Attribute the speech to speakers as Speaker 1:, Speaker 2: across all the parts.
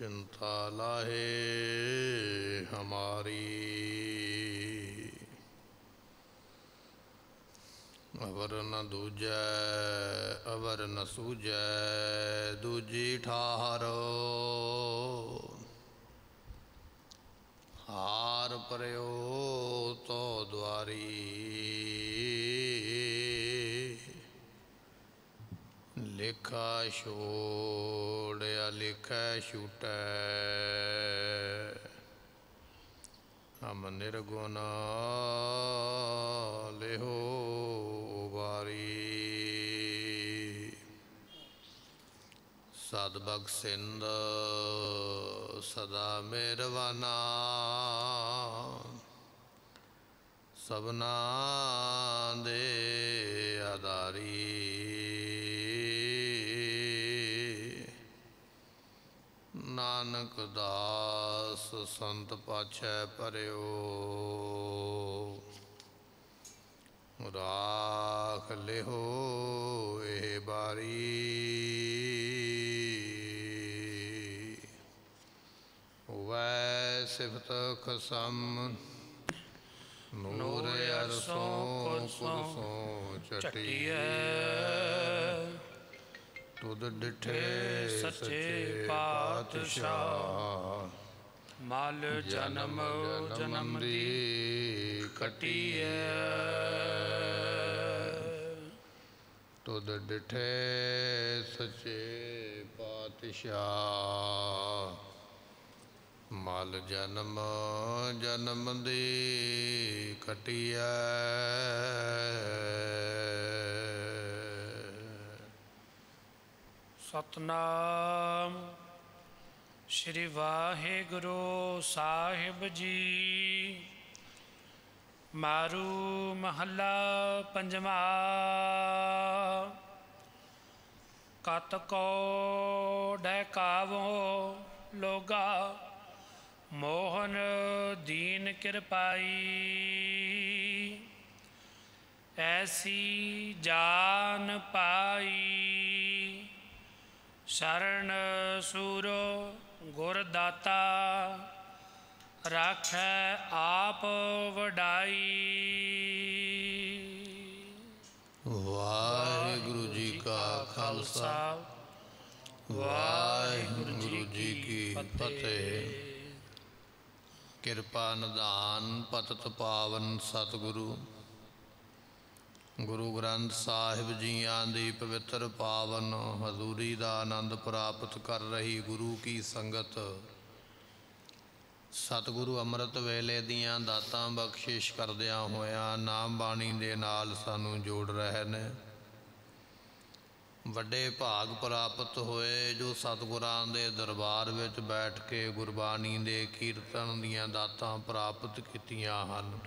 Speaker 1: चिंता लाहे हमारी। अवर न दूज, अवर न सूज, दूजी ठारो। हार प्रयो तो द्वारी। ਲੇਖਾ ਛੋੜਿਆ ਲੇਖਾ ਛੂਟੈ। ਹਮ ਨਿਰਗੁਣ ਲਿਹੋ ਵਾਰੀ। ਸਦ ਬਖਸ਼ਿੰਦ ਸਦਾ ਮਿਹਰਵਾਨਾ ਸਭਨਾ ਦੇ ਨਾਨਕ ਦਾਸ ਸੰਤ ਪਾਛੈ ਪਰਿਓ। ਰਾਖ ਲਿਹੋ ਇਹ ਬਾਰੀ। ਵੈ ਸਿਫਤ ਖਸਮ ਨੂਰ ਅਰਸੋਂ ਕੁਦਸੋਂ ਚਟੀਐ। ਤੁਧ ਡਿਠੇ ਸੱਚੇ ਪਾਤਸ਼ਾਹ।
Speaker 2: ਮਲ ਜਨਮ ਜਨਮ ਦੀ
Speaker 1: ਕਟੀਐ। ਤੁਧ ਡਿਠੇ ਸੱਚੇ ਪਾਤਸ਼ਾਹ। ਮਲ ਜਨਮ ਜਨਮ ਦੀ ਕਟੀਐ।
Speaker 2: ਸਤਨਾਮ। ਸ੍ਰੀ ਵਾਹਿਗੁਰੂ ਸਾਹਿਬ ਜੀ। ਮਾਰੂ ਮਹੱਲਾ ਪੰਜਵਾ। ਕਤ ਕੋ ਡੈਕਾਵੋ ਲੋਗਾ, ਮੋਹਨ ਦੀਨ ਕਿਰਪਾਈ। ਐਸੀ ਜਾਨ ਪਾਈ। ਸ਼ਰਨ ਸੂਰੋ ਗੁਰ ਦਾਤਾ ਰਾਖੈ ਆਪ ਵਡਾਈ।
Speaker 1: ਵਾਹਿਗੁਰੂ ਜੀ ਕਾ ਖਾਲਸਾ, ਵਾਹਿਗੁਰੂ ਜੀ ਕੀ ਫਤਿਹ। ਕਿਰਪਾ ਨਿਧਾਨ, ਪਤਤ ਪਾਵਨ ਸਤਿਗੁਰੂ। ਗੁਰੂ ਗ੍ਰੰਥ ਸਾਹਿਬ ਜੀਆਂ ਦੀ ਪਵਿੱਤਰ ਪਾਵਨ ਹਜ਼ੂਰੀ ਦਾ ਆਨੰਦ ਪ੍ਰਾਪਤ ਕਰ ਰਹੀ ਗੁਰੂ ਕੀ ਸੰਗਤ। ਸਤਿਗੁਰੂ ਅੰਮ੍ਰਿਤ ਵੇਲੇ ਦੀਆਂ ਦਾਤਾਂ ਬਖਸ਼ਿਸ਼ ਕਰਦਿਆਂ ਹੋਇਆਂ ਨਾਮ ਬਾਣੀ ਦੇ ਨਾਲ ਸਾਨੂੰ ਜੋੜ ਰਹੇ ਨੇ। ਵੱਡੇ ਭਾਗ ਪ੍ਰਾਪਤ ਹੋਏ ਜੋ ਸਤਿਗੁਰਾਂ ਦੇ ਦਰਬਾਰ ਵਿੱਚ ਬੈਠ ਕੇ ਗੁਰਬਾਣੀ ਦੇ ਕੀਰਤਨ ਦੀਆਂ ਦਾਤਾਂ ਪ੍ਰਾਪਤ ਕੀਤੀਆਂ ਹਨ।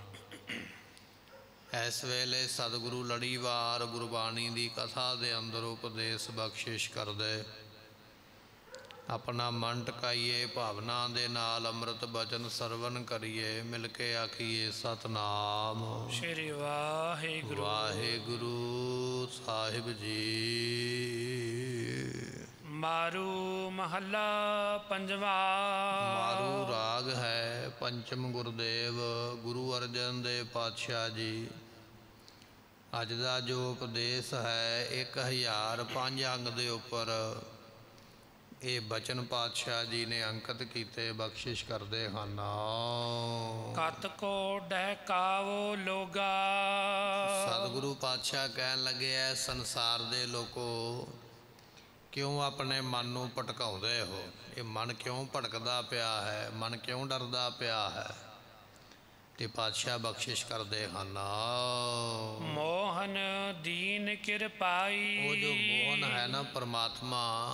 Speaker 1: ਇਸ ਵੇਲੇ ਸਤਿਗੁਰੂ ਲੜੀਵਾਰ ਗੁਰਬਾਣੀ ਦੀ ਕਥਾ ਦੇ ਅੰਦਰ ਉਪਦੇਸ਼ ਬਖਸ਼ਿਸ਼ ਕਰਦੇ। ਆਪਣਾ ਮਨ ਟਿਕਾਈਏ ਭਾਵਨਾ ਦੇ ਨਾਲ ਅੰਮ੍ਰਿਤ ਬਚਨ ਸਰਵਨ ਕਰੀਏ ਮਿਲ ਕੇ ਆਖੀਏ ਸਤਨਾਮ।
Speaker 2: ਸ੍ਰੀ ਵਾਹਿਗੁਰੂ।
Speaker 1: ਵਾਹਿਗੁਰੂ ਸਾਹਿਬ ਜੀ।
Speaker 2: ਮਾਰੂ ਮਹੱਲਾ ਪੰਜਵਾ।
Speaker 1: ਮਾਰੂ ਰਾਗ ਹੈ ਪੰਚਮ ਗੁਰਦੇਵ ਗੁਰੂ ਅਰਜਨ ਦੇਵ ਪਾਤਸ਼ਾਹ ਜੀ। ਅੱਜ ਦਾ ਜੋ ਉਪਦੇਸ਼ ਹੈ 1005 ਅੰਗ ਦੇ ਉੱਪਰ। ਇਹ ਬਚਨ ਪਾਤਸ਼ਾਹ ਜੀ ਨੇ ਅੰਕਿਤ ਕੀਤੇ ਬਖਸ਼ਿਸ਼ ਕਰਦੇ ਹਨ।
Speaker 2: ਕਤ ਕੋ ਡਹਿਕਾਵੋ ਲੋਗਾ।
Speaker 1: ਸਤਿਗੁਰੂ ਪਾਤਸ਼ਾਹ ਕਹਿਣ ਲੱਗੇ ਐ ਸੰਸਾਰ ਦੇ ਲੋਕੋ ਕਿਉਂ ਆਪਣੇ ਮਨ ਨੂੰ ਭਟਕਾਉਂਦੇ ਹੋ? ਇਹ ਮਨ ਕਿਉਂ ਭਟਕਦਾ ਪਿਆ ਹੈ? ਮਨ ਕਿਉਂ ਡਰਦਾ ਪਿਆ ਹੈ? ਤੇ ਪਾਤਸ਼ਾਹ ਬਖਸ਼ਿਸ਼ ਕਰਦੇ ਹਨ।
Speaker 2: ਮੋਹਨ ਦੀਨ ਕਿਰਪਾਈ।
Speaker 1: ਉਹ ਜੋ ਮੋਹਨ ਹੈ ਨਾ ਪਰਮਾਤਮਾ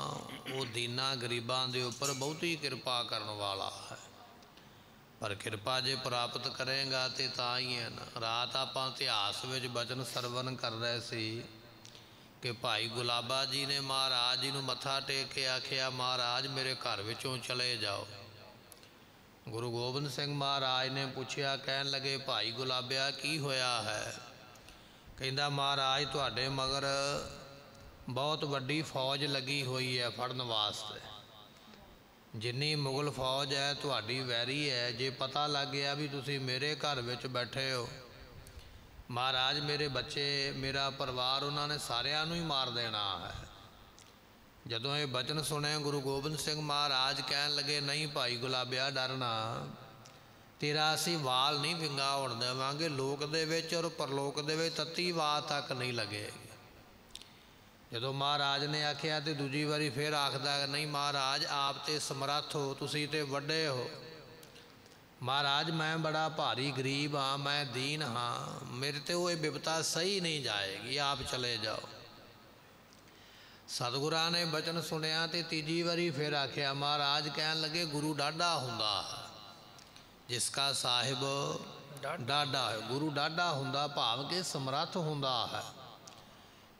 Speaker 1: ਉਹ ਦੀਨਾ ਗਰੀਬਾਂ ਦੇ ਉੱਪਰ ਬਹੁਤੀ ਕਿਰਪਾ ਕਰਨ ਵਾਲਾ ਹੈ। ਪਰ ਕਿਰਪਾ ਜੇ ਪ੍ਰਾਪਤ ਕਰੇਗਾ ਤੇ ਤਾਂ ਹੀ ਹੈ ਨਾ। ਰਾਤ ਆਪਾਂ ਇਤਿਹਾਸ ਵਿੱਚ ਬਚਨ ਸਰਵਨ ਕਰ ਰਹੇ ਸੀ। ਕਿ ਭਾਈ ਗੁਲਾਬਾ ਜੀ ਨੇ ਮਹਾਰਾਜ ਜੀ ਨੂੰ ਮੱਥਾ ਟੇਕ ਕੇ ਆਖਿਆ, ਮਹਾਰਾਜ, ਮੇਰੇ ਘਰ ਵਿੱਚੋਂ ਚਲੇ ਜਾਓ। ਗੁਰੂ ਗੋਬਿੰਦ ਸਿੰਘ ਮਹਾਰਾਜ ਨੇ ਪੁੱਛਿਆ, ਕਹਿਣ ਲੱਗੇ, ਭਾਈ ਗੁਲਾਬਿਆ, ਕੀ ਹੋਇਆ ਹੈ? ਕਹਿੰਦਾ, ਮਹਾਰਾਜ, ਤੁਹਾਡੇ ਮਗਰ ਬਹੁਤ ਵੱਡੀ ਫੌਜ ਲੱਗੀ ਹੋਈ ਹੈ ਫੜਨ ਵਾਸਤੇ। ਜਿੰਨੀ ਮੁਗਲ ਫੌਜ ਹੈ, ਤੁਹਾਡੀ ਵੈਰੀ ਹੈ। ਜੇ ਪਤਾ ਲੱਗ ਗਿਆ ਵੀ ਤੁਸੀਂ ਮੇਰੇ ਘਰ ਵਿੱਚ ਬੈਠੇ ਹੋ ਮਹਾਰਾਜ, ਮੇਰੇ ਬੱਚੇ, ਮੇਰਾ ਪਰਿਵਾਰ ਉਹਨਾਂ ਨੇ ਸਾਰਿਆਂ ਨੂੰ ਹੀ ਮਾਰ ਦੇਣਾ ਹੈ। ਜਦੋਂ ਇਹ ਬਚਨ ਸੁਣੇ, ਗੁਰੂ ਗੋਬਿੰਦ ਸਿੰਘ ਮਹਾਰਾਜ ਕਹਿਣ ਲੱਗੇ, ਨਹੀਂ ਭਾਈ ਗੁਲਾਬਿਆ ਡਰਨਾ ਤੇਰਾ ਅਸੀਂ ਵਾਲ ਨਹੀਂ ਵਿੰਗਾ ਹੋਣ ਦੇਵਾਂਗੇ। ਲੋਕ ਦੇ ਵਿੱਚ ਔਰ ਪਰਲੋਕ ਦੇ ਵਿੱਚ ਤੱਤੀ ਬਾਤ ਤੱਕ ਨਹੀਂ ਲੱਗੇਗੀ ਜਦੋਂ ਮਹਾਰਾਜ ਨੇ ਆਖਿਆ ਤੇ ਦੂਜੀ ਵਾਰੀ ਫੇਰ ਆਖਦਾ, ਨਹੀਂ ਮਹਾਰਾਜ, ਆਪ ਤੇ ਸਮਰੱਥ ਹੋ, ਤੁਸੀਂ ਤੇ ਵੱਡੇ ਹੋ। ਮਹਾਰਾਜ ਮੈਂ ਬੜਾ ਭਾਰੀ ਗਰੀਬ ਹਾਂ ਮੈਂ ਦੀਨ ਹਾਂ। ਮੇਰੇ ਤੇ ਉਹ ਬਿਪਤਾ ਸਹੀ ਨਹੀਂ ਜਾਏਗੀ ਆਪ ਚਲੇ ਜਾਓ। ਸਤਿਗੁਰਾਂ ਨੇ ਬਚਨ ਸੁਣਿਆ ਤੇ ਤੀਜੀ ਵਾਰੀ ਫੇਰ ਆਖਿਆ ਮਹਾਰਾਜ ਕਹਿਣ ਲੱਗੇ ਗੁਰੂ ਡਾਢਾ ਹੁੰਦਾ ਜਿਸ ਕਾ ਸਾਹਿਬ ਡਾਢਾ ਹੈ। ਗੁਰੂ ਡਾਢਾ ਹੁੰਦਾ ਭਾਵ ਕਿ ਸਮਰੱਥ ਹੁੰਦਾ ਹੈ।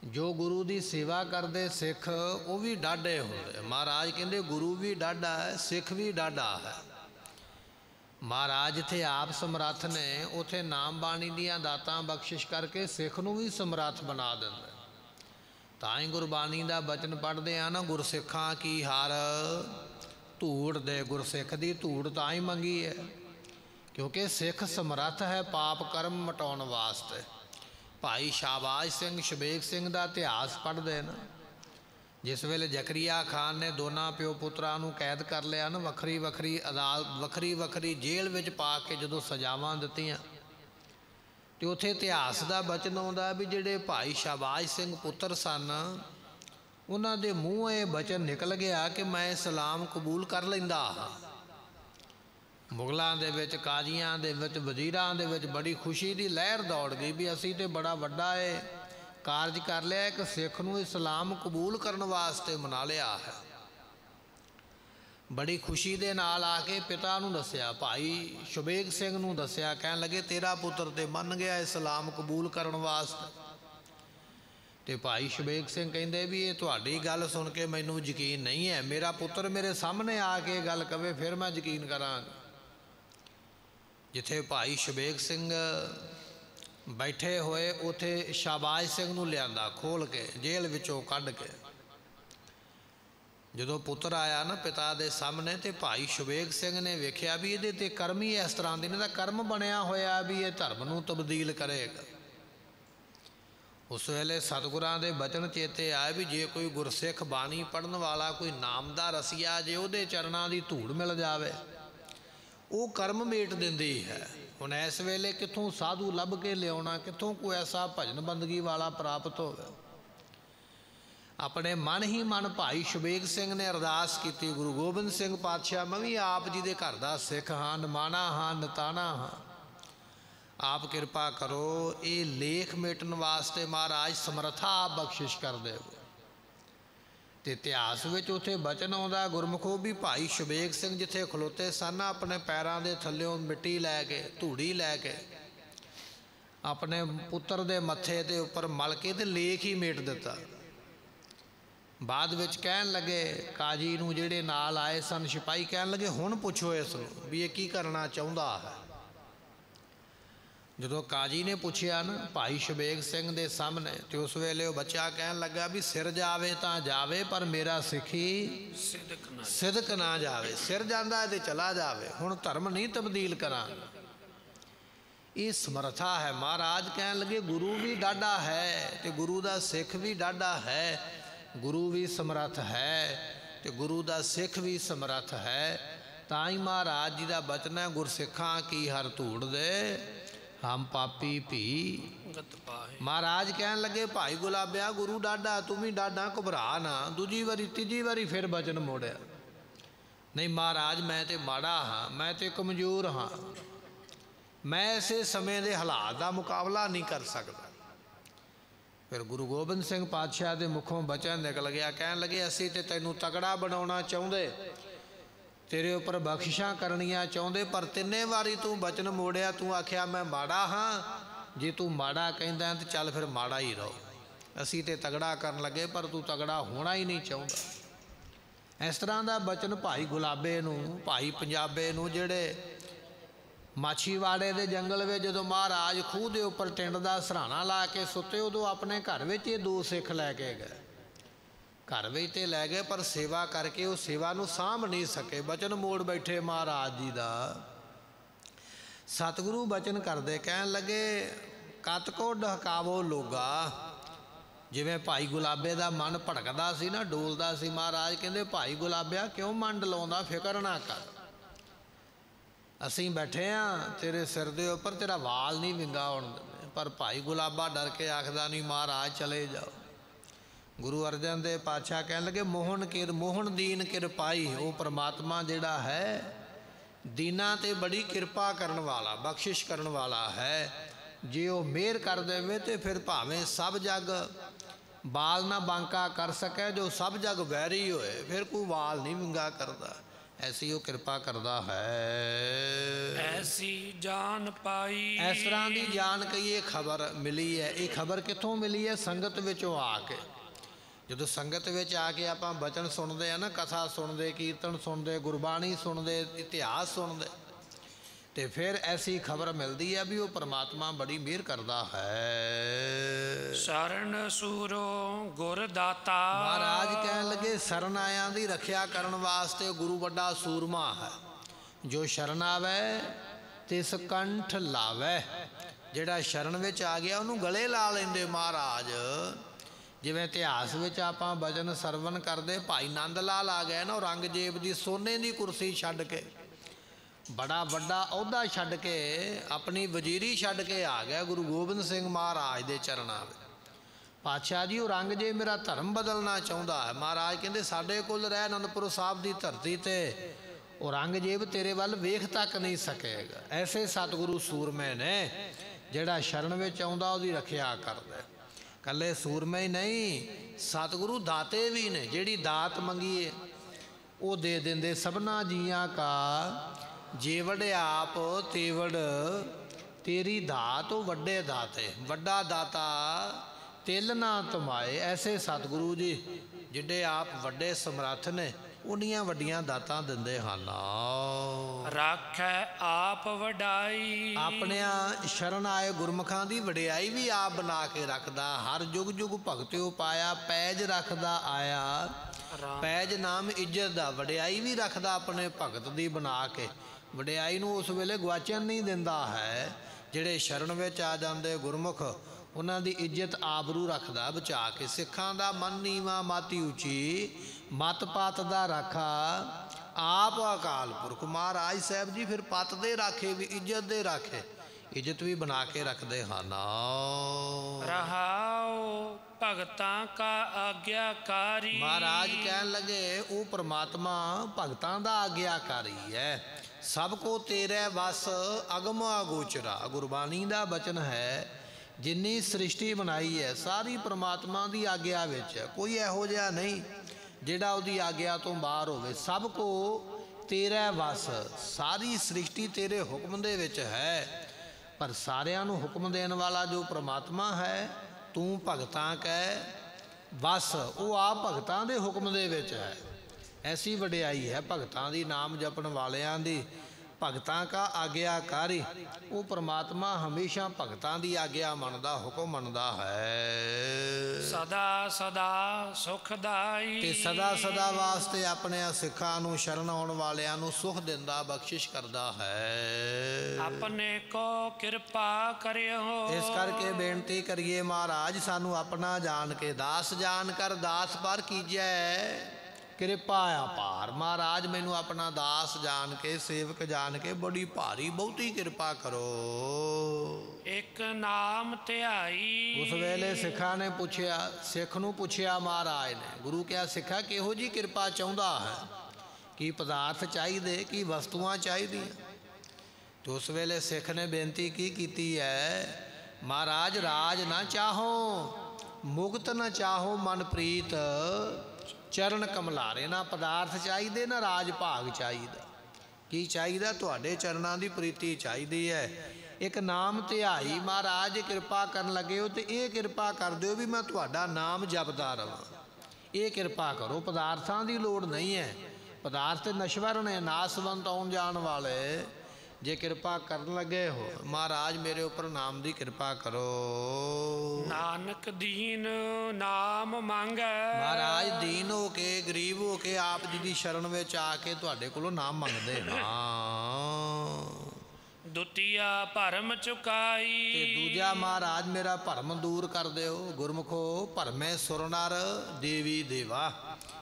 Speaker 1: ਜੋ ਗੁਰੂ ਦੀ ਸੇਵਾ ਕਰਦੇ ਸਿੱਖ ਉਹ ਵੀ ਡਾਢੇ ਹੁੰਦੇ। ਮਹਾਰਾਜ ਕਹਿੰਦੇ ਗੁਰੂ ਵੀ ਡਾਢਾ ਹੈ ਸਿੱਖ ਵੀ ਡਾਢਾ ਹੈ। ਮਹਾਰਾਜ ਜਿੱਥੇ ਆਪ ਸਮਰੱਥ ਨੇ, ਉਥੇ ਨਾਮ ਬਾਣੀ ਦੀਆਂ ਦਾਤਾਂ ਬਖਸ਼ਿਸ਼ ਕਰਕੇ ਸਿੱਖ ਨੂੰ ਵੀ ਸਮਰੱਥ ਬਣਾ ਦਿੰਦਾ ਤਾਂ ਹੀ ਗੁਰਬਾਣੀ ਦਾ ਬਚਨ ਪੜ੍ਹਦੇ ਆ ਨਾ, ਗੁਰਸਿੱਖਾਂ ਕੀ ਹਰ? ਧੂੜ ਦੇ ਗੁਰਸਿੱਖ ਦੀ ਧੂੜ ਤਾਂ ਹੀ ਮੰਗੀ ਹੈ, ਕਿਉਂਕਿ ਸਿੱਖ ਸਮਰੱਥ ਹੈ ਪਾਪ ਕਰਮ ਮਟਾਉਣ ਵਾਸਤੇ। ਭਾਈ ਸ਼ਾਬਾਸ਼ ਸਿੰਘ ਸ਼ਬੇਗ ਸਿੰਘ ਦਾ ਇਤਿਹਾਸ ਪੜ੍ਹਦੇ ਨਾ। ਜਿਸ ਵੇਲੇ ਜ਼ਕਰੀਆ ਖਾਨ ਨੇ ਦੋਨਾਂ ਪਿਓ ਪੁੱਤਰਾਂ ਨੂੰ ਕੈਦ ਕਰ ਲਿਆ ਨਾ, ਵੱਖਰੀ ਵੱਖਰੀ ਅਦਾਲਤ, ਵੱਖਰੀ ਵੱਖਰੀ ਜੇਲ੍ਹ ਵਿੱਚ ਪਾ ਕੇ ਜਦੋਂ ਸਜ਼ਾਵਾਂ ਦਿੱਤੀਆਂ, ਤੇ ਉੱਥੇ ਇਤਿਹਾਸ ਦਾ ਬਚਨ ਆਉਂਦਾ ਵੀ ਜਿਹੜੇ ਭਾਈ ਸ਼ਾਬਾਸ਼ ਸਿੰਘ ਪੁੱਤਰ ਸਨ, ਉਹਨਾਂ ਦੇ ਮੂੰਹ ਇਹ ਬਚਨ ਨਿਕਲ ਗਿਆ ਕਿ ਮੈਂ ਇਸਲਾਮ ਕਬੂਲ ਕਰ ਲੈਂਦਾ ਹਾਂ। ਮੁਗਲਾਂ ਦੇ ਵਿੱਚ, ਕਾਜ਼ੀਆਂ ਦੇ ਵਿੱਚ, ਵਜ਼ੀਰਾਂ ਦੇ ਵਿੱਚ ਬੜੀ ਖੁਸ਼ੀ ਦੀ ਲਹਿਰ ਦੌੜ ਗਈ ਵੀ ਅਸੀਂ ਤੇ ਬੜਾ ਵੱਡਾ ਏ। ਕਾਰਜ ਕਰ ਲਿਆ, ਇੱਕ ਸਿੱਖ ਨੂੰ ਇਸਲਾਮ ਕਬੂਲ ਕਰਨ ਵਾਸਤੇ ਮਨਾ ਲਿਆ ਹੈ। ਬੜੀ ਖੁਸ਼ੀ ਦੇ ਨਾਲ ਆ ਕੇ ਪਿਤਾ ਨੂੰ ਦੱਸਿਆ, ਭਾਈ ਸ਼ੁਬੇਗ ਸਿੰਘ ਨੂੰ ਦੱਸਿਆ, ਕਹਿਣ ਲੱਗੇ, ਤੇਰਾ ਪੁੱਤਰ ਤੇ ਮੰਨ ਗਿਆ ਇਸਲਾਮ ਕਬੂਲ ਕਰਨ ਵਾਸਤੇ। ਤੇ ਭਾਈ ਸ਼ੁਬੇਗ ਸਿੰਘ ਕਹਿੰਦੇ ਵੀ, ਇਹ ਤੁਹਾਡੀ ਗੱਲ ਸੁਣ ਕੇ ਮੈਨੂੰ ਯਕੀਨ ਨਹੀਂ ਹੈ। ਮੇਰਾ ਪੁੱਤਰ ਮੇਰੇ ਸਾਹਮਣੇ ਆ ਕੇ ਗੱਲ ਕਵੇ, ਫਿਰ ਮੈਂ ਯਕੀਨ ਕਰਾਂਗਾ। ਜਿੱਥੇ ਭਾਈ ਸ਼ਬੇਗ ਸਿੰਘ ਬੈਠੇ ਹੋਏ ਉਥੇ ਸ਼ਾਬਾਜ ਸਿੰਘ ਨੂੰ ਲਿਆਂਦਾ ਖੋਲ ਕੇ, ਜੇਲ੍ਹ ਵਿੱਚੋਂ ਕੱਢ ਕੇ। ਜਦੋਂ ਪੁੱਤਰ ਆਇਆ ਨਾ ਪਿਤਾ ਦੇ ਸਾਹਮਣੇ ਤੇ ਭਾਈ ਸ਼ਬੇਗ ਸਿੰਘ ਨੇ ਵੇਖਿਆ ਵੀ ਇਹਦੇ ਤੇ ਕਰਮ ਹੀ ਇਸ ਤਰ੍ਹਾਂ ਦੇ ਨੇ ਦਾ ਕਰਮ ਬਣਿਆ ਹੋਇਆ ਵੀ ਇਹ ਧਰਮ ਨੂੰ ਤਬਦੀਲ ਕਰੇਗਾ। ਉਸ ਵੇਲੇ ਸਤਿਗੁਰਾਂ ਦੇ ਬਚਨ ਚੇਤੇ ਆਏ ਵੀ ਜੇ ਕੋਈ ਗੁਰਸਿੱਖ ਬਾਣੀ ਪੜਨ ਵਾਲਾ ਕੋਈ ਨਾਮਦਾ ਰਸੀਆ ਜੇ ਉਹਦੇ ਚਰਨਾਂ ਦੀ ਧੂੜ ਮਿਲ ਜਾਵੇ, ਉਹ ਕਰਮ ਮੇਟ ਦਿੰਦੀ ਹੈ। ਹੁਣ ਇਸ ਵੇਲੇ ਕਿੱਥੋਂ ਸਾਧੂ ਲੱਭ ਕੇ ਲਿਆਉਣਾ, ਕਿੱਥੋਂ ਕੋਈ ਐਸਾ ਭਜਨ ਬੰਦਗੀ ਵਾਲਾ ਪ੍ਰਾਪਤ ਹੋਵੇ? ਆਪਣੇ ਮਨ ਹੀ ਮਨ ਭਾਈ ਸ਼ਬੇਗ ਸਿੰਘ ਨੇ ਅਰਦਾਸ ਕੀਤੀ, ਗੁਰੂ ਗੋਬਿੰਦ ਸਿੰਘ ਪਾਤਸ਼ਾਹ, ਮੈਂ ਵੀ ਆਪ ਜੀ ਦੇ ਘਰ ਦਾ ਸਿੱਖ ਹਾਂ, ਨਮਾਣਾ ਹਾਂ, ਨਤਾਣਾ ਹਾਂ। ਆਪ ਕਿਰਪਾ ਕਰੋ, ਇਹ ਲੇਖ ਮੇਟਣ ਵਾਸਤੇ ਮਹਾਰਾਜ ਸਮਰਥਾ ਬਖਸ਼ਿਸ਼ ਕਰ ਦੇਵੋ ਤੇ ਇਤਿਹਾਸ ਵਿੱਚ ਉਥੇ ਬਚਨ ਆਉਂਦਾ, ਗੁਰਮੁਖੋ ਵੀ ਭਾਈ ਸ਼ਬੇਗ ਸਿੰਘ ਜਿੱਥੇ ਖਲੋਤੇ ਸਨ, ਆਪਣੇ ਪੈਰਾਂ ਦੇ ਥੱਲਿਓਂ ਮਿੱਟੀ ਲੈ ਕੇ, ਧੂੜੀ ਲੈ ਕੇ, ਆਪਣੇ ਪੁੱਤਰ ਦੇ ਮੱਥੇ ਦੇ ਉੱਪਰ ਮਲ ਕੇ ਤੇ ਲੇਖ ਹੀ ਮੇਟ ਦਿੱਤਾ। ਬਾਅਦ ਵਿੱਚ ਕਹਿਣ ਲੱਗੇ, ਕਾਜੀ ਨੂੰ ਜਿਹੜੇ ਨਾਲ ਆਏ ਸਨ, ਸਿਪਾਹੀ ਕਹਿਣ ਲੱਗੇ, ਹੁਣ ਪੁੱਛੋ ਇਸ ਨੂੰ ਵੀ ਇਹ ਕੀ ਕਰਨਾ ਚਾਹੁੰਦਾ ਹੈ? ਜਦੋਂ ਕਾਜੀ ਨੇ ਪੁੱਛਿਆ ਨਾ, ਭਾਈ ਸ਼ਬੇਗ ਸਿੰਘ ਦੇ ਸਾਹਮਣੇ, ਤੇ ਉਸ ਵੇਲੇ ਉਹ ਬੱਚਾ ਕਹਿਣ ਲੱਗਾ ਵੀ ਸਿਰ ਜਾਵੇ ਤਾਂ ਜਾਵੇ, ਪਰ ਮੇਰਾ ਸਿੱਖੀ
Speaker 2: ਸਿਦਕ ਨਾ
Speaker 1: ਸਿਦਕ ਨਾ ਜਾਵੇ। ਸਿਰ ਜਾਂਦਾ ਤੇ ਚਲਾ ਜਾਵੇ। ਹੁਣ ਧਰਮ ਨਹੀਂ ਤਬਦੀਲ ਕਰਾਂਗਾ। ਇਹ ਸਮਰਥਾ ਹੈ ਮਹਾਰਾਜ। ਕਹਿਣ ਲੱਗੇ, ਗੁਰੂ ਵੀ ਡਾਢਾ ਹੈ ਤੇ ਗੁਰੂ ਦਾ ਸਿੱਖ ਵੀ ਡਾਢਾ ਹੈ। ਗੁਰੂ ਵੀ ਸਮਰੱਥ ਹੈ ਤੇ ਗੁਰੂ ਦਾ ਸਿੱਖ ਵੀ ਸਮਰੱਥ ਹੈ। ਤਾਂ ਹੀ ਮਹਾਰਾਜ ਜੀ ਦਾ ਬਚਨ ਹੈ, ਗੁਰਸਿੱਖਾਂ ਕੀ ਹਰ ਧੂੜ ਦੇ ਹਮ ਪਾਪੀ ਭੀ
Speaker 2: ਗਤ ਪਾਏ
Speaker 1: ਮਹਾਰਾਜ ਕਹਿਣ ਲੱਗੇ ਭਾਈ ਗੁਲਾਬਿਆ ਗੁਰੂ ਡਾਡਾ ਤੂੰ ਵੀ ਡਾਡਾ ਘਬਰਾ ਨਾ। ਦੂਜੀ ਵਾਰੀ ਤੀਜੀ ਵਾਰੀ ਫਿਰ ਬਚਨ ਮੋੜਿਆ। ਨਹੀਂ ਮਹਾਰਾਜ ਮੈਂ ਤੇ ਮਾੜਾ ਹਾਂ ਮੈਂ ਤੇ ਕਮਜ਼ੋਰ ਹਾਂ। ਮੈਂ ਇਸੇ ਸਮੇਂ ਦੇ ਹਾਲਾਤ ਦਾ ਮੁਕਾਬਲਾ ਨਹੀਂ ਕਰ ਸਕਦਾ। ਫਿਰ ਗੁਰੂ ਗੋਬਿੰਦ ਸਿੰਘ ਪਾਤਸ਼ਾਹ ਦੇ ਮੁਖੋਂ ਬਚਨ ਨਿਕਲ ਗਿਆ। ਕਹਿਣ ਲੱਗੇ ਅਸੀਂ ਤੇ ਤੈਨੂੰ ਤਕੜਾ ਬਣਾਉਣਾ ਚਾਹੁੰਦੇ। ਤੇਰੇ ਉੱਪਰ ਬਖਸ਼ਿਸ਼ਾਂ ਕਰਨੀਆਂ ਚਾਹੁੰਦੇ, ਪਰ ਤਿੰਨੇ ਵਾਰੀ ਤੂੰ ਬਚਨ ਮੋੜਿਆ, ਤੂੰ ਆਖਿਆ, ਮੈਂ ਮਾੜਾ ਹਾਂ। ਜੇ ਤੂੰ ਮਾੜਾ ਕਹਿੰਦਾ ਤਾਂ ਚੱਲ ਫਿਰ ਮਾੜਾ ਹੀ ਰਹੋ। ਅਸੀਂ ਤੇ ਤਗੜਾ ਕਰਨ ਲੱਗੇ, ਪਰ ਤੂੰ ਤਗੜਾ ਹੋਣਾ ਹੀ ਨਹੀਂ ਚਾਹੁੰਦਾ। ਇਸ ਤਰ੍ਹਾਂ ਦਾ ਬਚਨ ਭਾਈ ਗੁਲਾਬੇ ਨੂੰ, ਭਾਈ ਪੰਜਾਬੇ ਨੂੰ, ਜਿਹੜੇ ਮਾਛੀਵਾੜੇ ਦੇ ਜੰਗਲ ਵਿੱਚ ਜਦੋਂ ਮਹਾਰਾਜ ਖੂਹ ਦੇ ਉੱਪਰ ਟਿੰਡ ਦਾ ਸਰਾਣਾ ਲਾ ਕੇ ਸੁੱਤੇ, ਉਦੋਂ ਆਪਣੇ ਘਰ ਵਿੱਚ ਇਹ ਦੋ ਸਿੱਖ ਲੈ ਕੇ ਗਏ। ਘਰ ਵਿੱਚ ਤੇ ਲੈ ਗਏ, ਪਰ ਸੇਵਾ ਕਰਕੇ ਉਹ ਸੇਵਾ ਨੂੰ ਸਾਂਭ ਨਹੀਂ ਸਕੇ। ਬਚਨ ਮੋੜ ਬੈਠੇ ਮਹਾਰਾਜ ਜੀ ਦਾ। ਸਤਿਗੁਰੂ ਬਚਨ ਕਰਦੇ ਕਹਿਣ ਲੱਗੇ, ਕਤ ਕੋ ਡਹਕਾਵੋ ਲੋਗਾ? ਜਿਵੇਂ ਭਾਈ ਗੁਲਾਬੇ ਦਾ ਮਨ ਭੜਕਦਾ ਸੀ ਨਾ, ਡੋਲਦਾ ਸੀ ਮਹਾਰਾਜ, ਕਹਿੰਦੇ, ਭਾਈ ਗੁਲਾਬਿਆ, ਕਿਉਂ ਮਨ ਡਲਾਉਂਦਾ ਫਿਕਰ ਨਾ ਕਰ। ਅਸੀਂ ਬੈਠੇ ਆ, ਤੇਰੇ ਸਿਰ ਦੇ ਉੱਪਰ ਤੇਰਾ ਵਾਲ ਨਹੀਂ ਵਿੰਗਾ ਹੋਣ ਦਿੰਦੇ। ਪਰ ਭਾਈ ਗੁਲਾਬਾ ਡਰ ਕੇ ਆਖਦਾ, ਨਹੀਂ ਮਹਾਰਾਜ, ਚਲੇ ਜਾਓ। ਗੁਰੂ ਅਰਜਨ ਦੇਵ ਪਾਤਸ਼ਾਹ ਕਹਿਣ ਲੱਗੇ ਮੋਹਨ ਕਿਰ ਮੋਹਨ ਦੀਨ ਕਿਰਪਾਈ ਉਹ ਪ੍ਰਮਾਤਮਾ ਜਿਹੜਾ ਹੈ ਦੀਨਾ ਤੇ ਬੜੀ ਕਿਰਪਾ ਕਰਨ ਵਾਲਾ ਬਖਸ਼ਿਸ਼ ਕਰਨ ਵਾਲਾ ਹੈ। ਜੇ ਉਹ ਮਿਹਰ ਕਰ ਦੇਵੇ ਤੇ ਫਿਰ ਭਾਵੇਂ ਸਭ ਜਗ ਬਾਲ ਨਾ ਬਾਂਕਾ ਕਰ ਸਕੇ ਜੋ ਸਭ ਜਗ ਵੈਰੀ ਹੋਏ ਫਿਰ ਕੋਈ ਵਾਲ ਨਹੀਂ ਵਿੰਗਾ ਕਰਦਾ। ਐਸੀ ਉਹ ਕਿਰਪਾ ਕਰਦਾ ਹੈ।
Speaker 2: ਐਸੀ ਜਾਨ ਪਾਈ।
Speaker 1: ਇਸ ਤਰ੍ਹਾਂ ਦੀ ਜਾਣ ਕਹੀਏ ਖਬਰ ਮਿਲੀ ਹੈ। ਇਹ ਖਬਰ ਕਿੱਥੋਂ ਮਿਲੀ ਹੈ? ਸੰਗਤ ਵਿੱਚੋਂ ਆ ਕੇ। ਜਦੋਂ ਸੰਗਤ ਵਿੱਚ ਆ ਕੇ ਆਪਾਂ ਬਚਨ ਸੁਣਦੇ ਆ ਨਾ ਕਥਾ ਸੁਣਦੇ ਕੀਰਤਨ ਸੁਣਦੇ ਗੁਰਬਾਣੀ ਸੁਣਦੇ ਇਤਿਹਾਸ ਸੁਣਦੇ ਤੇ ਫਿਰ ਐਸੀ ਖਬਰ ਮਿਲਦੀ ਹੈ ਵੀ ਉਹ ਪ੍ਰਮਾਤਮਾ ਬੜੀ ਮਿਹਰ ਕਰਦਾ ਹੈ।
Speaker 2: ਸ਼ਰਨ ਸੂਰੋ ਗੁਰ ਦਾਤਾ।
Speaker 1: ਮਹਾਰਾਜ ਕਹਿਣ ਲੱਗੇ ਸ਼ਰਨ ਆਇਆਂ ਦੀ ਰੱਖਿਆ ਕਰਨ ਵਾਸਤੇ ਗੁਰੂ ਵੱਡਾ ਸੂਰਮਾ ਹੈ। ਜੋ ਸ਼ਰਨ ਆਵੇ ਤਿਸ ਕੰਠ ਲਾਵੇ। ਜਿਹੜਾ ਸ਼ਰਨ ਵਿੱਚ ਆ ਗਿਆ ਉਹਨੂੰ ਗਲੇ ਲਾ ਲੈਂਦੇ ਮਹਾਰਾਜ। ਜਿਵੇਂ ਇਤਿਹਾਸ ਵਿੱਚ ਆਪਾਂ ਭਜਨ ਸਰਵਨ ਕਰਦੇ, ਭਾਈ ਨੰਦ ਲਾਲ ਆ ਗਏ ਨਾ ਔਰੰਗਜ਼ੇਬ ਦੀ ਸੋਨੇ ਦੀ ਕੁਰਸੀ ਛੱਡ ਕੇ, ਬੜਾ ਵੱਡਾ ਅਹੁਦਾ ਛੱਡ ਕੇ, ਆਪਣੀ ਵਜ਼ੀਰੀ ਛੱਡ ਕੇ ਆ ਗਿਆ ਗੁਰੂ ਗੋਬਿੰਦ ਸਿੰਘ ਮਹਾਰਾਜ ਦੇ ਚਰਨਾਂ ਵਿੱਚ। ਪਾਤਸ਼ਾਹ ਜੀ ਔਰੰਗਜ਼ੇਬ ਮੇਰਾ ਧਰਮ ਬਦਲਣਾ ਚਾਹੁੰਦਾ ਹੈ। ਮਹਾਰਾਜ ਕਹਿੰਦੇ, ਸਾਡੇ ਕੋਲ ਰਹਿ ਅਨੰਦਪੁਰ ਸਾਹਿਬ ਦੀ ਧਰਤੀ ਤੇ ਔਰੰਗਜ਼ੇਬ ਤੇਰੇ ਵੱਲ ਵੇਖ ਤੱਕ ਨਹੀਂ ਸਕੇਗਾ। ਐਸੇ ਸਤਿਗੁਰੂ ਸੂਰਮੇ ਨੇ, ਜਿਹੜਾ ਸ਼ਰਨ ਵਿੱਚ ਆਉਂਦਾ, ਉਹਦੀ ਰੱਖਿਆ ਕਰਦਾ ਕੱਲੇ ਸੂਰਮੇ ਹੀ ਨਹੀਂ, ਸਤਿਗੁਰੂ ਦਾਤੇ ਵੀ ਨੇ, ਜਿਹੜੀ ਦਾਤ ਮੰਗੀਏ, ਉਹ ਦੇ ਦਿੰਦੇ ਸਭਨਾ ਜੀਆਂ ਕਾ, ਜੇਵੜ ਆਪ ਤੇਵੜ, ਤੇਰੀ ਦਾਤ ਉਹ ਵੱਡੇ ਦਾਤੇ, ਵੱਡਾ ਦਾਤਾ, ਤਿਲ ਨਾ ਤਮਾਏ, ਐਸੇ ਸਤਿਗੁਰੂ ਜੀ ਜਿਹੜੇ ਆਪ ਵੱਡੇ ਸਮਰੱਥ ਨੇ ਉਹਨੀਆਂ ਵੱਡੀਆਂ ਦਾਤਾਂ ਦਿੰਦੇ ਹਨ।
Speaker 2: ਰਾਖੈ ਆਪ ਵਡਾਈ।
Speaker 1: ਆਪਣਿਆਂ ਸ਼ਰਨ ਆਏ ਗੁਰਮੁਖਾਂ ਦੀ ਵਡਿਆਈ ਵੀ ਆਪ ਬਣਾ ਕੇ ਰੱਖਦਾ। ਹਰ ਜੁਗ ਜੁਗ ਭਗਤਿਓ ਪਾਇਆ ਪੈਜ ਰੱਖਦਾ ਆਇਆ। ਪੈਜ ਨਾਮ ਇੱਜ਼ਤ ਦਾ ਵਡਿਆਈ ਵੀ ਰੱਖਦਾ ਆਪਣੇ ਭਗਤ ਦੀ ਬਣਾ ਕੇ। ਵਡਿਆਈ ਨੂੰ ਉਸ ਵੇਲੇ ਗਵਾਚਣ ਨਹੀਂ ਦਿੰਦਾ ਹੈ। ਜਿਹੜੇ ਸ਼ਰਨ ਵਿੱਚ ਆ ਜਾਂਦੇ ਗੁਰਮੁਖ ਉਹਨਾਂ ਦੀ ਇੱਜ਼ਤ ਆਬਰੂ ਰੱਖਦਾ। ਬਚਾ ਕੇ ਸਿੱਖਾਂ ਦਾ ਮਨ ਨੀਵਾ ਮਾਤੀ ਉੱਚੀ। ਮਤ ਪਾਤ ਦਾ ਰਾਖਾ ਆਪ ਅਕਾਲ ਪੁਰਖ। ਮਹਾਰਾਜ ਸਾਹਿਬ ਜੀ ਫਿਰ ਪਤ ਦੇ ਰਾਖੇ ਵੀ ਇੱਜ਼ਤ ਦੇ ਰਾਖੇ ਇੱਜ਼ਤ ਵੀ ਬਣਾ ਕੇ ਰੱਖਦੇ ਹਨ।
Speaker 2: ਰਹਾਉ ਭਗਤਾਂ ਕਾ ਆਗਿਆਕਾਰੀ।
Speaker 1: ਮਹਾਰਾਜ ਕਹਿਣ ਲੱਗੇ ਉਹ ਪ੍ਰਮਾਤਮਾ ਭਗਤਾਂ ਦਾ ਆਗਿਆਕਾਰੀ ਹੈ। ਸਭ ਕੋ ਤੇਰੇ ਵਸ ਅਗਮ ਅਗੋਚਰਾ। ਗੁਰਬਾਣੀ ਦਾ ਬਚਨ ਹੈ ਜਿੰਨੀ ਸ੍ਰਿਸ਼ਟੀ ਬਣਾਈ ਹੈ ਸਾਰੀ ਪ੍ਰਮਾਤਮਾ ਦੀ ਆਗਿਆ ਵਿੱਚ ਹੈ। ਕੋਈ ਇਹੋ ਜਿਹਾ ਨਹੀਂ। ਜਿਹੜਾ ਉਹਦੀ ਆਗਿਆ ਤੋਂ ਬਾਹਰ ਹੋਵੇ, ਸਭ ਕੋ ਤੇਰਾ ਵਸ, ਸਾਰੀ ਸ੍ਰਿਸ਼ਟੀ ਤੇਰੇ ਹੁਕਮ ਦੇ ਵਿੱਚ ਹੈ। ਪਰ ਸਾਰਿਆਂ ਨੂੰ ਹੁਕਮ ਦੇਣ ਵਾਲਾ ਜੋ ਪ੍ਰਮਾਤਮਾ ਹੈ, ਤੂੰ ਭਗਤਾਂ ਕਹਿ ਬਸ ਉਹ ਆਪ ਭਗਤਾਂ ਦੇ ਹੁਕਮ ਦੇ ਵਿੱਚ ਹੈ। ਐਸੀ ਵਡਿਆਈ ਹੈ ਭਗਤਾਂ ਦੀ, ਨਾਮ ਜਪਣ ਵਾਲਿਆਂ ਦੀ। ਭਗਤਾਂ ਕਾ ਆਗਿਆਕਾਰੀ ਉਹ ਪ੍ਰਮਾਤਮਾ ਹਮੇਸ਼ਾ ਭਗਤਾਂ ਦੀ ਆਗਿਆ ਮੰਨਦਾ ਹੁਕਮ ਮੰਨਦਾ ਹੈ।
Speaker 2: ਸਦਾ ਸਦਾ ਸੁਖਦਾਈ
Speaker 1: ਤੇ ਸਦਾ ਸਦਾ ਵਾਸਤੇ ਆਪਣੇ ਸਿੱਖਾਂ ਨੂੰ ਸ਼ਰਨ ਆਉਣ ਵਾਲਿਆਂ ਨੂੰ ਸੁਖ ਦਿੰਦਾ ਬਖਸ਼ਿਸ਼ ਕਰਦਾ ਹੈ।
Speaker 2: ਆਪਣੇ ਕੋ ਕਿਰਪਾ ਕਰਿਓ।
Speaker 1: ਇਸ ਕਰਕੇ ਬੇਨਤੀ ਕਰੀਏ ਮਹਾਰਾਜ ਸਾਨੂੰ ਆਪਣਾ ਜਾਣ ਕੇ ਦਾਸ ਜਾਣ ਕਰ ਦਾਸ ਪਰ ਕੀਜੈ। ਕਿਰਪਾ ਅਪਾਰ ਮਹਾਰਾਜ ਮੈਨੂੰ ਆਪਣਾ ਦਾਸ ਜਾਣ ਕੇ ਸੇਵਕ ਜਾਣ ਕੇ ਬੜੀ ਭਾਰੀ ਬਹੁਤੀ ਕਿਰਪਾ ਕਰੋ।
Speaker 2: ਇੱਕ ਨਾਮ ਧਿਆਈ।
Speaker 1: ਉਸ ਵੇਲੇ ਸਿੱਖਾਂ ਨੇ ਪੁੱਛਿਆ ਸਿੱਖ ਨੂੰ ਪੁੱਛਿਆ ਮਹਾਰਾਜ ਨੇ ਗੁਰੂ ਕਿਹਾ ਸਿੱਖਾ ਕਿਹੋ ਜੀ ਕਿਰਪਾ ਚਾਹੁੰਦਾ ਹੈ? ਕੀ ਪਦਾਰਥ ਚਾਹੀਦੇ ਕੀ ਵਸਤੂਆਂ ਚਾਹੀਦੀਆਂ? ਤੇ ਉਸ ਵੇਲੇ ਸਿੱਖ ਨੇ ਬੇਨਤੀ ਕੀ ਕੀਤੀ ਹੈ? ਮਹਾਰਾਜ ਰਾਜ ਨਾ ਚਾਹੋ ਮੁਕਤ ਨਾ ਚਾਹੋ ਮਨ ਪ੍ਰੀਤ ਚਰਨ ਕਮਲਾਰੇ, ਨਾ ਪਦਾਰਥ ਚਾਹੀਦੇ, ਨਾ ਰਾਜ ਭਾਗ ਚਾਹੀਦਾ। ਕੀ ਚਾਹੀਦਾ? ਤੁਹਾਡੇ ਚਰਨਾਂ ਦੀ ਪ੍ਰੀਤੀ ਚਾਹੀਦੀ ਹੈ। ਇੱਕ ਨਾਮ ਧਿਆਈ ਮਹਾਰਾਜ, ਕਿਰਪਾ ਕਰਨ ਲੱਗੇ ਹੋ ਤੇ ਇਹ ਕਿਰਪਾ ਕਰ ਦਿਓ ਵੀ ਮੈਂ ਤੁਹਾਡਾ ਨਾਮ ਜਪਦਾ ਰਵਾਂ। ਇਹ ਕਿਰਪਾ ਕਰੋ, ਪਦਾਰਥਾਂ ਦੀ ਲੋੜ ਨਹੀਂ ਹੈ। ਪਦਾਰਥ ਨਸ਼ਵਰ ਨੇ, ਨਾਸਵੰਤ ਆਉਣ ਜਾਣ ਵਾਲੇ। ਜੇ ਕਿਰਪਾ ਕਰਨ ਲੱਗੇ ਹੋ ਮਹਾਰਾਜ ਮੇਰੇ ਉੱਪਰ ਨਾਮ ਦੀ ਕਿਰਪਾ ਕਰੋ।
Speaker 2: ਨਾਨਕ ਦੀਨ ਨਾਮ ਮੰਗੈ।
Speaker 1: ਮਹਾਰਾਜ ਦੀਨ ਹੋ ਕੇ ਗਰੀਬ ਹੋ ਕੇ ਆਪ ਜੀ ਦੀ ਸ਼ਰਨ ਵਿੱਚ ਆ ਕੇ ਤੁਹਾਡੇ ਕੋਲੋਂ ਨਾਮ ਮੰਗਦੇ ਹਾਂ।
Speaker 2: ਦੁਤੀਆ ਭਰਮ ਚੁਕਾਈ।
Speaker 1: ਤੇ ਦੂਜਾ ਮਹਾਰਾਜ ਮੇਰਾ ਭਰਮ ਦੂਰ ਕਰ ਦਿਓ। ਗੁਰਮੁਖੋ ਭਰਮੇ ਸੁਰਨਰ ਦੇਵੀ ਦੇਵਾ।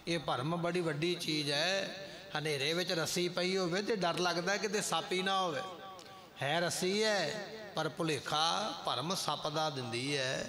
Speaker 1: ਇਹ ਭਰਮ ਬੜੀ ਵੱਡੀ ਚੀਜ਼ ਹੈ। ਹਨੇਰੇ ਵਿੱਚ ਰੱਸੀ ਪਈ ਹੋਵੇ ਤੇ ਡਰ ਲੱਗਦਾ ਕਿਤੇ ਸੱਪ ਹੀ ਨਾ ਹੋਵੇ। ਹੈ ਰੱਸੀ ਹੈ, ਪਰ ਭੁਲੇਖਾ ਭਰਮ ਸੱਪ ਦਾ ਦਿੰਦੀ ਹੈ।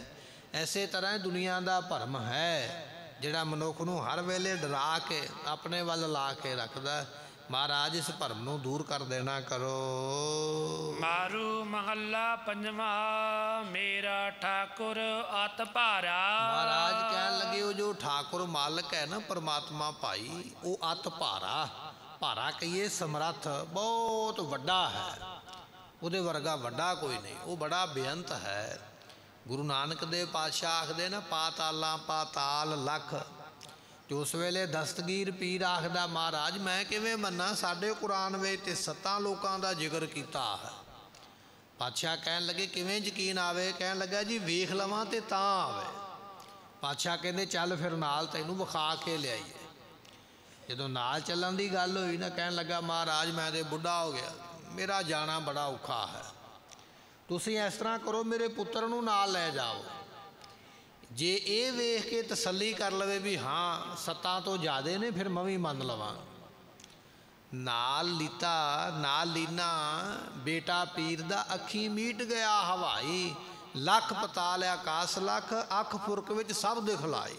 Speaker 1: ਐਸੇ ਤਰ੍ਹਾਂ ਦੁਨੀਆ ਦਾ ਭਰਮ ਹੈ, ਜਿਹੜਾ ਮਨੁੱਖ ਨੂੰ ਹਰ ਵੇਲੇ ਡਰਾ ਕੇ, ਆਪਣੇ ਵੱਲ ਲਾ ਕੇ ਰੱਖਦਾ। ਮਹਾਰਾਜ ਇਸ ਭਰਮ ਨੂੰ ਦੂਰ ਕਰ ਦੇਣਾ ਕਰੋ।
Speaker 2: ਮਾਰੂ ਮਹੱਲਾ ਪੰਜਵਾ ਮੇਰਾ ਠਾਕੁਰ ਅਤ ਭਾਰਾ।
Speaker 1: ਮਹਾਰਾਜ ਕਹਿਣ ਲੱਗੇ ਉਹ ਜੋ ਠਾਕੁਰ ਮਾਲਕ ਹੈ ਨਾ ਪਰਮਾਤਮਾ ਭਾਈ ਉਹ ਅਤ ਭਾਰਾ। ਭਾਰਾ ਕਹੀਏ ਸਮਰੱਥ ਬਹੁਤ ਵੱਡਾ ਹੈ। ਉਹਦੇ ਵਰਗਾ ਵੱਡਾ ਕੋਈ ਨਹੀਂ। ਉਹ ਬੜਾ ਬੇਅੰਤ ਹੈ। ਗੁਰੂ ਨਾਨਕ ਦੇਵ ਪਾਤਸ਼ਾਹ ਆਖਦੇ ਨਾ ਪਾਤਾਲਾਂ ਪਾਤਾਲ ਲੱਖ ਤੇ ਉਸ ਵੇਲੇ ਦਸਤਗੀਰ ਪੀਰ ਆਖਦਾ, ਮਹਾਰਾਜ, ਮੈਂ ਕਿਵੇਂ ਮੰਨਾਂ? ਸਾਡੇ ਕੁਰਾਨ ਵਿੱਚ ਤੇ ਸੱਤਾਂ ਲੋਕਾਂ ਦਾ ਜ਼ਿਕਰ ਕੀਤਾ ਹੈ। ਪਾਤਸ਼ਾਹ ਕਹਿਣ ਲੱਗੇ, ਕਿਵੇਂ ਯਕੀਨ ਆਵੇ? ਕਹਿਣ ਲੱਗਾ, ਜੀ, ਵੇਖ ਲਵਾਂ ਤੇ ਤਾਂ ਆਵੇ। ਪਾਤਸ਼ਾਹ ਕਹਿੰਦੇ, ਚੱਲ ਫਿਰ ਨਾਲ ਤੈਨੂੰ ਵਿਖਾ ਕੇ ਲਿਆਈਏ। ਜਦੋਂ ਨਾਲ ਚੱਲਣ ਦੀ ਗੱਲ ਹੋਈ ਨਾ, ਕਹਿਣ ਲੱਗਾ, ਮਹਾਰਾਜ, ਮੈਂ ਤੇ ਬੁੱਢਾ ਹੋ ਗਿਆ। ਮੇਰਾ ਜਾਣਾ ਬੜਾ ਔਖਾ ਹੈ। ਤੁਸੀਂ ਇਸ ਤਰ੍ਹਾਂ ਕਰੋ, ਮੇਰੇ ਪੁੱਤਰ ਨੂੰ ਨਾਲ ਲੈ ਜਾਓ ਜੇ ਇਹ ਵੇਖ ਕੇ ਤਸੱਲੀ ਕਰ ਲਵੇ ਵੀ ਹਾਂ, ਸੱਤਾ ਤੋਂ ਜ਼ਿਆਦੇ ਨੇ, ਫਿਰ ਮੈਂ ਵੀ ਮੰਨ ਲਵਾਂ। ਨਾਲ ਲੀਤਾ, ਨਾਲ ਲੀਨਾ, ਬੇਟਾ ਪੀਰ ਦਾ ਅੱਖੀ ਮੀਟ ਗਿਆ ਹਵਾਈ, ਲੱਖ ਪਤਾਲ ਆਕਾਸ ਲੱਖ, ਅੱਖ ਫੁਰਕ ਵਿੱਚ ਸਭ ਦਿਖਲਾਈ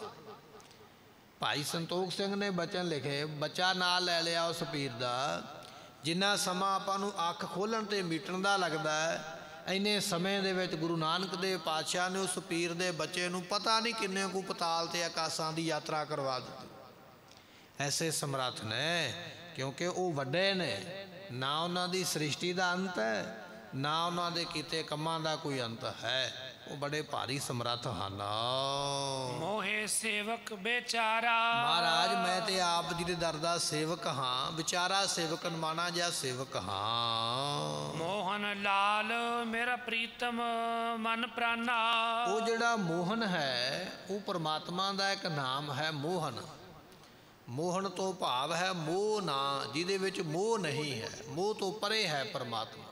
Speaker 1: ਭਾਈ ਸੰਤੋਖ ਸਿੰਘ ਨੇ ਬਚਨ ਲਿਖੇ, ਬੱਚਾ ਨਾਲ ਲੈ ਲਿਆ ਉਸ ਪੀਰ ਦਾ। ਜਿੰਨਾ ਸਮਾਂ ਆਪਾਂ ਨੂੰ ਅੱਖ ਖੋਲਣ ਤੇ ਮੀਟਣ ਦਾ ਲੱਗਦਾ ਹੈ ਇੰਨੇ ਸਮੇਂ ਦੇ ਵਿੱਚ ਗੁਰੂ ਨਾਨਕ ਦੇਵ ਪਾਤਸ਼ਾਹ ਨੇ ਉਸ ਪੀਰ ਦੇ ਬੱਚੇ ਨੂੰ ਪਤਾ ਨਹੀਂ ਕਿੰਨੇ ਕੁ ਪਤਾਲ ਤੇ ਆਕਾਸ਼ਾਂ ਦੀ ਯਾਤਰਾ ਕਰਵਾ ਦਿੱਤੀ। ਐਸੇ ਸਮਰੱਥ ਨੇ, ਕਿਉਂਕਿ ਉਹ ਵੱਡੇ ਨੇ। ਨਾ ਉਹਨਾਂ ਦੀ ਸ੍ਰਿਸ਼ਟੀ ਦਾ ਅੰਤ ਹੈ, ਨਾ ਉਹਨਾਂ ਦੇ ਕੀਤੇ ਕੰਮਾਂ ਦਾ ਕੋਈ ਅੰਤ ਹੈ। ਉਹ ਬੜੇ ਭਾਰੀ ਸਮਰੱਥ ਹਨ।
Speaker 2: ਮੋਹੇ ਸੇਵਕ ਬੇਚਾਰਾ।
Speaker 1: ਮਹਾਰਾਜ ਮੈਂ ਤੇ ਆਪ ਜੀ ਦੇ ਦਰ ਦਾ ਸੇਵਕ ਹਾਂ। ਵਿਚਾਰਾ ਸੇਵਕ ਅਨਮਾਨਾ ਜਿਹਾ ਸੇਵਕ ਹਾਂ।
Speaker 2: ਮੋਹਨ ਲਾਲ ਮੇਰਾ ਪ੍ਰੀਤਮ ਮਨ ਪ੍ਰਾਨਾ।
Speaker 1: ਉਹ ਜਿਹੜਾ ਮੋਹਨ ਹੈ ਉਹ ਪਰਮਾਤਮਾ ਦਾ ਇੱਕ ਨਾਮ ਹੈ ਮੋਹਨ। ਮੋਹਨ ਤੋਂ ਭਾਵ ਹੈ ਮੋਹ ਨਾ ਜਿਹਦੇ ਵਿੱਚ ਮੋਹ ਨਹੀਂ ਹੈ। ਮੋਹ ਤੋਂ ਪਰੇ ਹੈ ਪਰਮਾਤਮਾ।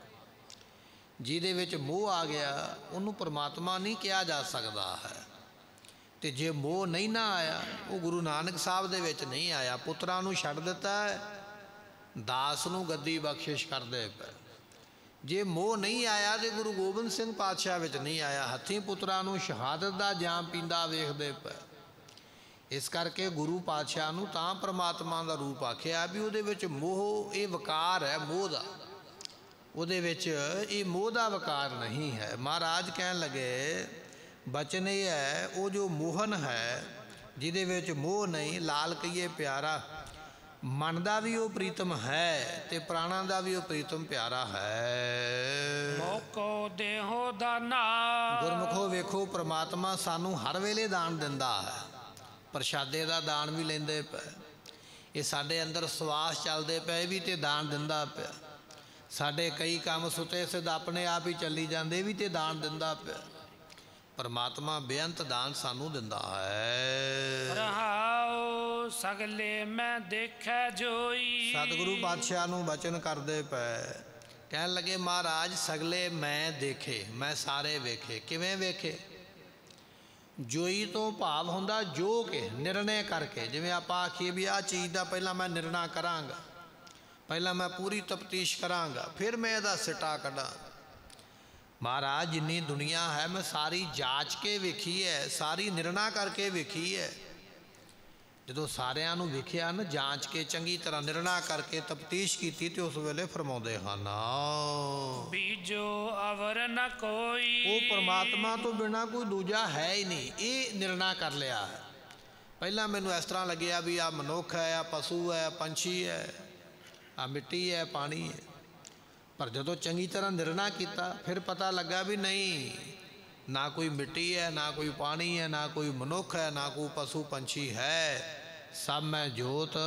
Speaker 1: ਜਿਹਦੇ ਵਿੱਚ ਮੋਹ ਆ ਗਿਆ, ਉਹਨੂੰ ਪਰਮਾਤਮਾ ਨਹੀਂ ਕਿਹਾ ਜਾ ਸਕਦਾ ਹੈ। ਤੇ ਜੇ ਮੋਹ ਨਹੀਂ ਨਾ ਆਇਆ, ਉਹ ਗੁਰੂ ਨਾਨਕ ਸਾਹਿਬ ਦੇ ਵਿੱਚ ਨਹੀਂ ਆਇਆ। ਪੁੱਤਰਾਂ ਨੂੰ ਛੱਡ ਦਿੱਤਾ ਦਾਸ ਨੂੰ ਗੱਦੀ ਬਖਸ਼ਿਸ਼ ਕਰਦੇ ਪਏ। ਜੇ ਮੋਹ ਨਹੀਂ ਆਇਆ ਤੇ ਗੁਰੂ ਗੋਬਿੰਦ ਸਿੰਘ ਪਾਤਸ਼ਾਹ ਵਿੱਚ ਨਹੀਂ ਆਇਆ, ਹੱਥੀਂ ਪੁੱਤਰਾਂ ਨੂੰ ਸ਼ਹਾਦਤ ਦਾ ਜਾਮ ਪੀਂਦਾ ਵੇਖਦੇ ਪਏ। ਇਸ ਕਰਕੇ ਗੁਰੂ ਪਾਤਸ਼ਾਹ ਨੂੰ ਤਾਂ ਪ੍ਰਮਾਤਮਾ ਦਾ ਰੂਪ ਆਖਿਆ ਵੀ ਉਹਦੇ ਵਿੱਚ ਮੋਹ, ਇਹ ਵਕਾਰ ਹੈ ਮੋਹ ਦਾ। ਉਹਦੇ ਵਿੱਚ ਇਹ ਮੋਹ ਦਾ ਵਕਾਰ ਨਹੀਂ ਹੈ। ਮਹਾਰਾਜ ਕਹਿਣ ਲੱਗੇ ਬਚਨ ਇਹ ਹੈ ਉਹ ਜੋ ਮੋਹਨ ਹੈ ਜਿਹਦੇ ਵਿੱਚ ਮੋਹ ਨਹੀਂ ਲਾਲ ਕਹੀਏ ਪਿਆਰਾ ਮਨ ਦਾ ਵੀ ਉਹ ਪ੍ਰੀਤਮ ਹੈ ਤੇ ਪ੍ਰਾਣਾਂ ਦਾ ਵੀ ਉਹ ਪ੍ਰੀਤਮ ਪਿਆਰਾ ਹੈ।
Speaker 2: ਮੋਕੋ ਦੇਹੋ ਦਾਨਾ
Speaker 1: ਗੁਰਮੁਖੋ ਵੇਖੋ ਪ੍ਰਮਾਤਮਾ ਸਾਨੂੰ ਹਰ ਵੇਲੇ ਦਾਨ ਦਿੰਦਾ ਹੈ। ਪ੍ਰਸ਼ਾਦੇ ਦਾ ਦਾਨ ਵੀ ਲੈਂਦੇ ਪਏ। ਇਹ ਸਾਡੇ ਅੰਦਰ ਸਵਾਸ ਚੱਲਦੇ ਪਏ ਵੀ ਤੇ ਦਾਨ ਦਿੰਦਾ ਪਿਆ। ਸਾਡੇ ਕਈ ਕੰਮ ਸੁਤੇ ਸਿੱਧ ਆਪਣੇ ਆਪ ਹੀ ਚੱਲੀ ਜਾਂਦੇ ਵੀ ਤੇ ਦਾਨ ਦਿੰਦਾ ਪਿਆ। ਪਰਮਾਤਮਾ ਬੇਅੰਤ ਦਾਨ ਸਾਨੂੰ ਦਿੰਦਾ ਹੈ।
Speaker 2: ਰਹਾਉ ਸਗਲੇ ਮੈਂ ਦੇਖੈ ਜੋਈ।
Speaker 1: ਸਤਿਗੁਰੂ ਪਾਤਸ਼ਾਹ ਨੂੰ ਬਚਨ ਕਰਦੇ ਪਏ। ਕਹਿਣ ਲੱਗੇ ਮਹਾਰਾਜ ਸਗਲੇ ਮੈਂ ਦੇਖੇ ਮੈਂ ਸਾਰੇ ਵੇਖੇ। ਕਿਵੇਂ ਵੇਖੇ? ਜੋਈ ਤੋਂ ਭਾਵ ਹੁੰਦਾ ਜੋ ਕੇ ਨਿਰਣੇ ਕਰਕੇ। ਜਿਵੇਂ ਆਪਾਂ ਆਖੀਏ ਵੀ ਆਹ ਚੀਜ਼ ਦਾ ਪਹਿਲਾਂ ਮੈਂ ਨਿਰਣਾ ਕਰਾਂਗਾ। ਪਹਿਲਾਂ ਮੈਂ ਪੂਰੀ ਤਫਤੀਸ਼ ਕਰਾਂਗਾ ਫਿਰ ਮੈਂ ਇਹਦਾ ਸਿਟਾ ਕੱਢਾਂ। ਮਹਾਰਾਜ ਜਿੰਨੀ ਦੁਨੀਆ ਹੈ ਮੈਂ ਸਾਰੀ ਜਾਂਚ ਕੇ ਵੇਖੀ ਹੈ ਸਾਰੀ ਨਿਰਣਾ ਕਰਕੇ ਵੇਖੀ ਹੈ। ਜਦੋਂ ਸਾਰਿਆਂ ਨੂੰ ਵੇਖਿਆ ਨਾ ਜਾਂਚ ਕੇ ਚੰਗੀ ਤਰ੍ਹਾਂ ਨਿਰਣਾ ਕਰਕੇ ਤਫਤੀਸ਼ ਕੀਤੀ ਤੇ ਉਸ ਵੇਲੇ ਫਰਮਾਉਂਦੇ ਹਨ
Speaker 2: ਬੀਜੋ ਅਵਰ ਨ ਕੋਈ।
Speaker 1: ਉਹ ਪਰਮਾਤਮਾ ਤੋਂ ਬਿਨਾ ਕੋਈ ਦੂਜਾ ਹੈ ਹੀ ਨਹੀਂ ਇਹ ਨਿਰਣਾ ਕਰ ਲਿਆ ਪਹਿਲਾਂ ਮੈਨੂੰ ਇਸ ਤਰ੍ਹਾਂ ਲੱਗਿਆ ਵੀ ਆ ਮਨੁੱਖ ਹੈ ਆ ਪਸ਼ੂ ਹੈ ਪੰਛੀ ਹੈ। ਆ ਮਿੱਟੀ ਹੈ ਪਾਣੀ ਹੈ ਪਰ ਜਦੋਂ ਚੰਗੀ ਤਰ੍ਹਾਂ ਨਿਰਣਾ ਕੀਤਾ ਫਿਰ ਪਤਾ ਲੱਗਾ ਵੀ ਨਹੀਂ ਨਾ ਕੋਈ ਮਿੱਟੀ ਹੈ ਨਾ ਕੋਈ ਪਾਣੀ ਹੈ ਨਾ ਕੋਈ ਮਨੁੱਖ ਹੈ ਨਾ ਕੋਈ ਪਸ਼ੂ ਪੰਛੀ ਹੈ ਸਭ ਮੈਂ ਜੋਤ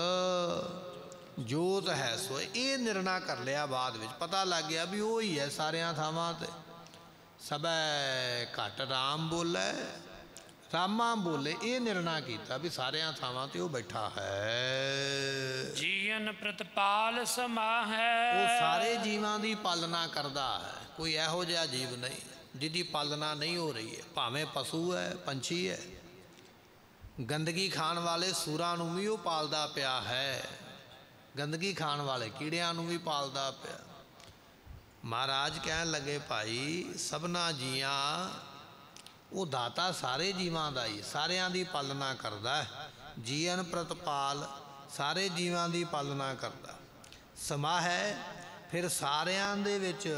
Speaker 1: ਜੋਤ ਹੈ ਸੋਏ ਇਹ ਨਿਰਣਾ ਕਰ ਲਿਆ ਬਾਅਦ ਵਿੱਚ ਪਤਾ ਲੱਗ ਗਿਆ ਵੀ ਉਹ ਹੀ ਹੈ ਸਾਰਿਆਂ ਥਾਵਾਂ ਤੇ ਸਭੈ ਘਟ ਰਾਮ ਬੋਲੇ ਰਾਮਾ ਬੋਲੇ ਇਹ ਨਿਰਣਾ ਕੀਤਾ ਵੀ ਸਾਰਿਆਂ ਥਾਵਾਂ ਤੇ ਉਹ ਬੈਠਾ ਹੈ।
Speaker 2: ਜੀਵਨ ਪ੍ਰਤਪਾਲ ਸਮਾ
Speaker 1: ਉਹ
Speaker 2: ਹੈ
Speaker 1: ਸਾਰੇ ਜੀਵਾਂ ਦੀ ਪਾਲਣਾ ਕਰਦਾ ਹੈ। ਕੋਈ ਇਹੋ ਜਿਹਾ ਜੀਵ ਨਹੀਂ ਜਿਹਦੀ ਪਾਲਣਾ ਨਹੀਂ ਹੋ ਰਹੀ ਹੈ। ਭਾਵੇਂ ਪਸ਼ੂ ਹੈ ਪੰਛੀ ਹੈ। ਗੰਦਗੀ ਖਾਣ ਵਾਲੇ ਸੂਰਾਂ ਨੂੰ ਵੀ ਉਹ ਪਾਲਦਾ ਪਿਆ ਹੈ। ਗੰਦਗੀ ਖਾਣ ਵਾਲੇ ਕੀੜਿਆਂ ਨੂੰ ਵੀ ਪਾਲਦਾ ਪਿਆ। ਮਹਾਰਾਜ ਕਹਿਣ ਲੱਗੇ ਭਾਈ ਸਭਨਾ ਜੀਆਂ ਉਹ ਦਾਤਾ ਸਾਰੇ ਜੀਵਾਂ ਦਾ ਹੀ ਸਾਰਿਆਂ ਦੀ ਪਾਲਣਾ ਕਰਦਾ ਹੈ। ਜੀਵਨ ਪ੍ਰਤਪਾਲ ਸਾਰੇ ਜੀਵਾਂ ਦੀ ਪਾਲਣਾ ਕਰਦਾ ਸਮਾ ਹੈ ਫਿਰ ਸਾਰਿਆਂ ਦੇ ਵਿੱਚ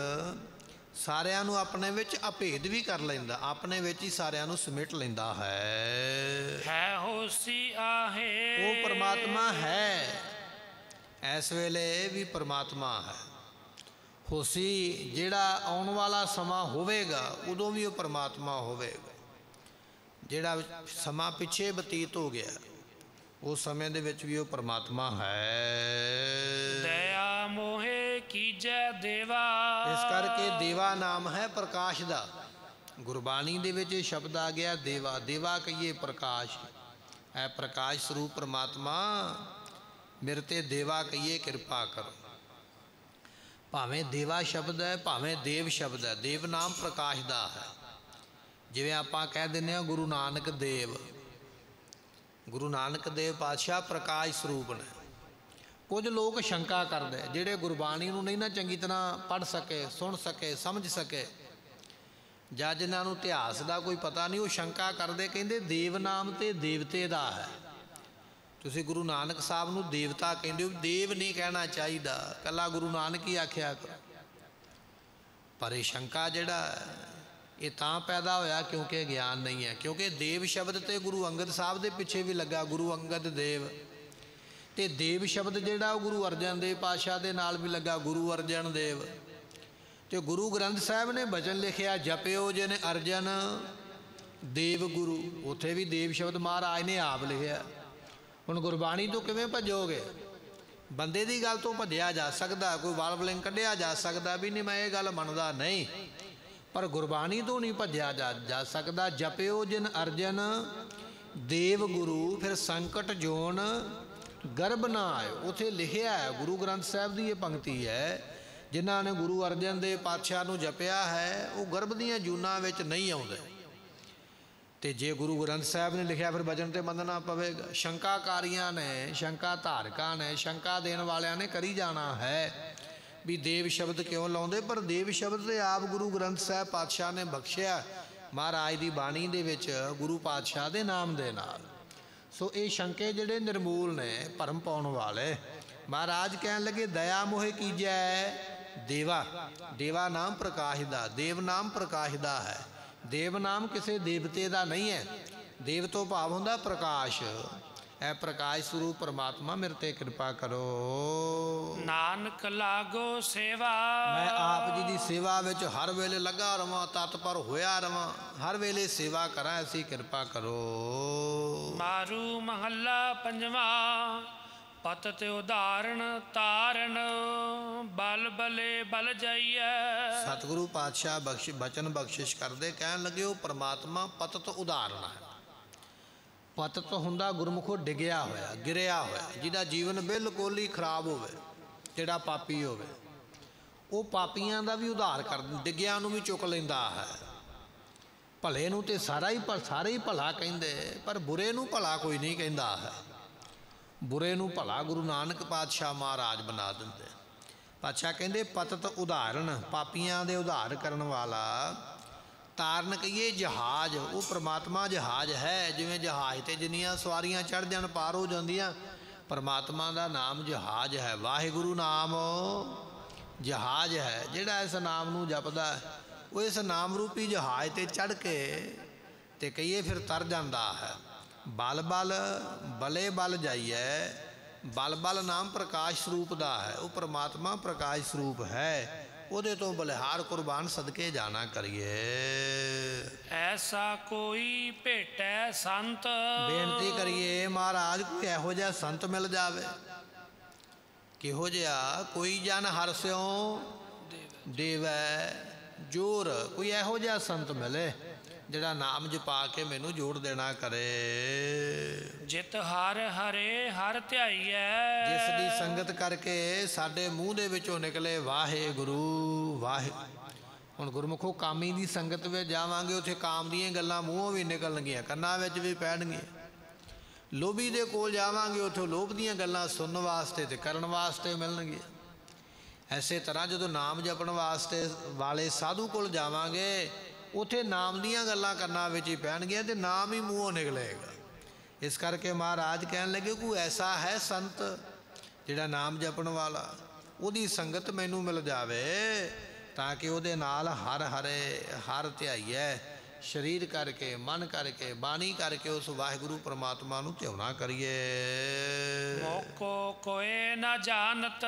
Speaker 1: ਸਾਰਿਆਂ ਨੂੰ ਆਪਣੇ ਵਿੱਚ ਅਭੇਦ ਵੀ ਕਰ ਲੈਂਦਾ ਆਪਣੇ ਵਿੱਚ ਹੀ ਸਾਰਿਆਂ ਨੂੰ ਸਮੇਟ ਲੈਂਦਾ ਹੈ।
Speaker 2: ਹੈ ਹੋਸੀ ਆਹੇ।
Speaker 1: ਉਹ ਪਰਮਾਤਮਾ ਹੈ। ਇਸ ਵੇਲੇ ਵੀ ਪਰਮਾਤਮਾ ਹੈ। ਹੋਸੀ ਜਿਹੜਾ ਆਉਣ ਵਾਲਾ ਸਮਾਂ ਹੋਵੇਗਾ ਉਦੋਂ ਵੀ ਉਹ ਪਰਮਾਤਮਾ ਹੋਵੇਗਾ। ਜਿਹੜਾ ਸਮਾਂ ਪਿੱਛੇ ਬਤੀਤ ਹੋ ਗਿਆ ਉਸ ਸਮੇਂ ਦੇ ਵਿੱਚ ਵੀ ਉਹ ਪਰਮਾਤਮਾ ਹੈ।
Speaker 2: ਦਇਆ ਮੋਹਿ ਕੀਜੈ ਦੇਵਾ।
Speaker 1: ਇਸ ਕਰਕੇ ਦੇਵਾ ਨਾਮ ਹੈ ਪ੍ਰਕਾਸ਼ ਦਾ। ਗੁਰਬਾਣੀ ਦੇ ਵਿੱਚ ਇਹ ਸ਼ਬਦ ਆ ਗਿਆ ਦੇਵਾ। ਦੇਵਾ ਕਹੀਏ ਪ੍ਰਕਾਸ਼। ਹੈ ਪ੍ਰਕਾਸ਼ ਸਰੂਪ ਪ੍ਰਮਾਤਮਾ ਮੇਰੇ ਤੇ ਦੇਵਾ ਕਹੀਏ ਕਿਰਪਾ ਕਰੋ। ਭਾਵੇਂ ਦੇਵਾ ਸ਼ਬਦ ਹੈ, ਭਾਵੇਂ ਦੇਵ ਸ਼ਬਦ ਹੈ, ਦੇਵ ਨਾਮ ਪ੍ਰਕਾਸ਼ ਦਾ ਹੈ। ਜਿਵੇਂ ਆਪਾਂ ਕਹਿ ਦਿੰਦੇ ਹਾਂ ਗੁਰੂ ਨਾਨਕ ਦੇਵ, ਗੁਰੂ ਨਾਨਕ ਦੇਵ ਪਾਤਸ਼ਾਹ ਪ੍ਰਕਾਸ਼ ਸਰੂਪ ਨੇ। ਕੁਝ ਲੋਕ ਸ਼ੰਕਾ ਕਰਦੇ, ਜਿਹੜੇ ਗੁਰਬਾਣੀ ਨੂੰ ਨਹੀਂ ਨਾ ਚੰਗੀ ਤਰ੍ਹਾਂ ਪੜ੍ਹ ਸਕੇ, ਸੁਣ ਸਕੇ, ਸਮਝ ਸਕੇ। ਜਾਂ ਜਿਨ੍ਹਾਂ ਨੂੰ ਇਤਿਹਾਸ ਦਾ ਕੋਈ ਪਤਾ ਨਹੀਂ, ਉਹ ਸ਼ੰਕਾ ਕਰਦੇ, ਕਹਿੰਦੇ ਦੇਵ ਨਾਮ ਤੇ ਦੇਵਤੇ ਦਾ ਹੈ। ਤੁਸੀਂ ਗੁਰੂ ਨਾਨਕ ਸਾਹਿਬ ਨੂੰ ਦੇਵਤਾ ਕਹਿੰਦੇ ਹੋ, ਦੇਵ ਨਹੀਂ ਕਹਿਣਾ ਚਾਹੀਦਾ। ਕੱਲਾ ਗੁਰੂ ਨਾਨਕ ਹੀ ਆਖਿਆ ਕਰੋ। ਪਰ ਇਹ ਸ਼ੰਕਾ ਜਿਹੜਾ ਇਹ ਤਾਂ ਪੈਦਾ ਹੋਇਆ ਕਿਉਂਕਿ ਗਿਆਨ ਨਹੀਂ ਹੈ। ਕਿਉਂਕਿ ਦੇਵ ਸ਼ਬਦ ਤੇ ਗੁਰੂ ਅੰਗਦ ਸਾਹਿਬ ਦੇ ਪਿੱਛੇ ਵੀ ਲੱਗਾ, ਗੁਰੂ ਅੰਗਦ ਦੇਵ। ਤੇ ਦੇਵ ਸ਼ਬਦ ਜਿਹੜਾ ਉਹ ਗੁਰੂ ਅਰਜਨ ਦੇਵ ਪਾਤਸ਼ਾਹ ਦੇ ਨਾਲ ਵੀ ਲੱਗਾ, ਗੁਰੂ ਅਰਜਨ ਦੇਵ। ਤੇ ਗੁਰੂ ਗ੍ਰੰਥ ਸਾਹਿਬ ਨੇ ਬਚਨ ਲਿਖਿਆ, ਜਪਿਓ ਜਿਨ ਅਰਜਨ, ਦੇਵ ਗੁਰੂ। ਉਥੇ ਵੀ ਦੇਵ ਸ਼ਬਦ ਮਹਾਰਾਜ ਨੇ ਆਪ ਲਿਖਿਆ। ਹੁਣ ਗੁਰਬਾਣੀ ਤੋਂ ਕਿਵੇਂ ਭੱਜੋਗੇ? ਬੰਦੇ ਦੀ ਗੱਲ ਤੋਂ ਭੱਜਿਆ ਜਾ ਸਕਦਾ, ਕੋਈ ਵਾਲਵਲਿੰਗ ਕੱਢਿਆ ਜਾ ਸਕਦਾ ਵੀ ਨਹੀਂ, ਮੈਂ ਇਹ ਗੱਲ ਮੰਨਦਾ ਨਹੀਂ। ਪਰ ਗੁਰਬਾਣੀ ਤੋਂ ਨਹੀਂ ਭੱਜਿਆ ਜਾ ਜਾ ਸਕਦਾ, ਜਪਿਓ ਜਿਨ ਅਰਜਨ, ਦੇਵ ਗੁਰੂ, ਫਿਰ ਸੰਕਟ ਜੋਨ, ਗਰਭ ਨਾ ਆਇਓ। ਉਥੇ ਲਿਖਿਆ ਹੈ, ਗੁਰੂ ਗ੍ਰੰਥ ਸਾਹਿਬ ਦੀ ਇਹ ਪੰਕਤੀ ਹੈ, ਜਿਨ੍ਹਾਂ ਨੇ ਗੁਰੂ ਅਰਜਨ ਦੇ ਪਾਤਸ਼ਾਹ ਨੂੰ ਜਪਿਆ ਹੈ, ਉਹ ਗਰਭ ਦੀਆਂ ਜੂਨਾਂ ਵਿੱਚ ਨਹੀਂ ਆਉਂਦੇ। ਤੇ ਜੇ ਗੁਰੂ ਗ੍ਰੰਥ ਸਾਹਿਬ ਨੇ ਲਿਖਿਆ, ਫਿਰ ਵਜਨ ਤੇ ਮੰਨਣਾ ਪਵੇਗਾ ਸ਼ੰਕਾਕਾਰੀਆਂ ਨੇ ਸ਼ੰਕਾ ਧਾਰਕਾਂ ਨੇ, ਸ਼ੰਕਾ ਦੇਣ ਵਾਲਿਆਂ ਨੇ ਕਰੀ ਜਾਣਾ ਹੈ। ਵੀ ਦੇਵ ਸ਼ਬਦ ਕਿਉਂ ਲਾਉਂਦੇ? ਪਰ ਦੇਵ ਸ਼ਬਦ ਤੇ ਆਪ ਗੁਰੂ ਗ੍ਰੰਥ ਸਾਹਿਬ ਪਾਤਸ਼ਾਹ ਨੇ ਬਖਸ਼ਿਆ। ਮਹਾਰਾਜ ਦੀ ਬਾਣੀ ਦੇ ਵਿੱਚ ਗੁਰੂ ਪਾਤਸ਼ਾਹ ਦੇ ਨਾਮ ਦੇ ਨਾਲ। ਸੋ ਇਹ ਸ਼ੰਕੇ ਜਿਹੜੇ ਨਿਰਮੂਲ ਨੇ, ਭਰਮ ਪਾਉਣ ਵਾਲੇ। ਮਹਾਰਾਜ ਕਹਿਣ ਲੱਗੇ, ਦਇਆ ਮੋਹਿ ਕੀਜੈ ਦੇਵਾ। ਦੇਵਾ ਨਾਮ ਪ੍ਰਕਾਸ਼ ਦਾ, ਦੇਵ ਨਾਮ ਪ੍ਰਕਾਸ਼ ਦਾ ਹੈ। ਦੇਵ ਨਾਮ ਕਿਸੇ ਦੇਵਤੇ ਦਾ ਨਹੀਂ ਹੈ। ਦੇਵ ਤੋਂ ਭਾਵ ਹੁੰਦਾ ਪ੍ਰਕਾਸ਼। ਇਹ ਪ੍ਰਕਾਸ਼ ਸਰੂਪ ਪਰਮਾਤਮਾ ਮੇਰੇ ਤੇ ਕਿਰਪਾ ਕਰੋ।
Speaker 2: ਨਾਨਕ ਲਾਗੋ ਸੇਵਾ।
Speaker 1: ਮੈਂ ਆਪ ਜੀ ਦੀ ਸੇਵਾ ਵਿੱਚ ਹਰ ਵੇਲੇ ਲੱਗਾ ਰਵਾਂ ਤਤਪਰ ਹੋਇਆ ਰਵਾਂ। ਹਰ ਵੇਲੇ ਸੇਵਾ ਕਰਾਂ ਐਸੀ ਕਿਰਪਾ ਕਰੋ।
Speaker 2: ਮਾਰੂ ਮਹੱਲਾ ਪੰਜਵਾ। ਪਤ ਤੇ ਉਦਾਹਰਣ ਤਾਰਨ, ਬਲ ਬਲੇ ਬਲ ਜਾਈਐ।
Speaker 1: ਸਤਿਗੁਰੂ ਪਾਤਸ਼ਾਹ ਬਖਸ਼ ਬਚਨ ਬਖਸ਼ਿਸ਼ ਕਰਦੇ, ਕਹਿਣ ਲੱਗੇ, ਉਹ ਪ੍ਰਮਾਤਮਾ ਪਤਤ ਉਦਾਹਰਣ ਹੈ। ਪਤਤ ਹੁੰਦਾ ਗੁਰਮੁਖੋ ਡਿਗਿਆ ਹੋਇਆ, ਗਿਰਿਆ ਹੋਇਆ, ਜਿਹਦਾ ਜੀਵਨ ਬਿਲਕੁਲ ਹੀ ਖਰਾਬ ਹੋਵੇ, ਜਿਹੜਾ ਪਾਪੀ ਹੋਵੇ। ਉਹ ਪਾਪੀਆਂ ਦਾ ਵੀ ਉਧਾਰ ਕਰ, ਡਿੱਗਿਆਂ ਨੂੰ ਵੀ ਚੁੱਕ ਲੈਂਦਾ ਹੈ। ਭਲੇ ਨੂੰ ਤੇ ਸਾਰਾ ਹੀ ਭਲ ਸਾਰੇ ਹੀ ਭਲਾ ਕਹਿੰਦੇ, ਪਰ ਬੁਰੇ ਨੂੰ ਭਲਾ ਕੋਈ ਨਹੀਂ ਕਹਿੰਦਾ ਹੈ। ਬੁਰੇ ਨੂੰ ਭਲਾ ਗੁਰੂ ਨਾਨਕ ਪਾਤਸ਼ਾਹ ਮਹਾਰਾਜ ਬਣਾ ਦਿੰਦੇ। ਪਾਤਸ਼ਾਹ ਕਹਿੰਦੇ, ਪਤਤ ਉਦਾਹਰਣ, ਪਾਪੀਆਂ ਦੇ ਉਧਾਰ ਕਰਨ ਵਾਲਾ। ਤਾਰਨ ਕਹੀਏ, ਜਹਾਜ਼, ਉਹ ਪ੍ਰਮਾਤਮਾ ਜਹਾਜ਼ ਹੈ, ਜਿਵੇਂ ਜਹਾਜ਼ ਤੇ ਜਿੰਨੀਆਂ ਸਵਾਰੀਆਂ ਚੜ ਜਾਣ, ਪਾਰ ਹੋ ਜਾਂਦੀਆਂ। ਪਰਮਾਤਮਾ ਦਾ ਨਾਮ ਜਹਾਜ਼ ਹੈ, ਵਾਹਿਗੁਰੂ ਨਾਮ ਜਹਾਜ਼ ਹੈ। ਜਿਹੜਾ ਇਸ ਨਾਮ ਨੂੰ ਜਪਦਾ, ਉਹ ਇਸ ਨਾਮ ਰੂਪੀ ਜਹਾਜ਼ ਤੇ ਚੜ ਕੇ ਤੇ ਕਹੀਏ ਫਿਰ ਤਰ ਜਾਂਦਾ ਹੈ। ਬਲ ਬਲ ਬਲੇ ਬਲ ਜਾਈਐ ਬਲ ਬਲ ਨਾਮ ਪ੍ਰਕਾਸ਼ ਸਰੂਪ ਦਾ ਹੈ ਉਹ ਪ੍ਰਮਾਤਮਾ ਪ੍ਰਕਾਸ਼ ਸਰੂਪ ਹੈ ਉਹਦੇ ਤੋਂ ਬਲਿਹਾਰ ਕੁਰਬਾਨ ਸਦਕੇ ਜਾਣਾ ਕਰੀਏ
Speaker 2: ਐਸਾ ਕੋਈ ਭੇਟੈ ਸੰਤ
Speaker 1: ਬੇਨਤੀ ਕਰੀਏ ਮਹਾਰਾਜ ਕੋਈ ਇਹੋ ਜਿਹਾ ਸੰਤ ਮਿਲ ਜਾਵੇ ਕਿਹੋ ਜਿਹਾ ਕੋਈ ਜਨ ਹਰਸਿਓ ਦੇਵੈ ਜੋਰ ਕੋਈ ਇਹੋ ਜਿਹਾ ਸੰਤ ਮਿਲੇ ਜਿਹੜਾ ਨਾਮ ਜਪਾ ਕੇ ਮੈਨੂੰ ਜੋੜ ਦੇਣਾ ਕਰੇ।
Speaker 2: ਜਿਤ ਹਰ ਹਰੇ ਹਰ ਧਿਆਈਐ।
Speaker 1: ਜਿਸ ਦੀ ਸੰਗਤ ਕਰਕੇ ਸਾਡੇ ਮੂੰਹ ਦੇ ਵਿੱਚੋਂ ਨਿਕਲੇ ਵਾਹਿਗੁਰੂ ਵਾਹਿ। ਹੁਣ ਗੁਰਮੁਖੋ ਕਾਮੀ ਦੀ ਸੰਗਤ ਵਿੱਚ ਜਾਵਾਂਗੇ ਉੱਥੇ ਕਾਮ ਦੀਆਂ ਗੱਲਾਂ ਮੂੰਹੋਂ ਵੀ ਨਿਕਲਣਗੀਆਂ ਕੰਨਾਂ ਵਿੱਚ ਵੀ ਪੈਣਗੀਆਂ। ਲੋਭੀ ਦੇ ਕੋਲ ਜਾਵਾਂਗੇ ਉੱਥੇ ਲੋਭ ਦੀਆਂ ਗੱਲਾਂ ਸੁਣਨ ਵਾਸਤੇ ਤੇ ਕਰਨ ਵਾਸਤੇ ਮਿਲਣਗੀਆਂ। ਐਸੇ ਤਰ੍ਹਾਂ ਜਦੋਂ ਨਾਮ ਜਪਣ ਵਾਸਤੇ ਵਾਲੇ ਸਾਧੂ ਕੋਲ ਜਾਵਾਂਗੇ ਉੱਥੇ ਨਾਮ ਦੀਆਂ ਗੱਲਾਂ ਕੰਨਾਂ ਵਿੱਚ ਹੀ ਪੈਣਗੀਆਂ ਤੇ ਨਾਮ ਹੀ ਮੂੰਹੋਂ ਨਿਕਲੇਗਾ। ਇਸ ਕਰਕੇ ਮਹਾਰਾਜ ਕਹਿਣ ਲੱਗੇ, ਕੋਈ ਐਸਾ ਹੈ ਸੰਤ ਜਿਹੜਾ ਨਾਮ ਜਪਣ ਵਾਲਾ? ਉਹਦੀ ਸੰਗਤ ਮੈਨੂੰ ਮਿਲ ਜਾਵੇ ਤਾਂ ਕਿ ਉਹਦੇ ਨਾਲ ਹਰ ਹਰੇ, ਹਰ ਧਿਆਈਐ, ਸਰੀਰ ਕਰਕੇ, ਮਨ ਕਰਕੇ, ਬਾਣੀ ਕਰਕੇ ਉਸ ਵਾਹਿਗੁਰੂ ਪ੍ਰਮਾਤਮਾ ਨੂੰ ਧਿਆਉਣਾ ਕਰੀਏ।
Speaker 2: ਮੋਕੋ ਕੋਏ ਨਾ ਜਾਣਤ।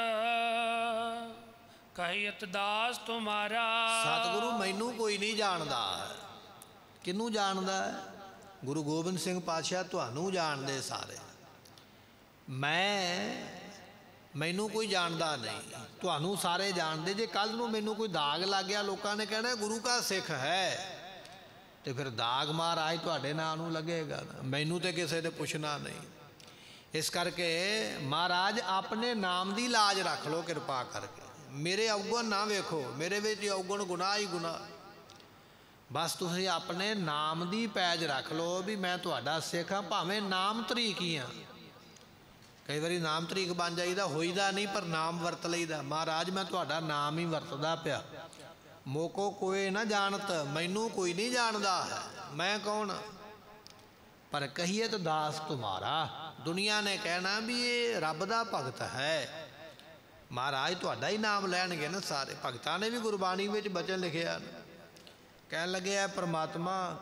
Speaker 2: ਕਹਿਤ ਦਾਸ ਤੁਮਾਰਾ।
Speaker 1: ਸਤਿਗੁਰੂ ਮੈਨੂੰ ਕੋਈ ਨਹੀਂ ਜਾਣਦਾ। ਕਿਹਨੂੰ ਜਾਣਦਾ? ਗੁਰੂ ਗੋਬਿੰਦ ਸਿੰਘ ਪਾਤਸ਼ਾਹ ਤੁਹਾਨੂੰ ਜਾਣਦੇ ਸਾਰੇ। ਮੈਂ, ਮੈਨੂੰ ਕੋਈ ਜਾਣਦਾ ਨਹੀਂ। ਤੁਹਾਨੂੰ ਸਾਰੇ ਜਾਣਦੇ। ਜੇ ਕੱਲ ਨੂੰ ਮੈਨੂੰ ਕੋਈ ਦਾਗ ਲੱਗ ਗਿਆ, ਲੋਕਾਂ ਨੇ ਕਹਿਣਾ, ਗੁਰੂ ਕਾ ਸਿੱਖ ਹੈ। ਤੇ ਫਿਰ ਦਾਗ ਮਹਾਰਾਜ ਤੁਹਾਡੇ ਨਾਂ ਨੂੰ ਲੱਗੇਗਾ। ਮੈਨੂੰ ਤੇ ਕਿਸੇ ਦੇ ਪੁੱਛਣਾ ਨਹੀਂ। ਇਸ ਕਰਕੇ ਮਹਾਰਾਜ ਆਪਣੇ ਨਾਮ ਦੀ ਲਾਜ ਰੱਖ ਲਓ ਕਿਰਪਾ ਕਰਕੇ। ਮੇਰੇ ਔਗਣ ਨਾ ਵੇਖੋ, ਮੇਰੇ ਵਿੱਚ ਔਗਣ ਗੁਨਾਹ ਹੀ ਗੁਨਾਹ। ਬਸ ਤੁਸੀਂ ਆਪਣੇ ਨਾਮ ਦੀ ਪੈਜ ਰੱਖ ਲਓ ਵੀ ਮੈਂ ਤੁਹਾਡਾ ਸਿੱਖ ਹਾਂ, ਭਾਵੇਂ ਨਾਮ ਤਰੀਕ ਹੀ ਆ। ਕਈ ਵਾਰੀ ਨਾਮ ਤਰੀਕ ਬਣ ਜਾਈਦਾ, ਹੋਈਦਾ ਨਹੀਂ, ਪਰ ਨਾਮ ਵਰਤ ਲਈਦਾ। ਮਹਾਰਾਜ, ਮੈਂ ਤੁਹਾਡਾ ਨਾਮ ਹੀ ਵਰਤਦਾ ਪਿਆ। ਮੋਕੋ ਕੋਈ ਨਾ ਜਾਣਤ, ਮੈਨੂੰ ਕੋਈ ਨਹੀਂ ਜਾਣਦਾ। ਮੈਂ ਕੌਣ? ਪਰ ਕਹੀਏ ਤਾਂ ਦਾਸ ਤੁਮਾਰਾ ਦੁਨੀਆ ਨੇ ਕਹਿਣਾ ਵੀ ਇਹ ਰੱਬ ਦਾ ਭਗਤ ਹੈ। ਮਹਾਰਾਜ ਤੁਹਾਡਾ ਹੀ ਨਾਮ ਲੈਣਗੇ ਨਾ ਸਾਰੇ। ਭਗਤਾਂ ਨੇ ਵੀ ਗੁਰਬਾਣੀ ਵਿੱਚ ਬਚਨ ਲਿਖਿਆ। ਕਹਿਣ ਲੱਗੇ ਆ ਪ੍ਰਮਾਤਮਾ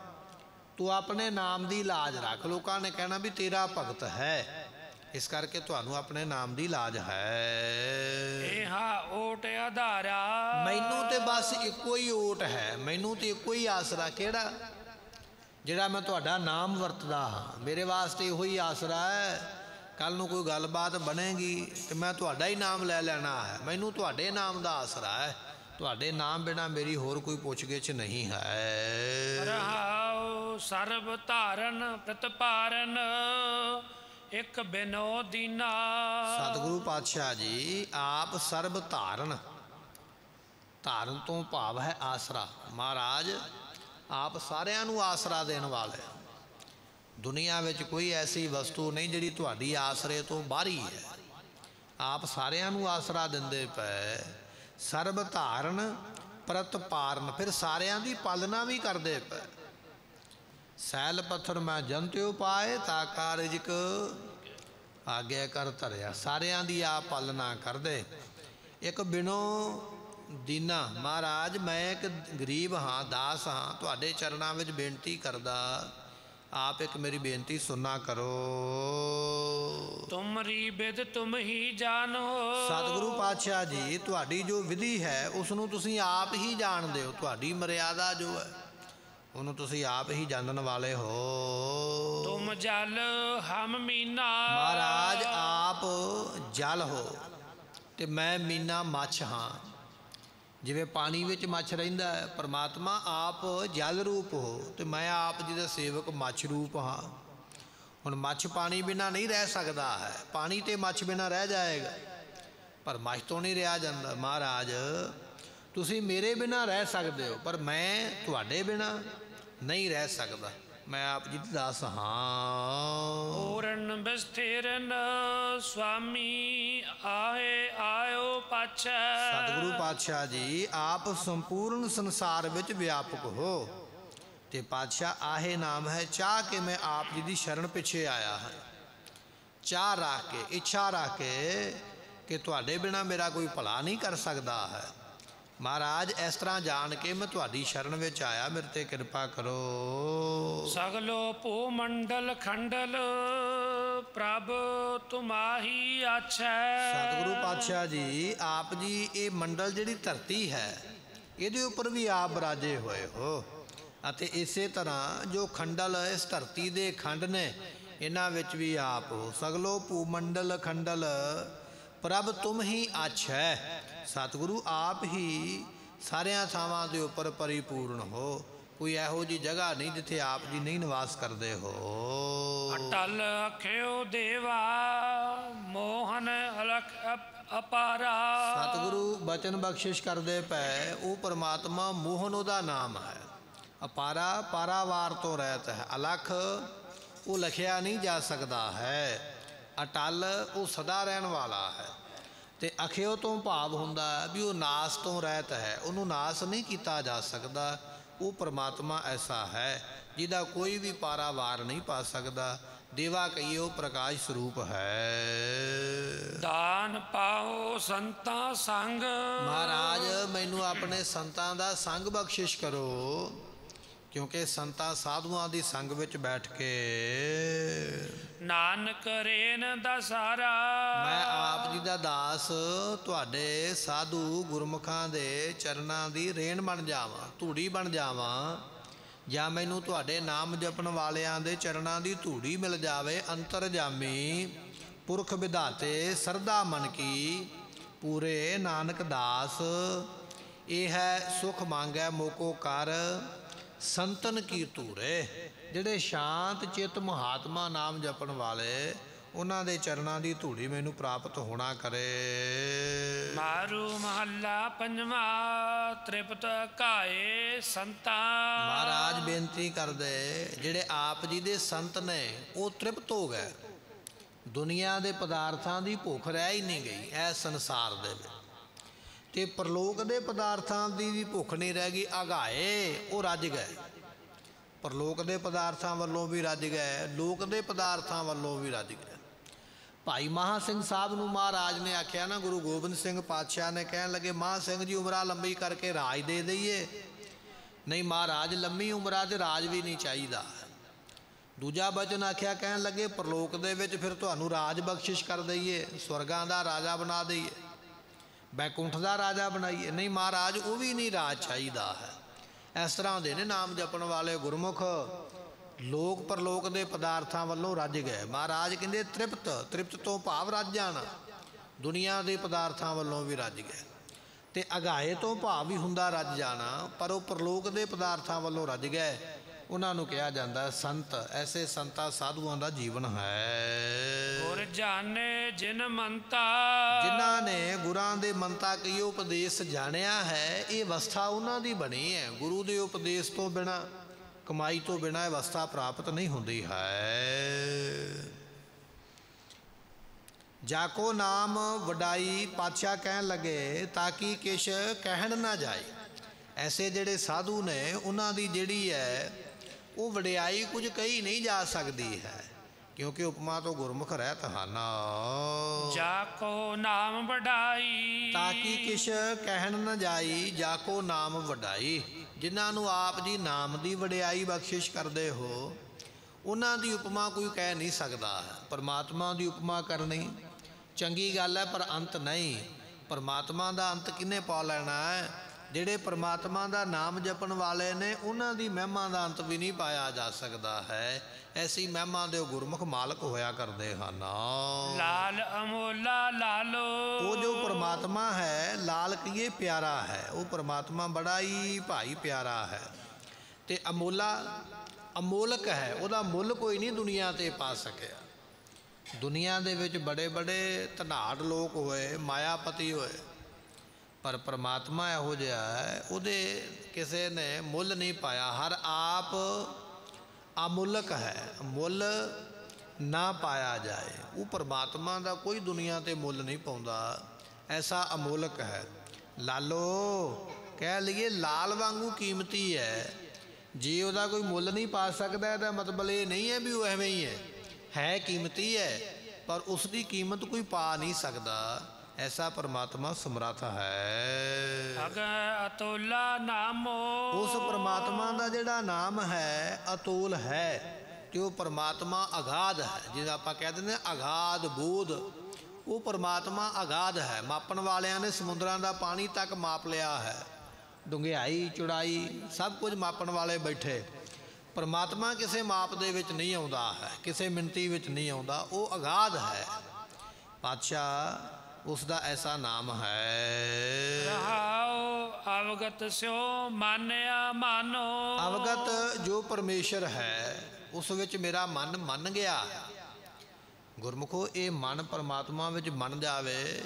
Speaker 1: ਤੂੰ ਆਪਣੇ ਨਾਮ ਦੀ ਲਾਜ ਰੱਖ। ਲੋਕਾਂ ਨੇ ਕਹਿਣਾ ਵੀ ਤੇਰਾ ਭਗਤ ਹੈ। ਇਸ ਕਰਕੇ ਤੁਹਾਨੂੰ ਆਪਣੇ ਨਾਮ ਦੀ ਲਾਜ ਹੈ।
Speaker 2: ਇਹਾ ਓਟ ਆਧਾਰਾ।
Speaker 1: ਮੈਨੂੰ ਤੇ ਬਸ ਇੱਕੋ ਹੀ ਓਟ ਹੈ। ਮੈਨੂੰ ਤੇ ਇੱਕੋ ਹੀ ਆਸਰਾ। ਕਿਹੜਾ? ਜਿਹੜਾ ਮੈਂ ਤੁਹਾਡਾ ਨਾਮ ਵਰਤਦਾ ਮੇਰੇ ਵਾਸਤੇ ਇਹੋ ਹੀ ਆਸਰਾ ਹੈ। ਕੱਲ ਨੂੰ ਕੋਈ ਗੱਲਬਾਤ ਬਣੇਗੀ ਤੇ ਮੈਂ ਤੁਹਾਡਾ ਹੀ ਨਾਮ ਲੈ ਲੈਣਾ ਹੈ। ਮੈਨੂੰ ਤੁਹਾਡੇ ਨਾਮ ਦਾ ਆਸਰਾ ਹੈ। ਤੁਹਾਡੇ ਨਾਮ ਬਿਨਾ ਮੇਰੀ ਹੋਰ ਕੋਈ ਪੁੱਛਗਿੱਛ ਨਹੀਂ ਹੈ।
Speaker 2: ਰਹਾਉ ਸਰਬ ਧਾਰਨ ਪ੍ਰਤਪਾਰਨ ਇੱਕ ਬਿਨੋ ਦੀਨਾ
Speaker 1: ਸਤਿਗੁਰੂ ਪਾਤਸ਼ਾਹ ਜੀ ਆਪ ਸਰਬ ਧਾਰਨ। ਧਾਰਨ ਤੋਂ ਭਾਵ ਹੈ ਆਸਰਾ। ਮਹਾਰਾਜ ਆਪ ਸਾਰਿਆਂ ਨੂੰ ਆਸਰਾ ਦੇਣ ਵਾਲੇ। ਦੁਨੀਆ ਵਿੱਚ ਕੋਈ ਐਸੀ ਵਸਤੂ ਨਹੀਂ ਜਿਹੜੀ ਤੁਹਾਡੀ ਆਸਰੇ ਤੋਂ ਬਾਹਰੀ ਹੈ। ਆਪ ਸਾਰਿਆਂ ਨੂੰ ਆਸਰਾ ਦਿੰਦੇ ਪਏ। ਸਰਬ ਧਾਰਨ ਪ੍ਰਤ ਪਾਰਨ ਫਿਰ ਸਾਰਿਆਂ ਦੀ ਪਾਲਣਾ ਵੀ ਕਰਦੇ ਪਏ। ਸੈਲ ਪੱਥਰ ਮੈਂ ਜੰਤਿਓ ਪਾਏ ਤਾਂ ਕਾਰਜਕ ਆਗਿਆ ਕਰ ਧਰਿਆ। ਸਾਰਿਆਂ ਦੀ ਆ ਪਾਲਣਾ ਕਰਦੇ। ਇੱਕ ਬਿਨੋ ਦੀਨਾ, ਮਹਾਰਾਜ, ਮੈਂ ਇੱਕ ਗਰੀਬ ਹਾਂ, ਦਾਸ ਹਾਂ, ਤੁਹਾਡੇ ਚਰਨਾਂ ਵਿੱਚ ਬੇਨਤੀ ਕਰਦਾ ਆਪ ਇੱਕ ਮੇਰੀ ਬੇਨਤੀ ਸੁਣਾ ਕਰੋ।
Speaker 2: ਤੁਮਰੀ ਬਿਦ ਤੁਮ ਹੀ ਜਾਣੋ।
Speaker 1: ਸਤਿਗੁਰੂ ਪਾਤਸ਼ਾਹ ਜੀ ਤੁਹਾਡੀ ਜੋ ਵਿਧੀ ਹੈ ਉਸ ਨੂੰ ਤੁਸੀਂ ਆਪ ਹੀ ਜਾਣਦੇ ਹੋ। ਤੁਹਾਡੀ ਮਰਿਆਦਾ ਜੋ ਹੈ ਉਹਨੂੰ ਤੁਸੀਂ ਆਪ ਹੀ ਜਾਣਨ ਵਾਲੇ ਹੋ।
Speaker 2: ਤੁਮ ਜਲ ਹਮ ਮੀਨਾ।
Speaker 1: ਮਹਾਰਾਜ ਆਪ ਜਲ ਹੋ ਤੇ ਮੈਂ ਮੀਨਾ ਮੱਛ ਹਾਂ। ਜਿਵੇਂ ਪਾਣੀ ਵਿੱਚ ਮੱਛ ਰਹਿੰਦਾ ਹੈ, ਪਰਮਾਤਮਾ ਆਪ ਜਲ ਰੂਪ ਹੋ, ਤੇ ਮੈਂ ਆਪ ਜੀ ਦਾ ਸੇਵਕ ਮੱਛ ਰੂਪ ਹਾਂ। ਹੁਣ ਮੱਛ ਪਾਣੀ ਬਿਨਾ ਨਹੀਂ ਰਹਿ ਸਕਦਾ ਹੈ, ਪਾਣੀ ਤੇ ਮੱਛ ਬਿਨਾ ਰਹਿ ਜਾਏਗਾ। ਪਰ ਮੱਛ ਤੋਂ ਨਹੀਂ ਰਿਹਾ ਜਾਂਦਾ। ਮਹਾਰਾਜ, ਤੁਸੀਂ ਮੇਰੇ ਬਿਨਾ ਰਹਿ ਸਕਦੇ ਹੋ, ਪਰ ਮੈਂ ਤੁਹਾਡੇ ਬਿਨਾ ਨਹੀਂ ਰਹਿ ਸਕਦਾ। ਮੈਂ ਆਪ ਜੀ ਦਾ ਦਾਸ ਹਾਂ।
Speaker 2: ਪੂਰਨ ਬਿਸਥਿਰਨ ਸੁਆਮੀ ਆਏ ਆਇਓ ਪਾਛੈ।
Speaker 1: ਸਤਿਗੁਰੂ ਪਾਤਸ਼ਾਹ ਜੀ ਆਪ ਸੰਪੂਰਨ ਸੰਸਾਰ ਵਿੱਚ ਵਿਆਪਕ ਹੋ। ਤੇ ਪਾਤਸ਼ਾਹ ਆਹੇ ਨਾਮ ਹੈ ਚਾਹ ਕੇ ਮੈਂ ਆਪ ਜੀ ਦੀ ਸ਼ਰਨ ਪਿੱਛੇ ਆਇਆ ਹਾਂ। ਚਾਹ ਰੱਖ ਕੇ ਇੱਛਾ ਰੱਖ ਕੇ ਕਿ ਤੁਹਾਡੇ ਬਿਨਾ ਮੇਰਾ ਕੋਈ ਭਲਾ ਨਹੀਂ ਕਰ ਸਕਦਾ ਹੈ। ਮਹਾਰਾਜ ਇਸ ਤਰ੍ਹਾਂ ਜਾਣ ਕੇ ਮੈਂ ਤੁਹਾਡੀ ਸ਼ਰਨ ਵਿੱਚ ਆਇਆ। ਮੇਰੇ ਤੇ ਕਿਰਪਾ ਕਰੋ।
Speaker 2: ਸਗਲੋ ਭੂ ਮੰਡਲ ਖੰਡਲ ਪ੍ਰਭ ਤੁਮਾਹੀ ਆਛੈ।
Speaker 1: ਸਤਿਗੁਰੂ ਪਾਤਸ਼ਾਹ ਜੀ ਆਪ ਜੀ ਇਹ ਮੰਡਲ ਜਿਹੜੀ ਧਰਤੀ ਹੈ ਇਹਦੇ ਉੱਪਰ ਵੀ ਆਪ ਬਰਾਜੇ ਹੋਏ ਹੋ। ਅਤੇ ਇਸੇ ਤਰ੍ਹਾਂ ਜੋ ਖੰਡਲ ਇਸ ਧਰਤੀ ਦੇ ਖੰਡ ਨੇ ਇਹਨਾਂ ਵਿੱਚ ਵੀ ਆਪ ਹੋ। ਸਗਲੋ ਭੂ ਮੰਡਲ ਖੰਡਲ ਪ੍ਰਭ ਤੁਮ ਹੀ ਆਛੈ। ਸਤਿਗੁਰੂ ਆਪ ਹੀ ਸਾਰਿਆਂ ਥਾਵਾਂ ਦੇ ਉੱਪਰ ਪਰਿਪੂਰਨ ਹੋ। ਕੋਈ ਇਹੋ ਜੀ ਜਗ੍ਹਾ ਨਹੀਂ ਜਿੱਥੇ ਆਪ ਜੀ ਨਹੀਂ ਨਿਵਾਸ ਕਰਦੇ ਹੋ।
Speaker 2: ਅਟਲ ਅਖਿਓ ਦੇਵਾ ਮੋਹਨ ਅਲਖ ਅਪ- ਅਪਾਰਾ।
Speaker 1: ਸਤਿਗੁਰੂ ਬਚਨ ਬਖਸ਼ਿਸ਼ ਕਰਦੇ ਪਏ ਉਹ ਪਰਮਾਤਮਾ ਮੋਹਨ ਉਹਦਾ ਨਾਮ ਹੈ। ਅਪਾਰਾ ਪਾਰਾਵਾਰ ਤੋਂ ਰਹਿਤ ਹੈ। ਅਲਖ ਉਹ ਲਖਿਆ ਨਹੀਂ ਜਾ ਸਕਦਾ ਹੈ। ਅਟਲ ਉਹ ਸਦਾ ਰਹਿਣ ਵਾਲਾ ਹੈ। ਤੇ ਅਖਿਓ ਤੋਂ ਭਾਵ ਹੁੰਦਾ ਵੀ ਉਹ ਨਾਸ ਤੋਂ ਰਹਿਤ ਹੈ ਉਹਨੂੰ ਨਾਸ ਨਹੀਂ ਕੀਤਾ ਜਾ ਸਕਦਾ ਉਹ ਪਰਮਾਤਮਾ ਐਸਾ ਹੈ ਜਿਹਦਾ ਕੋਈ ਵੀ ਪਾਰਾਵਾਰ ਨਹੀਂ ਪਾ ਸਕਦਾ ਦੇਵਾ ਕਹੀਏ ਉਹ ਪ੍ਰਕਾਸ਼ ਸਰੂਪ ਹੈ।
Speaker 2: ਦਾਨ ਪਾਓ ਸੰਤਾਂ ਸੰਗ।
Speaker 1: ਮਹਾਰਾਜ ਮੈਨੂੰ ਆਪਣੇ ਸੰਤਾਂ ਦਾ ਸੰਗ ਬਖਸ਼ਿਸ਼ ਕਰੋ। ਕਿਉਂਕਿ ਸੰਤਾਂ ਸਾਧੂਆਂ ਦੀ ਸੰਗ ਵਿੱਚ ਬੈਠ ਕੇ
Speaker 2: ਨਾਨਕ ਰੇਨ ਦਾ ਸਾਰਾ।
Speaker 1: ਮੈਂ ਆਪ ਜੀ ਦਾ ਦਾਸ ਤੁਹਾਡੇ ਸਾਧੂ ਗੁਰਮੁਖਾਂ ਦੇ ਚਰਨਾਂ ਦੀ ਰੇਣ ਬਣ ਜਾਵਾਂ ਧੂੜੀ ਬਣ ਜਾਵਾਂ ਜਾਂ ਮੈਨੂੰ ਤੁਹਾਡੇ ਨਾਮ ਜਪਣ ਵਾਲਿਆਂ ਦੇ ਚਰਨਾਂ ਦੀ ਧੂੜੀ ਮਿਲ ਜਾਵੇ ਅੰਤਰਜਾਮੀ ਪੁਰਖ ਵਿਧਾਤੇ ਸਰਦਾ ਮਨ ਕੀ ਪੂਰੇ ਨਾਨਕ ਦਾਸ ਇਹ ਹੈ ਸੁਖ ਮੰਗੈ ਮੋਕੋ ਕਰ। ਸੰਤਨ ਕੀ ਧੂਰੇ? ਜਿਹੜੇ ਸ਼ਾਂਤ ਚਿੱਤ ਮਹਾਤਮਾ ਨਾਮ ਜਪਣ ਵਾਲੇ ਉਹਨਾਂ ਦੇ ਚਰਨਾਂ ਦੀ ਧੂੜੀ ਮੈਨੂੰ ਪ੍ਰਾਪਤ ਹੋਣਾ ਕਰੇ।
Speaker 2: ਮਾਰੂ ਮਹੱਲਾ ਪੰਜਵਾ ਤ੍ਰਿਪਤ ਕਾਏ ਸੰਤਾਂ।
Speaker 1: ਮਹਾਰਾਜ ਬੇਨਤੀ ਕਰਦੇ ਜਿਹੜੇ ਆਪ ਜੀ ਦੇ ਸੰਤ ਨੇ ਉਹ ਤ੍ਰਿਪਤ ਹੋ ਗਏ। ਦੁਨੀਆ ਦੇ ਪਦਾਰਥਾਂ ਦੀ ਭੁੱਖ ਰਹਿ ਹੀ ਨਹੀਂ ਗਈ ਇਹ ਸੰਸਾਰ ਦੇ ਵਿੱਚ। ਤੇ ਪਰਲੋਕ ਦੇ ਪਦਾਰਥਾਂ ਦੀ ਵੀ ਭੁੱਖ ਨਹੀਂ ਰਹਿ ਗਈ, ਅਗਾਏ, ਉਹ ਰੱਜ ਗਏ। ਪਰਲੋਕ ਦੇ ਪਦਾਰਥਾਂ ਵੱਲੋਂ ਵੀ ਰੱਜ ਗਏ, ਲੋਕ ਦੇ ਪਦਾਰਥਾਂ ਵੱਲੋਂ ਵੀ ਰੱਜ ਗਏ। ਭਾਈ ਮਹਾ ਸਿੰਘ ਸਾਹਿਬ ਨੂੰ ਮਹਾਰਾਜ ਨੇ ਆਖਿਆ ਨਾ, ਗੁਰੂ ਗੋਬਿੰਦ ਸਿੰਘ ਪਾਤਸ਼ਾਹ ਨੇ ਕਹਿਣ ਲੱਗੇ, ਮਹਾ ਸਿੰਘ ਜੀ, ਉਮਰਾਂ ਲੰਬੀ ਕਰਕੇ ਰਾਜ ਦੇ ਦਈਏ। ਨਹੀਂ ਮਹਾਰਾਜ, ਲੰਮੀ ਉਮਰਾਂ 'ਚ ਰਾਜ ਵੀ ਨਹੀਂ ਚਾਹੀਦਾ। ਦੂਜਾ ਬਚਨ ਆਖਿਆ, ਕਹਿਣ ਲੱਗੇ, ਪਰਲੋਕ ਦੇ ਵਿੱਚ ਫਿਰ ਤੁਹਾਨੂੰ ਰਾਜ ਬਖਸ਼ਿਸ਼ ਕਰ ਦਈਏ, ਸਵਰਗਾਂ ਦਾ ਰਾਜਾ ਬਣਾ ਦਈਏ। ਬੈਕੁੰਠ ਦਾ ਰਾਜਾ ਬਣਾਈਏ। ਨਹੀਂ ਮਹਾਰਾਜ, ਉਹ ਵੀ ਨਹੀਂ ਰਾਜ ਚਾਹੀਦਾ ਹੈ। ਇਸ ਤਰ੍ਹਾਂ ਦੇ ਨੇ ਨਾਮ ਜਪਣ ਵਾਲੇ ਗੁਰਮੁਖ। ਲੋਕ ਪਰਲੋਕ ਦੇ ਪਦਾਰਥਾਂ ਵੱਲੋਂ ਰੱਜ ਗਏ। ਮਹਾਰਾਜ ਕਹਿੰਦੇ, ਤ੍ਰਿਪਤ ਤ੍ਰਿਪਤ ਤੋਂ ਭਾਵ ਰੱਜ ਜਾਣਾ। ਦੁਨੀਆ ਦੇ ਪਦਾਰਥਾਂ ਵੱਲੋਂ ਵੀ ਰੱਜ ਗਏ। ਤੇ ਅਗਾਏ ਤੋਂ ਭਾਵ ਵੀ ਹੁੰਦਾ ਰੱਜ ਜਾਣਾ, ਪਰ ਉਹ ਪਰਲੋਕ ਦੇ ਪਦਾਰਥਾਂ ਵੱਲੋਂ ਰੱਜ ਗਏ। ਉਹਨਾਂ ਨੂੰ ਕਿਹਾ ਜਾਂਦਾ ਸੰਤ ਐਸੇ ਸੰਤਾਂ ਸਾਧੂਆਂ ਦਾ ਜੀਵਨ ਹੈ।
Speaker 2: ਗੁਰ ਜਾਣੇ ਜਿਨ ਮੰਤਾ।
Speaker 1: ਜਿਨ੍ਹਾਂ ਨੇ ਗੁਰਾਂ ਦੇ ਮੰਤਾ ਕੀ ਉਪਦੇਸ਼ ਜਾਣਿਆ ਹੈ ਇਹ ਅਵਸਥਾ ਉਹਨਾਂ ਦੀ ਬਣੀ ਹੈ। ਗੁਰੂ ਦੇ ਉਪਦੇਸ਼ ਤੋਂ ਬਿਨਾ ਕਮਾਈ ਤੋਂ ਬਿਨਾ ਇਹ ਅਵਸਥਾ ਪ੍ਰਾਪਤ ਨਹੀਂ ਹੁੰਦੀ ਹੈ। ਜਾ ਕੋ ਨਾਮ ਵਡਾਈ ਪਾਤਸ਼ਾਹ ਕਹਿਣ ਲੱਗੇ ਤਾਂ ਕਿ ਕਿਛ ਕਹਿਣ ਨਾ ਜਾਏ। ਐਸੇ ਜਿਹੜੇ ਸਾਧੂ ਨੇ ਉਹਨਾਂ ਦੀ ਜਿਹੜੀ ਹੈ ਉਹ ਵਡਿਆਈ ਕੁਝ ਕਹੀ ਨਹੀਂ ਜਾ ਸਕਦੀ ਹੈ। ਕਿਉਂਕਿ ਉਪਮਾ ਤੋਂ ਗੁਰਮੁਖ ਰਹਿਤ ਹਨ
Speaker 2: ਜਾ ਕੋ ਨਾਮ ਵਡਾਈ।
Speaker 1: ਤਾਂ ਕਿ ਕਿਛ ਕਹਿਣ ਨਾ ਜਾਈ ਜਾ ਕੋ ਨਾਮ ਵਡਾਈ। ਜਿਨ੍ਹਾਂ ਨੂੰ ਆਪ ਜੀ ਨਾਮ ਦੀ ਵਡਿਆਈ ਬਖਸ਼ਿਸ਼ ਕਰਦੇ ਹੋ ਉਹਨਾਂ ਦੀ ਉਪਮਾ ਕੋਈ ਕਹਿ ਨਹੀਂ ਸਕਦਾ। ਪਰਮਾਤਮਾ ਦੀ ਉਪਮਾ ਕਰਨੀ ਚੰਗੀ ਗੱਲ ਹੈ ਪਰ ਅੰਤ ਨਹੀਂ। ਪਰਮਾਤਮਾ ਦਾ ਅੰਤ ਕਿੰਨੇ ਪਾ ਲੈਣਾ ਹੈ? ਜਿਹੜੇ ਪਰਮਾਤਮਾ ਦਾ ਨਾਮ ਜਪਣ ਵਾਲੇ ਨੇ ਉਹਨਾਂ ਦੀ ਮਹਿਮਾ ਦਾ ਅੰਤ ਵੀ ਨਹੀਂ ਪਾਇਆ ਜਾ ਸਕਦਾ ਹੈ। ਐਸੀ ਮਹਿਮਾ ਦੇ ਗੁਰਮੁਖ ਮਾਲਕ ਹੋਇਆ ਕਰਦੇ ਹਨ।
Speaker 2: ਲਾਲ ਅਮੋਲਾ ਲਾਲੋ।
Speaker 1: ਉਹ ਜੋ ਪਰਮਾਤਮਾ ਹੈ ਲਾਲ ਕੀਏ ਪਿਆਰਾ ਹੈ। ਉਹ ਪਰਮਾਤਮਾ ਬੜਾ ਹੀ ਭਾਈ ਪਿਆਰਾ ਹੈ। ਤੇ ਅਮੋਲਾ ਅਮੋਲਕ ਹੈ। ਉਹਦਾ ਮੁੱਲ ਕੋਈ ਨਹੀਂ ਦੁਨੀਆ ਤੇ ਪਾ ਸਕਿਆ। ਦੁਨੀਆ ਦੇ ਵਿੱਚ ਬੜੇ ਬੜੇ ਧਨਾੜ ਲੋਕ ਹੋਏ ਮਾਇਆਪਤੀ ਹੋਏ। ਪਰ ਪਰਮਾਤਮਾ ਇਹੋ ਜਿਹਾ ਹੈ, ਉਹਦੇ ਕਿਸੇ ਨੇ ਮੁੱਲ ਨਹੀਂ ਪਾਇਆ। ਹਰ ਆਪ ਅਮੁੱਲਕ ਹੈ, ਮੁੱਲ ਨਾ ਪਾਇਆ ਜਾਏ। ਉਹ ਪਰਮਾਤਮਾ ਦਾ ਕੋਈ ਦੁਨੀਆ ਤੇ ਮੁੱਲ ਨਹੀਂ ਪਾਉਂਦਾ, ਐਸਾ ਅਮੋਲਕ ਹੈ। ਲਾਲੋ, ਕਹਿ ਲਈਏ ਲਾਲ ਵਾਂਗੂ ਕੀਮਤੀ ਹੈ। ਜੇ ਉਹਦਾ ਕੋਈ ਮੁੱਲ ਨਹੀਂ ਪਾ ਸਕਦਾ, ਇਹਦਾ ਮਤਲਬ ਇਹ ਨਹੀਂ ਹੈ ਵੀ ਉਹ ਐਵੇਂ ਹੀ ਹੈ। ਹੈ ਕੀਮਤੀ ਹੈ, ਪਰ ਉਸ ਦੀ ਕੀਮਤ ਕੋਈ ਪਾ ਨਹੀਂ ਸਕਦਾ। ਐਸਾ ਪਰਮਾਤਮਾ ਸਮਰੱਥ ਹੈ।
Speaker 2: ਅਗ ਅਤੁਲਾ ਨਾਮੋ।
Speaker 1: ਉਸ ਪਰਮਾਤਮਾ ਦਾ ਜਿਹੜਾ ਨਾਮ ਹੈ ਅਤੁਲ ਹੈ ਤੇ ਉਹ ਪਰਮਾਤਮਾ ਅਗਾਧ ਹੈ ਜਿਹਦਾ ਆਪਾਂ ਕਹਿ ਦਿੰਦੇ ਅਗਾਧ ਬੋਧ। ਉਹ ਪਰਮਾਤਮਾ ਅਗਾਧ ਹੈ ਮਾਪਣ ਵਾਲਿਆਂ ਨੇ ਸਮੁੰਦਰਾਂ ਦਾ ਪਾਣੀ ਤੱਕ ਮਾਪ ਲਿਆ ਹੈ। ਡੁੰਗਿਆਈ ਚੁੜਾਈ ਸਭ ਕੁਝ ਮਾਪਣ ਵਾਲੇ ਬੈਠੇ। ਪਰਮਾਤਮਾ ਕਿਸੇ ਮਾਪ ਦੇ ਵਿੱਚ ਨਹੀਂ ਆਉਂਦਾ ਹੈ ਕਿਸੇ ਮਿੰਤੀ ਵਿੱਚ ਨਹੀਂ ਆਉਂਦਾ ਉਹ ਅਗਾਧ ਹੈ। ਪਾਤਸ਼ਾਹ ਉਸ ਦਾ ਐਸਾ ਨਾਮ ਹੈ।
Speaker 2: ਰਹਾਉ ਅਵਗਤ ਸਿਓ ਮਾਨਿਆ ਮਾਨੋ।
Speaker 1: ਅਵਗਤ ਜੋ ਪਰਮੇਸ਼ਰ ਹੈ ਉਸ ਵਿੱਚ ਮੇਰਾ ਮਨ ਮੰਨ ਗਿਆ। ਗੁਰਮੁਖੋ ਇਹ ਮਨ ਪਰਮਾਤਮਾ ਵਿੱਚ ਮੰਨ ਜਾਵੇ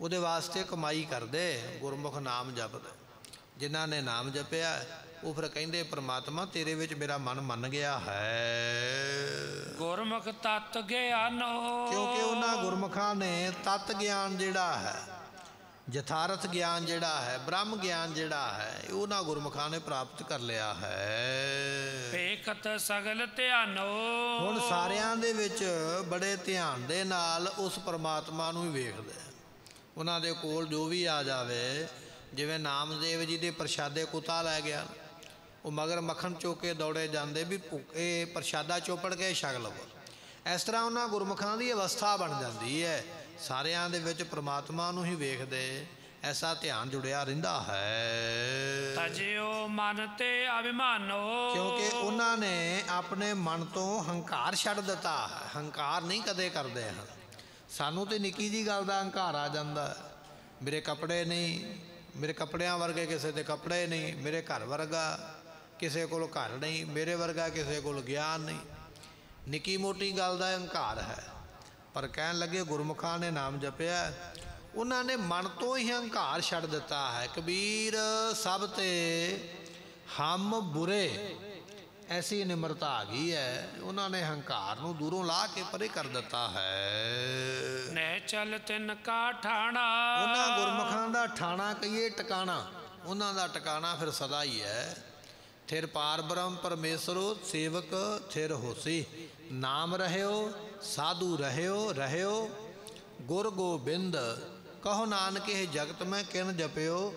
Speaker 1: ਉਹਦੇ ਵਾਸਤੇ ਕਮਾਈ ਕਰਦੇ ਗੁਰਮੁਖ ਨਾਮ ਜਪਦੇ। ਜਿਨ੍ਹਾਂ ਨੇ ਨਾਮ ਜਪਿਆ ਉਹ ਫਿਰ ਕਹਿੰਦੇ ਪਰਮਾਤਮਾ ਤੇਰੇ ਵਿੱਚ ਮੇਰਾ ਮਨ ਮੰਨ ਗਿਆ ਹੈ।
Speaker 2: ਗੁਰਮੁਖ ਤਤ ਗਿਆਨੋ।
Speaker 1: ਕਿਉਂਕਿ ਉਹਨਾਂ ਗੁਰਮੁਖਾਂ ਨੇ ਤਤ ਗਿਆਨ ਜਿਹੜਾ ਹੈ ਯਥਾਰਥ ਗਿਆਨ ਜਿਹੜਾ ਹੈ ਬ੍ਰਹਮ ਗਿਆਨ ਜਿਹੜਾ ਹੈ ਉਹਨਾਂ ਗੁਰਮੁਖਾਂ ਨੇ ਪ੍ਰਾਪਤ ਕਰ ਲਿਆ ਹੈ।
Speaker 2: ਵੇਖਤ ਸਗਲ ਧਿਆਨੋ।
Speaker 1: ਹੁਣ ਸਾਰਿਆਂ ਦੇ ਵਿੱਚ ਬੜੇ ਧਿਆਨ ਦੇ ਨਾਲ ਉਸ ਪਰਮਾਤਮਾ ਨੂੰ ਹੀ ਵੇਖਦੇ। ਉਹਨਾਂ ਦੇ ਕੋਲ ਜੋ ਵੀ ਆ ਜਾਵੇ ਜਿਵੇਂ ਨਾਮਦੇਵ ਜੀ ਦੇ ਪ੍ਰਸ਼ਾਦੇ ਕੁੱਤਾ ਲੈ ਗਿਆ। ਉਹ ਮਗਰ ਮੱਖਣ ਚੋ ਕੇ ਦੌੜੇ ਜਾਂਦੇ ਵੀ ਭੁੱਖ- ਪ੍ਰਸ਼ਾਦਾ ਚੋਪੜ ਕੇ ਛਕ ਲਵੋ। ਇਸ ਤਰ੍ਹਾਂ ਉਹਨਾਂ ਗੁਰਮੁਖਾਂ ਦੀ ਅਵਸਥਾ ਬਣ ਜਾਂਦੀ ਹੈ। ਸਾਰਿਆਂ ਦੇ ਵਿੱਚ ਪ੍ਰਮਾਤਮਾ ਨੂੰ ਹੀ ਵੇਖਦੇ ਐਸਾ ਧਿਆਨ ਜੁੜਿਆ ਰਹਿੰਦਾ ਹੈ।
Speaker 2: ਤਜਿਓ ਮਨ ਤੇ ਅਭਿਮਾਨੋ
Speaker 1: ਕਿਉਂਕਿ ਉਹਨਾਂ ਨੇ ਆਪਣੇ ਮਨ ਤੋਂ ਹੰਕਾਰ ਛੱਡ ਦਿੱਤਾ। ਹੰਕਾਰ ਨਹੀਂ ਕਦੇ ਕਰਦੇ ਹਨ। ਸਾਨੂੰ ਤੇ ਨਿੱਕੀ ਜੀ ਗੱਲ ਦਾ ਹੰਕਾਰ ਆ ਜਾਂਦਾ। ਮੇਰੇ ਕੱਪੜੇ ਨਹੀਂ ਮੇਰੇ ਕੱਪੜਿਆਂ ਵਰਗੇ ਕਿਸੇ ਦੇ ਕੱਪੜੇ ਨਹੀਂ ਮੇਰੇ ਘਰ ਵਰਗਾ ਕਿਸੇ ਕੋਲ ਘਰ ਨਹੀਂ ਮੇਰੇ ਵਰਗਾ ਕਿਸੇ ਕੋਲ ਗਿਆਨ ਨਹੀਂ। ਨਿੱਕੀ ਮੋਟੀ ਗੱਲ ਦਾ ਹੰਕਾਰ ਹੈ। ਪਰ ਕਹਿਣ ਲੱਗੇ ਗੁਰਮੁਖਾਂ ਨੇ ਨਾਮ ਜਪਿਆ। ਉਹਨਾਂ ਨੇ ਮਨ ਤੋਂ ਹੀ ਹੰਕਾਰ ਛੱਡ ਦਿੱਤਾ ਹੈ। ਕਬੀਰ ਸਭ ਤੇ ਹਮ ਬੁਰੇ। ਐਸੀ ਨਿਮਰਤਾ ਆ ਗਈ ਹੈ। ਉਹਨਾਂ ਨੇ ਹੰਕਾਰ ਨੂੰ ਦੂਰੋਂ ਲਾ ਕੇ ਪਰੇ ਕਰ ਦਿੱਤਾ ਹੈ।
Speaker 2: ਨਹਿ ਚਲ ਤਿਨ ਕਾ ਠਾਣਾ।
Speaker 1: ਉਹਨਾਂ ਗੁਰਮੁਖਾਂ ਦਾ ਠਾਣਾ ਕਹੀਏ ਟਿਕਾਣਾ। ਉਹਨਾਂ ਦਾ ਟਿਕਾਣਾ ਫਿਰ ਸਦਾ ਹੀ ਹੈ। ਥਿਰ ਪਾਰ ਬ੍ਰਹਮ ਪਰਮੇਸ਼ਰੋ ਸੇਵਕ ਥਿਰ ਹੋਸੀ। ਨਾਮ ਰਹਿਓ, ਸਾਧੂ ਰਹਿਓ ਰਹਿਓ। ਗੁਰ ਗੋਬਿੰਦ, ਕਹੋ ਨਾਨਕ, ਇਹ ਜਗਤ ਮੈਂ ਕਿਨ ਜਪਿਓ?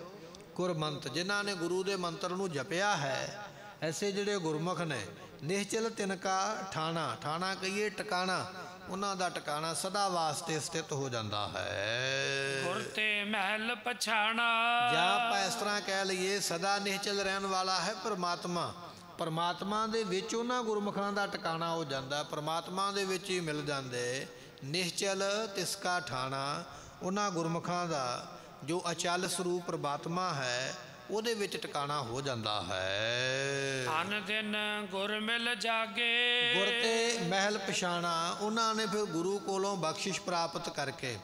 Speaker 1: ਗੁਰਮੰਤ, ਜਿਨ੍ਹਾਂ ਨੇ ਗੁਰੂ ਦੇ ਮੰਤਰ ਨੂੰ ਜਪਿਆ ਹੈ, ਐਸੇ ਜਿਹੜੇ ਗੁਰਮੁਖ ਨੇ ਨਿਹਚਲ ਤਿਨਕਾ ਠਾਣਾ ਠਾਣਾ ਕਹੀਏ, ਟਿਕਾਣਾ। ਉਹਨਾਂ ਦਾ ਟਿਕਾਣਾ ਸਦਾ ਵਾਸਤੇ ਸਥਿਤ ਹੋ ਜਾਂਦਾ ਹੈ।
Speaker 2: ਗੁਰ ਤੇ ਮਹਿਲ ਪਛਾਣਾ।
Speaker 1: ਜਾਂ ਆਪਾਂ ਇਸ ਤਰ੍ਹਾਂ ਕਹਿ ਲਈਏ ਸਦਾ ਨਿਹਚਲ ਰਹਿਣ ਵਾਲਾ ਹੈ ਪਰਮਾਤਮਾ। ਪਰਮਾਤਮਾ ਦੇ ਵਿੱਚ ਉਹਨਾਂ ਗੁਰਮੁਖਾਂ ਦਾ ਟਿਕਾਣਾ ਹੋ ਜਾਂਦਾ ਪਰਮਾਤਮਾ ਦੇ ਵਿੱਚ ਹੀ ਮਿਲ ਜਾਂਦੇ। ਨਿਹਚਲ ਤਿਸਕਾ ਠਾਣਾ ਉਹਨਾਂ ਗੁਰਮੁਖਾਂ ਦਾ ਜੋ ਅਚਲ ਸਰੂਪ ਪਰਮਾਤਮਾ ਹੈ ਉਹਦੇ ਵਿੱਚ ਟਿਕਾਣਾ ਹੋ ਜਾਂਦਾ ਹੈ।
Speaker 2: ਅਨ ਦਿਨ ਗੁਰ ਮਿਲ ਜਾਗੇ।
Speaker 1: ਗੁਰ ਤੇ ਮਹਿਲ ਪਛਾਣਾ ਉਹਨਾਂ ਨੇ ਫਿਰ ਗੁਰੂ ਕੋਲੋਂ ਬਖਸ਼ਿਸ਼ ਪ੍ਰਾਪਤ ਕਰਕੇ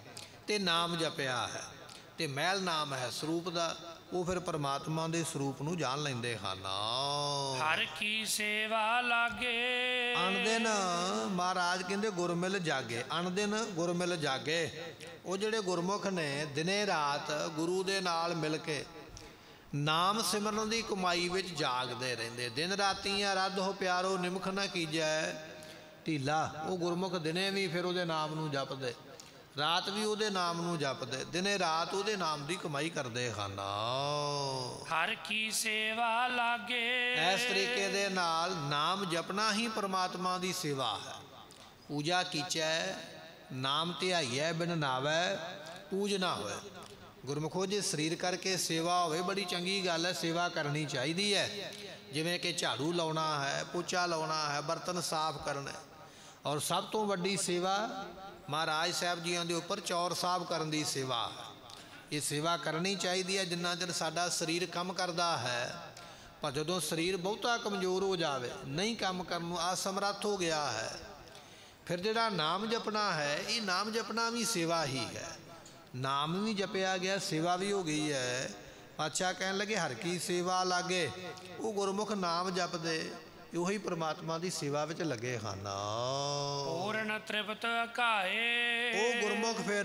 Speaker 1: ਤੇ ਨਾਮ ਜਪਿਆ ਹੈ। ਤੇ ਮਹਿਲ ਨਾਮ ਹੈ ਸਰੂਪ ਦਾ ਉਹ ਫਿਰ ਪਰਮਾਤਮਾ ਦੇ ਸਰੂਪ ਨੂੰ ਜਾਣ ਲੈਂਦੇ ਹਨ।
Speaker 2: ਹਰ ਕੀ ਸੇਵਾ ਲਾਗੇ।
Speaker 1: ਅਣ ਦਿਨ ਮਹਾਰਾਜ ਕਹਿੰਦੇ ਗੁਰਮਿਲ ਜਾਗੇ ਅਣ ਦਿਨ ਗੁਰਮਿਲ ਜਾਗੇ। ਉਹ ਜਿਹੜੇ ਗੁਰਮੁਖ ਨੇ ਦਿਨੇ ਰਾਤ ਗੁਰੂ ਦੇ ਨਾਲ ਮਿਲ ਕੇ ਨਾਮ ਸਿਮਰਨ ਦੀ ਕਮਾਈ ਵਿੱਚ ਜਾਗਦੇ ਰਹਿੰਦੇ। ਦਿਨ ਰਾਤੀ ਅਰਧ ਹੋ ਪਿਆਰੋ ਨਿਮਖ ਨਾ ਕੀਜੈ। ਢੀਲਾ ਉਹ ਗੁਰਮੁਖ ਦਿਨੇ ਵੀ ਫਿਰ ਉਹਦੇ ਨਾਮ ਨੂੰ ਜਪਦੇ। ਰਾਤ ਵੀ ਉਹਦੇ ਨਾਮ ਨੂੰ ਜਪਦੇ। ਦਿਨੇ ਰਾਤ ਉਹਦੇ ਨਾਮ ਦੀ ਕਮਾਈ ਕਰਦੇ ਹਨ।
Speaker 2: ਹਰ ਕੀ ਸੇਵਾ ਲਾਗੇ।
Speaker 1: ਇਸ ਤਰੀਕੇ ਦੇ ਨਾਲ ਨਾਮ ਜਪਣਾ ਹੀ ਪ੍ਰਮਾਤਮਾ ਦੀ ਸੇਵਾ ਹੈ। ਪੂਜਾ ਕੀਚੈ ਨਾਮ ਧਿਆਈਐ ਬਿਨ ਨਾਵੈ ਪੂਜ ਨਾ ਹੋਏ ਗੁਰਮੁਖੋ, ਜੇ ਸਰੀਰ ਕਰਕੇ ਸੇਵਾ ਹੋਵੇ, ਬੜੀ ਚੰਗੀ ਗੱਲ ਹੈ, ਸੇਵਾ ਕਰਨੀ ਚਾਹੀਦੀ ਹੈ। ਜਿਵੇਂ ਕਿ ਝਾੜੂ ਲਾਉਣਾ ਹੈ, ਪੋਚਾ ਲਾਉਣਾ ਹੈ, ਬਰਤਨ ਸਾਫ਼ ਕਰਨਾ ਹੈ। ਔਰ ਸਭ ਤੋਂ ਵੱਡੀ ਸੇਵਾ ਮਹਾਰਾਜ ਸਾਹਿਬ ਜੀਆਂ ਦੇ ਉੱਪਰ ਚੌਰ ਸਾਹਿਬ ਕਰਨ ਦੀ ਸੇਵਾ ਹੈ। ਇਹ ਸੇਵਾ ਕਰਨੀ ਚਾਹੀਦੀ ਹੈ, ਜਿੰਨਾ ਚਿਰ ਸਾਡਾ ਸਰੀਰ ਕੰਮ ਕਰਦਾ ਹੈ। ਪਰ ਜਦੋਂ ਸਰੀਰ ਬਹੁਤਾ ਕਮਜ਼ੋਰ ਹੋ ਜਾਵੇ, ਨਹੀਂ ਕੰਮ ਕਰਨ ਨੂੰ ਅਸਮਰੱਥ ਹੋ ਗਿਆ ਹੈ, ਫਿਰ ਜਿਹੜਾ ਨਾਮ ਜਪਣਾ ਹੈ, ਇਹ ਨਾਮ ਜਪਣਾ ਵੀ ਸੇਵਾ ਹੀ ਹੈ। ਨਾਮ ਵੀ ਜਪਿਆ ਗਿਆ ਸੇਵਾ ਵੀ ਹੋ ਗਈ ਹੈ। ਪਾਤਸ਼ਾਹ ਕਹਿਣ ਲੱਗੇ ਹਰ ਕੀ ਸੇਵਾ ਲਾਗੇ। ਉਹ ਗੁਰਮੁਖ ਨਾਮ ਜਪਦੇ ਉਹੀ ਪ੍ਰਮਾਤਮਾ ਦੀ ਸੇਵਾ ਵਿੱਚ ਲੱਗੇ ਹਨ।
Speaker 2: ਪੂਰਨ ਤ੍ਰਿਪਤ ਅਕਾਏ।
Speaker 1: ਉਹ ਗੁਰਮੁਖ ਫਿਰ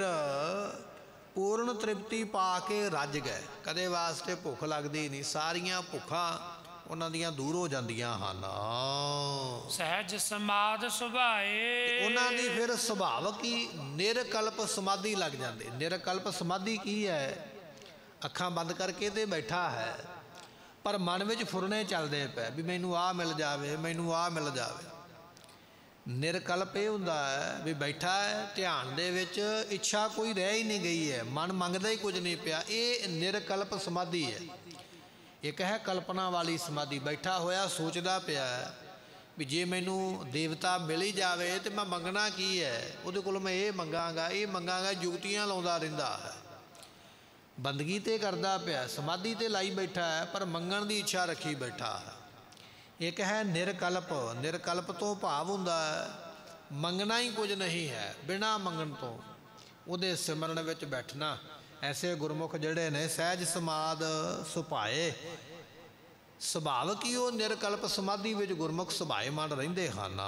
Speaker 1: ਪੂਰਨ ਤ੍ਰਿਪਤੀ ਪਾ ਕੇ ਰੱਜ ਗਏ। ਕਦੇ ਵਾਸਤੇ ਭੁੱਖ ਲੱਗਦੀ ਨਹੀਂ ਸਾਰੀਆਂ ਭੁੱਖਾਂ ਉਹਨਾਂ ਦੀਆਂ ਦੂਰ ਹੋ ਜਾਂਦੀਆਂ ਹਨ।
Speaker 2: ਸਹਿਜ ਸਮਾਦ ਸੁਭਾਏ।
Speaker 1: ਉਹਨਾਂ ਦੀ ਫਿਰ ਸੁਭਾਵਕ ਹੀ ਨਿਰਕਲਪ ਸਮਾਧੀ ਲੱਗ ਜਾਂਦੀ। ਨਿਰਕਲਪ ਸਮਾਧੀ ਕੀ ਹੈ? ਅੱਖਾਂ ਬੰਦ ਕਰਕੇ ਤੇ ਬੈਠਾ ਹੈ। ਪਰ ਮਨ ਵਿੱਚ ਫੁਰਨੇ ਚੱਲਦੇ ਪਏ। ਵੀ ਮੈਨੂੰ ਆਹ ਮਿਲ ਜਾਵੇ ਮੈਨੂੰ ਆਹ ਮਿਲ ਜਾਵੇ। ਨਿਰਕਲਪ ਇਹ ਹੁੰਦਾ ਹੈ ਵੀ ਬੈਠਾ ਹੈ ਧਿਆਨ ਦੇ ਵਿੱਚ ਇੱਛਾ ਕੋਈ ਰਹਿ ਹੀ ਨਹੀਂ ਗਈ ਹੈ। ਮਨ ਮੰਗਦਾ ਹੀ ਕੁਝ ਨਹੀਂ ਪਿਆ। ਇਹ ਨਿਰਕਲਪ ਸਮਾਧੀ ਹੈ। ਇੱਕ ਹੈ ਕਲਪਨਾ ਵਾਲੀ ਸਮਾਧੀ, ਬੈਠਾ ਹੋਇਆ ਸੋਚਦਾ ਪਿਆ ਵੀ ਜੇ ਮੈਨੂੰ ਦੇਵਤਾ ਮਿਲ ਹੀ ਜਾਵੇ ਤੇ ਮੈਂ ਮੰਗਣਾ ਕੀ ਹੈ? ਉਹਦੇ ਕੋਲ ਮੈਂ ਇਹ ਮੰਗਾਂਗਾ ਇਹ ਮੰਗਾਂਗਾ, ਜੁਗਤੀਆਂ ਲਾਉਂਦਾ ਰਹਿੰਦਾ ਹੈ। ਬੰਦਗੀ ਤੇ ਕਰਦਾ ਪਿਆ, ਸਮਾਧੀ ਤੇ ਲਾਈ ਬੈਠਾ ਹੈ, ਪਰ ਮੰਗਣ ਦੀ ਇੱਛਾ ਰੱਖੀ ਬੈਠਾ ਹੈ। ਇੱਕ ਹੈ ਨਿਰਕਲਪ ਨਿਰਕਲਪ ਤੋਂ ਭਾਵ ਹੁੰਦਾ ਹੈ, ਮੰਗਣਾ ਹੀ ਕੁਝ ਨਹੀਂ ਹੈ, ਬਿਨਾ ਮੰਗਣ ਤੋਂ ਉਹਦੇ ਸਿਮਰਨ ਵਿੱਚ ਬੈਠਣਾ। ਐਸੇ ਗੁਰਮੁਖ ਜਿਹੜੇ ਨੇ ਸਹਿਜ ਸਮਾਦ ਸੁਭਾਏ। ਸੁਭਾਵਕ ਹੀ ਉਹ ਨਿਰਕਲਪ ਸਮਾਧੀ ਵਿੱਚ ਗੁਰਮੁਖ ਸੁਭਾਏ ਮਨ ਰਹਿੰਦੇ ਹਨ।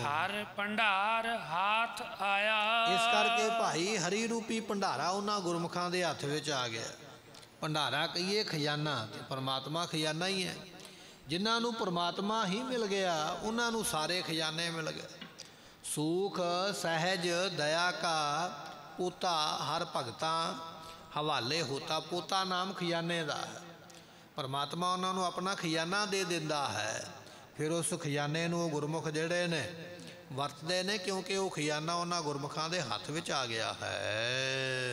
Speaker 2: ਹਰ ਭੰਡਾਰ ਹਾਥ ਆਇਆ।
Speaker 1: ਇਸ ਕਰਕੇ ਭਾਈ ਹਰੀ ਰੂਪੀ ਭੰਡਾਰਾ ਉਹਨਾਂ ਗੁਰਮੁਖਾਂ ਦੇ ਹੱਥ ਵਿੱਚ ਆ ਗਿਆ। ਭੰਡਾਰਾ ਕਹੀਏ ਖਜ਼ਾਨਾ ਤੇ ਪਰਮਾਤਮਾ ਖਜ਼ਾਨਾ ਹੀ ਹੈ। ਜਿਨ੍ਹਾਂ ਨੂੰ ਪਰਮਾਤਮਾ ਹੀ ਮਿਲ ਗਿਆ ਉਹਨਾਂ ਨੂੰ ਸਾਰੇ ਖਜ਼ਾਨੇ ਮਿਲ ਗਏ। ਸੂਖ ਸਹਿਜ ਦਇਆ ਕਾ ਪੋਤਾ, ਹਰ ਭਗਤਾਂ ਹਵਾਲੇ ਹੋਤਾ। ਪੋਤਾ ਨਾਮ ਖਜ਼ਾਨੇ ਦਾ ਹੈ। ਪਰਮਾਤਮਾ ਉਹਨਾਂ ਨੂੰ ਆਪਣਾ ਖਜ਼ਾਨਾ ਦੇ ਦਿੰਦਾ ਹੈ। ਫਿਰ ਉਸ ਖਜ਼ਾਨੇ ਨੂੰ ਉਹ ਗੁਰਮੁਖ ਜਿਹੜੇ ਨੇ ਵਰਤਦੇ ਨੇ ਕਿਉਂਕਿ ਉਹ ਖਜ਼ਾਨਾ ਉਹਨਾਂ ਗੁਰਮੁਖਾਂ ਦੇ ਹੱਥ ਵਿੱਚ ਆ ਗਿਆ ਹੈ।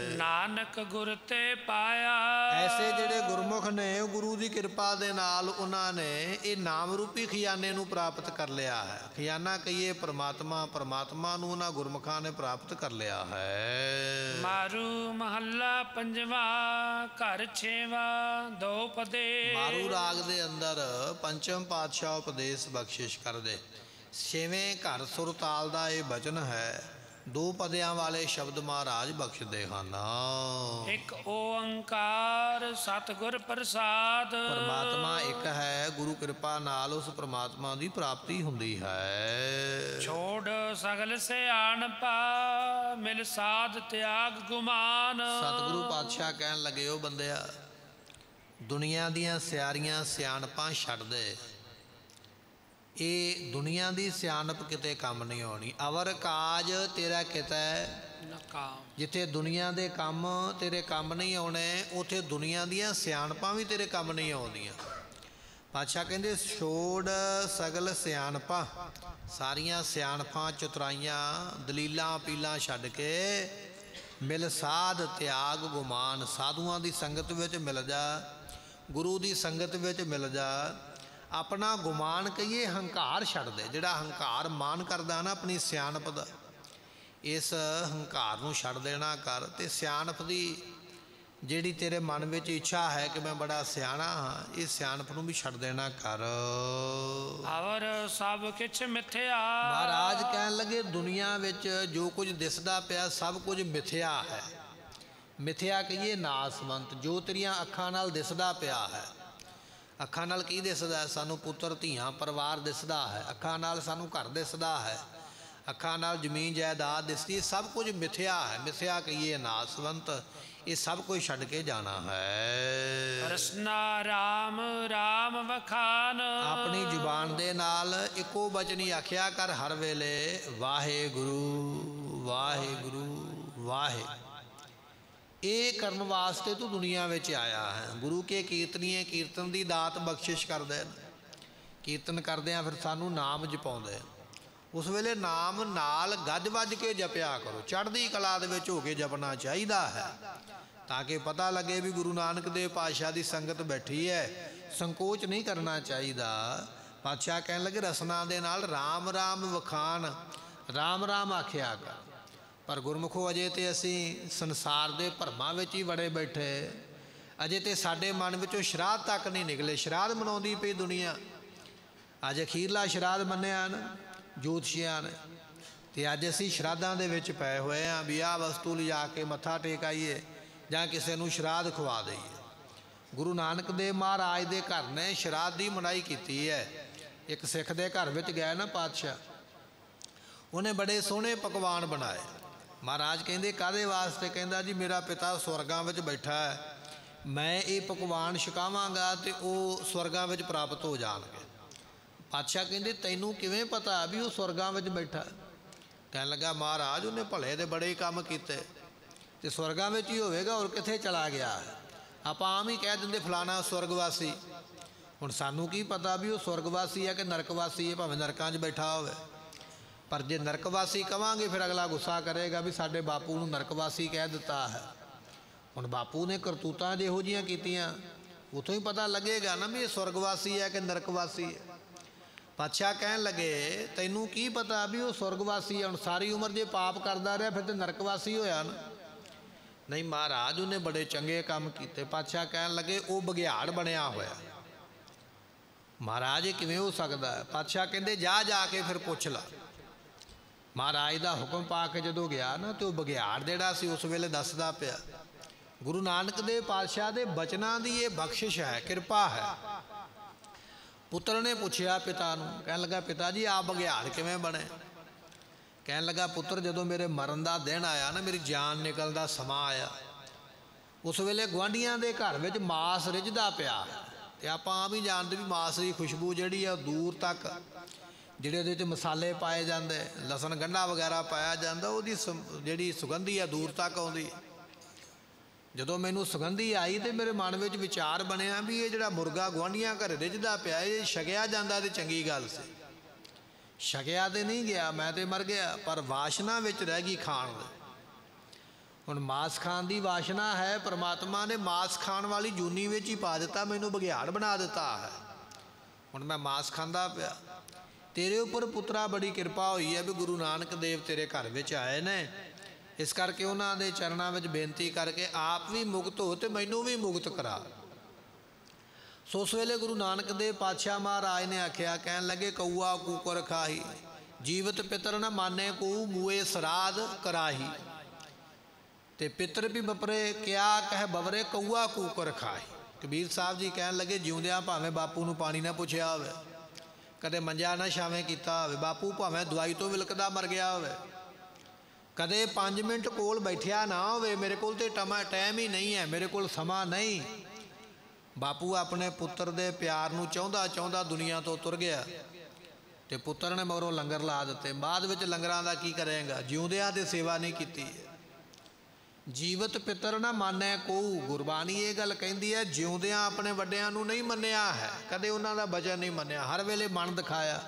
Speaker 2: ਨਾਨਕ ਗੁਰ ਤੇ ਪਾਇਆ।
Speaker 1: ਐਸੇ ਜਿਹੜੇ ਗੁਰਮੁਖ ਨੇ ਗੁਰੂ ਦੀ ਕਿਰਪਾ ਦੇ ਨਾਲ ਉਹਨਾਂ ਨੇ ਇਹ ਨਾਮ ਰੂਪੀ ਖਜ਼ਾਨੇ ਨੂੰ ਪ੍ਰਾਪਤ ਕਰ ਲਿਆ ਹੈ। ਖਜ਼ਾਨਾ ਕਹੀਏ ਪਰਮਾਤਮਾ ਪਰਮਾਤਮਾ ਨੂੰ ਉਹਨਾਂ ਗੁਰਮੁਖਾਂ ਨੇ ਪ੍ਰਾਪਤ ਕਰ ਲਿਆ ਹੈ।
Speaker 2: ਮਾਰੂ ਮਹੱਲਾ ਪੰਜਵਾ ਘਰ ਛੇਵਾ ਦੋ
Speaker 1: ਮਾਰੂ ਰਾਗ ਦੇ ਅੰਦਰ ਪੰਚਮ ਪਾਤਸ਼ਾਹ ਉਪਦੇਸ਼ ਬਖਸ਼ਿਸ਼ ਕਰਦੇ। ਛੇਵੇਂ ਘਰ ਸੁਰ ਤਾਲ ਦਾ ਇਹ ਬਚਨ ਹੈ ਦੋ ਪਦਿਆਂ ਵਾਲੇ ਸ਼ਬਦ ਮਹਾਰਾਜ ਬਖਸ਼ਦੇ ਹਨ।
Speaker 2: ਇੱਕ ਓੰਕਾਰ ਸਤਿਗੁਰ ਪ੍ਰਸਾਦ।
Speaker 1: ਪਰਮਾਤਮਾ ਇੱਕ ਹੈ ਗੁਰੂ ਕਿਰਪਾ ਨਾਲ ਉਸ ਪਰਮਾਤਮਾ ਦੀ ਪ੍ਰਾਪਤੀ ਹੁੰਦੀ ਹੈ।
Speaker 2: ਛੋੜ ਸਗਲ ਸਿਆਣਪਾ ਮਿਲ ਸਾਧ ਤਿਆਗ ਗੁਮਾਨ।
Speaker 1: ਸਤਿਗੁਰੂ ਪਾਤਸ਼ਾਹ ਕਹਿਣ ਲੱਗੇ ਉਹ ਬੰਦਿਆ ਦੁਨੀਆ ਦੀਆਂ ਸਿਆਰੀਆਂ ਸਿਆਣਪਾਂ ਛੱਡ ਦੇ। ਇਹ ਦੁਨੀਆ ਦੀ ਸਿਆਣਪ ਕਿਤੇ ਕੰਮ ਨਹੀਂ ਆਉਣੀ ਅਵਰ ਕਾਜ ਤੇਰਾ ਕਿਤੇ
Speaker 2: ਨਕਾਮ।
Speaker 1: ਜਿੱਥੇ ਦੁਨੀਆ ਦੇ ਕੰਮ ਤੇਰੇ ਕੰਮ ਨਹੀਂ ਆਉਣੇ ਉਥੇ ਦੁਨੀਆ ਦੀਆਂ ਸਿਆਣਪਾਂ ਵੀ ਤੇਰੇ ਕੰਮ ਨਹੀਂ ਆਉਂਦੀਆਂ। ਪਾਤਸ਼ਾਹ ਕਹਿੰਦੇ ਛੋੜ ਸਗਲ ਸਿਆਣਪਾਂ। ਸਾਰੀਆਂ ਸਿਆਣਪਾਂ ਚਤੁਰਾਈਆਂ ਦਲੀਲਾਂ ਪੀਲਾਂ ਛੱਡ ਕੇ ਮਿਲ ਸਾਧ ਤਿਆਗ ਗੁਮਾਨ। ਸਾਧੂਆਂ ਦੀ ਸੰਗਤ ਵਿੱਚ ਮਿਲ ਜਾ ਗੁਰੂ ਦੀ ਸੰਗਤ ਵਿੱਚ ਮਿਲ ਜਾ। ਆਪਣਾ ਗੁਮਾਨ ਕਹੀਏ ਹੰਕਾਰ ਛੱਡ ਦੇ। ਜਿਹੜਾ ਹੰਕਾਰ ਮਾਨ ਕਰਦਾ ਨਾ ਆਪਣੀ ਸਿਆਣਪ ਦਾ ਇਸ ਹੰਕਾਰ ਨੂੰ ਛੱਡ ਦੇਣਾ ਕਰ। ਤੇ ਸਿਆਣਪ ਦੀ ਜਿਹੜੀ ਤੇਰੇ ਮਨ ਵਿੱਚ ਇੱਛਾ ਹੈ ਕਿ ਮੈਂ ਬੜਾ ਸਿਆਣਾ ਹਾਂ ਇਹ ਸਿਆਣਪ ਨੂੰ ਵੀ ਛੱਡ ਦੇਣਾ ਕਰ।
Speaker 2: ਅਵਰ ਸਭ ਕਿਛ ਮਿਥਿਆ।
Speaker 1: ਮਹਾਰਾਜ ਕਹਿਣ ਲੱਗੇ ਦੁਨੀਆ ਵਿੱਚ ਜੋ ਕੁਝ ਦਿਸਦਾ ਪਿਆ ਸਭ ਕੁਝ ਮਿਥਿਆ ਹੈ। ਮਿਥਿਆ ਕਹੀਏ ਨਾਸਵੰਤ ਜੋ ਤੇਰੀਆਂ ਅੱਖਾਂ ਨਾਲ ਦਿਸਦਾ ਪਿਆ ਹੈ। ਅੱਖਾਂ ਨਾਲ ਕੀ ਦਿਸਦਾ ਹੈ? ਸਾਨੂੰ ਪੁੱਤਰ ਧੀਆਂ ਪਰਿਵਾਰ ਦਿਸਦਾ ਹੈ। ਅੱਖਾਂ ਨਾਲ ਸਾਨੂੰ ਘਰ ਦਿਸਦਾ ਹੈ। ਅੱਖਾਂ ਨਾਲ ਜ਼ਮੀਨ ਜਾਇਦਾਦ ਦਿਸਦੀ ਹੈ। ਸਭ ਕੁਝ ਮਿਥਿਆ ਹੈ। ਮਿਥਿਆ ਕਹੀਏ ਨਾਸਵੰਤ। ਇਹ ਸਭ ਕੁਝ ਛੱਡ ਕੇ ਜਾਣਾ ਹੈ।
Speaker 2: ਰਸਨਾ ਰਾਮ ਰਾਮ ਵਖਾਨ।
Speaker 1: ਆਪਣੀ ਜ਼ੁਬਾਨ ਦੇ ਨਾਲ ਇੱਕੋ ਬਚਨੀ ਆਖਿਆ ਕਰ ਹਰ ਵੇਲੇ ਵਾਹਿਗੁਰੂ ਵਾਹਿਗੁਰੂ ਵਾਹਿ ਇਹ ਕਰਨ ਵਾਸਤੇ ਤੂੰ ਦੁਨੀਆ ਵਿੱਚ ਆਇਆ ਹੈ। ਗੁਰੂ ਕੇ ਕੀਰਤਨੀਏ, ਕੀਰਤਨ ਦੀ ਦਾਤ ਬਖਸ਼ਿਸ਼ ਕਰਦੇ ਨੇ ਕੀਰਤਨ ਕਰਦੇ ਆ, ਫਿਰ ਸਾਨੂੰ ਨਾਮ ਜਪਾਉਂਦੇ ਉਸ ਵੇਲੇ ਨਾਮ ਨਾਲ ਗੱਜ ਵੱਜ ਕੇ ਜਪਿਆ ਕਰੋ। ਚੜ੍ਹਦੀ ਕਲਾ ਦੇ ਵਿੱਚ ਹੋ ਕੇ ਜਪਣਾ ਚਾਹੀਦਾ ਹੈ। ਤਾਂ ਕਿ ਪਤਾ ਲੱਗੇ ਵੀ ਗੁਰੂ ਨਾਨਕ ਦੇਵ ਪਾਤਸ਼ਾਹ ਦੀ ਸੰਗਤ ਬੈਠੀ ਹੈ। ਸੰਕੋਚ ਨਹੀਂ ਕਰਨਾ ਚਾਹੀਦਾ। ਪਾਤਸ਼ਾਹ ਕਹਿਣ ਲੱਗੇ, ਰਸਨਾ ਦੇ ਨਾਲ RAM RAM ਵਖਾਨ RAM RAM ਆਖਿਆ ਕਰ। ਪਰ ਗੁਰਮੁਖੋ, ਅਜੇ ਤੇ ਅਸੀਂ ਸੰਸਾਰ ਦੇ ਭਰਮਾਂ ਵਿੱਚ ਹੀ ਵੜੇ ਬੈਠੇ। ਅਜੇ ਤੇ ਸਾਡੇ ਮਨ ਵਿੱਚੋਂ ਸ਼ਰਾਧ ਤੱਕ ਨਹੀਂ ਨਿਕਲੇ। ਸ਼ਰਾਧ ਮਨਾਉਂਦੀ ਪਈ ਦੁਨੀਆ। ਅੱਜ ਅਖੀਰਲਾ ਸ਼ਰਾਧ ਮੰਨਿਆ ਨਾ ਜੋਤਸ਼ੀਆਂ ਨੇ ਤੇ ਅੱਜ ਅਸੀਂ ਸ਼ਰਾਧਾਂ ਦੇ ਵਿੱਚ ਪਏ ਹੋਏ ਆਂ ਵੀ ਆਹ ਵਸਤੂ ਲਿਜਾ ਕੇ ਮੱਥਾ ਟੇਕਾਈਏ ਜਾਂ ਕਿਸੇ ਨੂੰ ਸ਼ਰਾਧ ਖਵਾ ਦਈਏ। ਗੁਰੂ ਨਾਨਕ ਦੇਵ ਮਹਾਰਾਜ ਦੇ ਘਰ ਨੇ ਸ਼ਰਾਧ ਦੀ ਮਨਾਈ ਕੀਤੀ ਹੈ। ਇੱਕ ਸਿੱਖ ਦੇ ਘਰ ਵਿੱਚ ਗਿਆ ਨਾ ਪਾਤਸ਼ਾਹ। ਉਹਨੇ ਬੜੇ ਸੋਹਣੇ ਪਕਵਾਨ ਬਣਾਏ। ਮਹਾਰਾਜ ਕਹਿੰਦੇ ਕਾਦੇ ਵਾਸਤੇ? ਕਹਿੰਦਾ ਜੀ, ਮੇਰਾ ਪਿਤਾ ਸਵਰਗਾਂ ਵਿੱਚ ਬੈਠਾ ਹੈ। ਮੈਂ ਇਹ ਪਕਵਾਨ ਛਕਾਵਾਂਗਾ ਤੇ ਉਹ ਸਵਰਗਾਂ ਵਿੱਚ ਪ੍ਰਾਪਤ ਹੋ ਜਾਣਗੇ। ਪਾਤਸ਼ਾਹ ਕਹਿੰਦੇ, ਤੈਨੂੰ ਕਿਵੇਂ ਪਤਾ ਵੀ ਉਹ ਸਵਰਗਾਂ ਵਿੱਚ ਬੈਠਾ ਕਹਿਣ ਲੱਗਾ, ਮਹਾਰਾਜ, ਉਹਨੇ ਭਲੇ ਦੇ ਬੜੇ ਕੰਮ ਕੀਤੇ। ਤੇ ਸਵਰਗਾਂ ਵਿੱਚ ਹੀ ਹੋਵੇਗਾ ਔਰ ਕਿੱਥੇ ਚਲਾ ਗਿਆ? ਹੈ ਆਪਾਂ ਆਮ ਹੀ ਕਹਿ ਦਿੰਦੇ, ਫਲਾਣਾ ਸਵਰਗਵਾਸੀ। ਹੁਣ ਸਾਨੂੰ ਕੀ ਪਤਾ ਵੀ ਉਹ ਸਵਰਗਵਾਸੀ ਹੈ ਕਿ ਨਰਕਵਾਸੀ ਹੈ, ਭਾਵੇਂ ਨਰਕਾਂ 'ਚ ਬੈਠਾ ਹੋਵੇ। ਪਰ ਜੇ ਨਰਕਵਾਸੀ ਕਵਾਂਗੇ, ਫਿਰ ਅਗਲਾ ਗੁੱਸਾ ਕਰੇਗਾ ਵੀ ਸਾਡੇ ਬਾਪੂ ਨੂੰ ਨਰਕਵਾਸੀ ਕਹਿ ਦਿੱਤਾ ਹੈ। ਹੁਣ ਬਾਪੂ ਨੇ ਕਰਤੂਤਾਂ ਜਿਹੋ ਜੀਆਂ ਕੀਤੀਆਂ, ਉਥੋਂ ਹੀ ਪਤਾ ਲੱਗੇਗਾ ਨਾ ਵੀ ਇਹ ਸਵਰਗਵਾਸੀ ਹੈ ਕਿ ਨਰਕਵਾਸੀ ਹੈ। ਪਾਤਸ਼ਾਹ ਕਹਿਣ ਲੱਗੇ, ਤੈਨੂੰ ਕੀ ਪਤਾ ਵੀ ਉਹ ਸਵਰਗਵਾਸੀ ਹੈ? ਹੁਣ ਸਾਰੀ ਉਮਰ ਜੇ ਪਾਪ ਕਰਦਾ ਰਿਹਾ, ਫਿਰ ਤੇ ਨਰਕਵਾਸੀ ਹੋਇਆ ਨਾ? ਨਹੀਂ, ਮਹਾਰਾਜ ਉਹਨੇ ਬੜੇ ਚੰਗੇ ਕੰਮ ਕੀਤੇ। ਪਾਤਸ਼ਾਹ ਕਹਿਣ ਲੱਗੇ, ਉਹ ਬਗਿਆੜ ਬਣਿਆ ਹੋਇਆ ਮਹਾਰਾਜ ਇਹ ਕਿਵੇਂ ਹੋ ਸਕਦਾ ਪਾਤਸ਼ਾਹ ਕਹਿੰਦੇ, ਜਾ ਜਾ ਕੇ ਫਿਰ ਪੁੱਛ ਲਾ। ਮਹਾਰਾਜ ਦਾ ਹੁਕਮ ਪਾ ਕੇ ਜਦੋਂ ਗਿਆ ਨਾ ਤੇ ਉਹ ਬਗਿਆੜ ਜਿਹੜਾ ਸੀ ਉਸ ਵੇਲੇ ਦੱਸਦਾ ਪਿਆ, ਗੁਰੂ ਨਾਨਕ ਦੇਵ ਪਾਤਸ਼ਾਹ ਦੇ ਬਚਨਾਂ ਦੀ ਇਹ ਬਖਸ਼ਿਸ਼ ਹੈ, ਕਿਰਪਾ ਹੈ। ਪੁੱਤਰ ਨੇ ਪੁੱਛਿਆ ਪਿਤਾ ਨੂੰ, ਕਹਿਣ ਲੱਗਾ, ਪਿਤਾ ਜੀ ਆਪ ਬਗਿਆੜ ਕਿਵੇਂ ਬਣੇ? ਕਹਿਣ ਲੱਗਾ, ਪੁੱਤਰ, ਜਦੋਂ ਮੇਰੇ ਮਰਨ ਦਾ ਦਿਨ ਆਇਆ ਨਾ, ਮੇਰੀ ਜਾਨ ਨਿਕਲ ਦਾ ਸਮਾਂ ਆਇਆ, ਉਸ ਵੇਲੇ ਗਵਾਂਡੀਆਂ ਦੇ ਘਰ ਵਿੱਚ ਮਾਸ ਰਿਝਦਾ ਪਿਆ ਤੇ ਆਪਾਂ ਆ ਵੀ ਜਾਣਦੇ ਵੀ ਮਾਸ ਦੀ ਖੁਸ਼ਬੂ ਜਿਹੜੀ ਆ ਦੂਰ ਤੱਕ ਜਿਹੜੇ ਉਹਦੇ 'ਚ ਮਸਾਲੇ ਪਾਏ ਜਾਂਦੇ, ਲਸਣ ਗੰਢਾ ਵਗੈਰਾ ਪਾਇਆ ਜਾਂਦਾ, ਉਹਦੀ ਜਿਹੜੀ ਸੁਗੰਧੀ ਆ, ਦੂਰ ਤੱਕ ਆਉਂਦੀ। ਜਦੋਂ ਮੈਨੂੰ ਸੁਗੰਧੀ ਆਈ ਤੇ ਮੇਰੇ ਮਨ ਵਿੱਚ ਵਿਚਾਰ ਬਣਿਆ ਵੀ ਇਹ ਜਿਹੜਾ ਮੁਰਗਾ ਗਵਾਂਡੀਆਂ ਘਰ ਰਿੱਝਦਾ ਪਿਆ, ਇਹ ਛਕਿਆ ਜਾਂਦਾ ਤੇ ਚੰਗੀ ਗੱਲ ਸੀ। ਛਕਿਆ ਤੇ ਨਹੀਂ ਗਿਆ, ਮੈਂ ਤੇ ਮਰ ਗਿਆ, ਪਰ ਵਾਸ਼ਨਾ ਵਿੱਚ ਰਹਿ ਗਈ ਖਾਣ ਦੀ ਹੁਣ ਮਾਸ ਖਾਣ ਦੀ ਵਾਸ਼ਨਾ ਹੈ, ਪ੍ਰਮਾਤਮਾ ਨੇ ਮਾਸ ਖਾਣ ਵਾਲੀ ਜੂਨੀ ਵਿੱਚ ਹੀ ਪਾ ਦਿੱਤਾ, ਮੈਨੂੰ ਬਗਿਆੜ ਬਣਾ ਦਿੱਤਾ ਹੈ। ਹੁਣ ਮੈਂ ਮਾਸ ਖਾਂਦਾ ਪਿਆ। ਤੇਰੇ ਉੱਪਰ ਪੁੱਤਰਾ ਬੜੀ ਕਿਰਪਾ ਹੋਈ ਹੈ ਵੀ ਗੁਰੂ ਨਾਨਕ ਦੇਵ ਤੇਰੇ ਘਰ ਵਿੱਚ ਆਏ ਨੇ। ਇਸ ਕਰਕੇ ਉਹਨਾਂ ਦੇ ਚਰਨਾਂ ਵਿੱਚ ਬੇਨਤੀ ਕਰਕੇ ਆਪ ਵੀ ਮੁਕਤ ਹੋ ਤੇ ਮੈਨੂੰ ਵੀ ਮੁਕਤ ਕਰਾ। ਸੋ ਉਸ ਵੇਲੇ ਗੁਰੂ ਨਾਨਕ ਦੇਵ ਪਾਤਸ਼ਾਹ ਮਹਾਰਾਜ ਨੇ ਆਖਿਆ, ਕਹਿਣ ਲੱਗੇ, ਕਊਆ ਕੂਕਰ ਖਾਹੀ, ਜੀਵਤ ਪਿਤਰ ਨ ਮਾਨੇ ਕੋ ਮੂਏ ਸਰਾਦ ਕਰਾਹੀ। ਤੇ ਪਿਤਰ ਵੀ ਬਪਰੇ, ਕਿਆ ਕਹਿ ਬਵਰੇ, ਕਊਆ ਕੂਕਰ ਖਾਹੀ। ਕਬੀਰ ਸਾਹਿਬ ਜੀ ਕਹਿਣ ਲੱਗੇ, ਜਿਉਂਦਿਆਂ ਭਾਵੇਂ ਬਾਪੂ ਨੂੰ ਪਾਣੀ ਨਾ ਪੁੱਛਿਆ ਹੋਵੇ। ਕਦੇ ਮੰਜਾ ਨਾ ਛਾਵੇਂ ਕੀਤਾ ਹੋਵੇ, ਬਾਪੂ ਭਾਵੇਂ ਦਵਾਈ ਤੋਂ ਵਿਲਕਦਾ ਮਰ ਗਿਆ ਹੋਵੇ। ਕਦੇ 5 ਮਿੰਟ ਕੋਲ ਬੈਠਿਆ ਨਾ ਹੋਵੇ, ਮੇਰੇ ਕੋਲ ਤੇ ਟਮਾ ਟਾਈਮ ਹੀ ਨਹੀਂ ਹੈ, ਮੇਰੇ ਕੋਲ ਸਮਾਂ ਨਹੀਂ। ਬਾਪੂ ਆਪਣੇ ਪੁੱਤਰ ਦੇ ਪਿਆਰ ਨੂੰ ਚਾਹੁੰਦਾ ਚਾਹੁੰਦਾ ਦੁਨੀਆ ਤੋਂ ਤੁਰ ਗਿਆ ਤੇ ਪੁੱਤਰ ਨੇ ਮਗਰੋਂ ਲੰਗਰ ਲਾ ਦਿੱਤੇ। ਬਾਅਦ ਵਿੱਚ ਲੰਗਰਾਂ ਦਾ ਕੀ ਕਰੇਗਾ? ਜਿਉਂਦਿਆਂ ਤੇ ਸੇਵਾ ਨਹੀਂ ਕੀਤੀ। ਜੀਵਤ ਪਿਤਰ ਨਾ ਮੰਨੈ ਕੋ ਗੁਰਬਾਣੀ ਇਹ ਗੱਲ ਕਹਿੰਦੀ ਹੈ, ਜਿਉਂਦਿਆਂ ਆਪਣੇ ਵੱਡਿਆਂ ਨੂੰ ਨਹੀਂ ਮੰਨਿਆ ਹੈ, ਕਦੇ ਉਹਨਾਂ ਦਾ ਬਚਨ ਨਹੀਂ ਮੰਨਿਆ, ਹਰ ਵੇਲੇ ਮਨ ਦਿਖਾਇਆ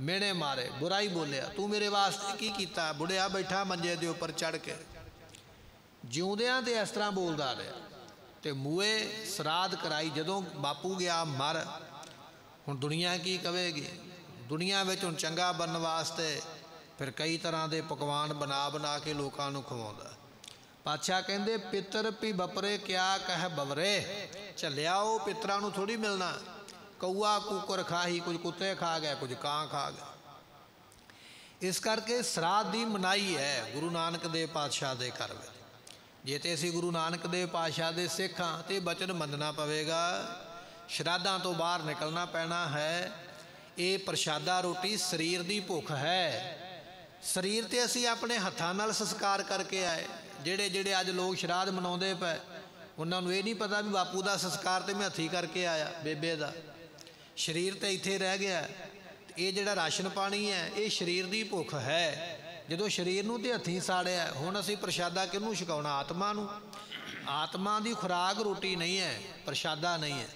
Speaker 1: ਮੇਨੇ ਮਾਰੇ, ਬੁਰਾਈ ਬੋਲਿਆ, ਤੂੰ ਮੇਰੇ ਵਾਸਤੇ ਕੀ ਕੀਤਾ, ਬੁੜਿਆ ਬੈਠਾ ਮੰਜੇ ਦੇ ਉੱਪਰ ਚੜ ਕੇ। ਜਿਉਂਦਿਆਂ ਤੇ ਇਸ ਤਰ੍ਹਾਂ ਬੋਲਦਾ ਰਿਹਾ, ਤੇ ਮੂਏ ਸਰਾਧ ਕਰਾਈ, ਜਦੋਂ ਬਾਪੂ ਗਿਆ ਮਰ, ਹੁਣ ਦੁਨੀਆ ਕੀ ਕਵੇਗੀ? ਦੁਨੀਆ ਵਿੱਚ ਹੁਣ ਚੰਗਾ ਬਣਨ ਵਾਸਤੇ ਫਿਰ ਕਈ ਤਰ੍ਹਾਂ ਦੇ ਪਕਵਾਨ ਬਣਾ ਬਣਾ ਕੇ ਲੋਕਾਂ ਨੂੰ ਖਵਾਉਂਦਾ। ਪਾਤਸ਼ਾਹ ਕਹਿੰਦੇ, ਪਿੱਤਰ ਵੀ ਬਪਰੇ, ਕਿਆ ਕਹਿ ਬਵਰੇ? ਚੱਲਿਆ ਉਹ ਪਿੱਤਰਾਂ ਨੂੰ ਥੋੜੀ ਮਿਲਣਾ। ਕਊਆ ਕੂਕਰ ਖਾਹੀ, ਕੁਝ ਕੁੱਤੇ ਖਾ ਗਏ, ਕੁਝ ਕਾਂ ਖਾ ਗਏ। ਇਸ ਕਰਕੇ ਸਰਾਧ ਦੀ ਮਨਾਈ ਹੈ ਗੁਰੂ ਨਾਨਕ ਦੇਵ ਪਾਤਸ਼ਾਹ ਦੇ ਘਰ ਵਿੱਚ। ਜੇ ਤੇ ਅਸੀਂ ਗੁਰੂ ਨਾਨਕ ਦੇਵ ਪਾਤਸ਼ਾਹ ਦੇ ਸਿੱਖ ਹਾਂ, ਤੇ ਬਚਨ ਮੰਨਣਾ ਪਵੇਗਾ। ਸ਼ਰਾਧਾਂ ਤੋਂ ਬਾਹਰ ਨਿਕਲਣਾ ਪੈਣਾ ਹੈ। ਇਹ ਪ੍ਰਸ਼ਾਦਾ ਰੋਟੀ ਸਰੀਰ ਦੀ ਭੁੱਖ ਹੈ। ਸਰੀਰ ਤੇ ਅਸੀਂ ਆਪਣੇ ਹੱਥਾਂ ਨਾਲ ਸੰਸਕਾਰ ਕਰਕੇ ਆਏ। ਜਿਹੜੇ ਜਿਹੜੇ ਅੱਜ ਲੋਕ ਸ਼ਰਾਧ ਮਨਾਉਂਦੇ ਪਏ, ਉਹਨਾਂ ਨੂੰ ਇਹ ਨਹੀਂ ਪਤਾ ਵੀ ਬਾਪੂ ਦਾ ਸੰਸਕਾਰ ਤੇ ਮੈਂ ਹੱਥੀ ਕਰਕੇ ਆਇਆ, ਬੇਬੇ ਦਾ। ਸਰੀਰ ਤੇ ਇੱਥੇ ਰਹਿ ਗਿਆ ਇਹ ਜਿਹੜਾ ਰਾਸ਼ਨ ਪਾਣੀ ਹੈ, ਇਹ ਸਰੀਰ ਦੀ ਭੁੱਖ ਹੈ। ਜਦੋਂ ਸਰੀਰ ਨੂੰ ਤੇ ਹੱਥੀਂ ਸਾੜਿਆ, ਹੁਣ ਅਸੀਂ ਪ੍ਰਸ਼ਾਦਾ ਕਿਹਨੂੰ ਛਕਾਉਣਾ? ਆਤਮਾ ਨੂੰ। ਆਤਮਾ ਦੀ ਖੁਰਾਕ ਰੋਟੀ ਨਹੀਂ ਹੈ, ਪ੍ਰਸ਼ਾਦਾ ਨਹੀਂ ਹੈ।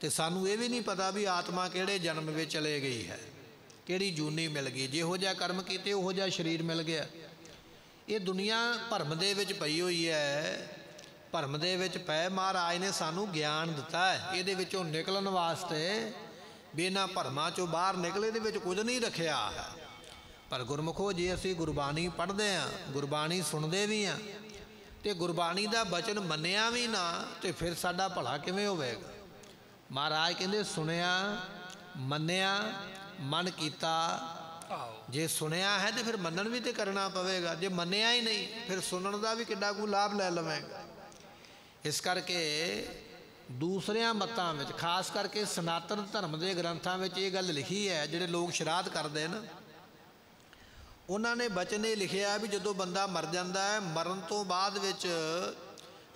Speaker 1: ਤੇ ਸਾਨੂੰ ਇਹ ਵੀ ਨਹੀਂ ਪਤਾ ਵੀ ਆਤਮਾ ਕਿਹੜੇ ਜਨਮ ਵਿੱਚ ਚਲੇ ਗਈ ਹੈ। ਕਿਹੜੀ ਜੂਨੀ ਮਿਲ ਗਈ। ਜਿਹੋ ਜਿਹਾ ਕਰਮ ਕੀਤੇ, ਉਹੋ ਜਿਹਾ ਸਰੀਰ ਮਿਲ ਗਿਆ। ਇਹ ਦੁਨੀਆ ਭਰਮ ਦੇ ਵਿੱਚ ਪਈ ਹੋਈ ਹੈ। ਭਰਮ ਦੇ ਵਿੱਚ ਪੈ ਮਹਾਰਾਜ ਨੇ ਸਾਨੂੰ ਗਿਆਨ ਦਿੱਤਾ ਹੈ। ਇਹਦੇ ਵਿੱਚੋਂ ਨਿਕਲਣ ਵਾਸਤੇ ਵੀ ਇਹਨਾਂ ਭਰਮਾਂ ਚੋਂ ਬਾਹਰ ਨਿਕਲੇ ਦੇ ਵਿੱਚ ਕੁਝ ਨਹੀਂ ਰੱਖਿਆ। ਹੈ ਪਰ ਗੁਰਮੁਖੋ, ਜੇ ਅਸੀਂ ਗੁਰਬਾਣੀ ਪੜ੍ਹਦੇ ਆਂ ਗੁਰਬਾਣੀ ਸੁਣਦੇ ਵੀ ਆਂ ਤੇ ਗੁਰਬਾਣੀ ਦਾ ਬਚਨ ਮੰਨਿਆ ਵੀ ਨਾ, ਤੇ ਫਿਰ ਸਾਡਾ ਭਲਾ ਕਿਵੇਂ ਹੋਵੇਗਾ? ਮਹਾਰਾਜ ਕਹਿੰਦੇ, ਸੁਣਿਆ, ਮੰਨਿਆ, ਮਨ ਕੀਤਾ ਜੇ ਸੁਣਿਆ ਹੈ ਤੇ ਫਿਰ ਮੰਨਣ ਵੀ ਤੇ ਕਰਨਾ ਪਵੇਗਾ। ਜੇ ਮੰਨਿਆ ਹੀ ਨਹੀਂ, ਫਿਰ ਸੁਣਨ ਦਾ ਵੀ ਕਿੱਡਾ ਕੋ ਲਾਭ ਲੈ ਲਵੇਂਗਾ। ਇਸ ਕਰਕੇ ਦੂਸਰਿਆਂ ਮਤਾਂ ਵਿੱਚ, ਖਾਸ ਕਰਕੇ ਸਨਾਤਨ ਧਰਮ ਦੇ ਗ੍ਰੰਥਾਂ ਵਿੱਚ ਇਹ ਗੱਲ ਲਿਖੀ ਹੈ, ਜਿਹੜੇ ਲੋਕ ਸ਼ਰਾਧ ਕਰਦੇ ਨੇ ਉਹਨਾਂ ਨੇ ਬਚਨ ਇਹ ਲਿਖਿਆ ਵੀ ਜਦੋਂ ਬੰਦਾ ਮਰ ਜਾਂਦਾ ਹੈ, ਮਰਨ ਤੋਂ ਬਾਅਦ ਵਿੱਚ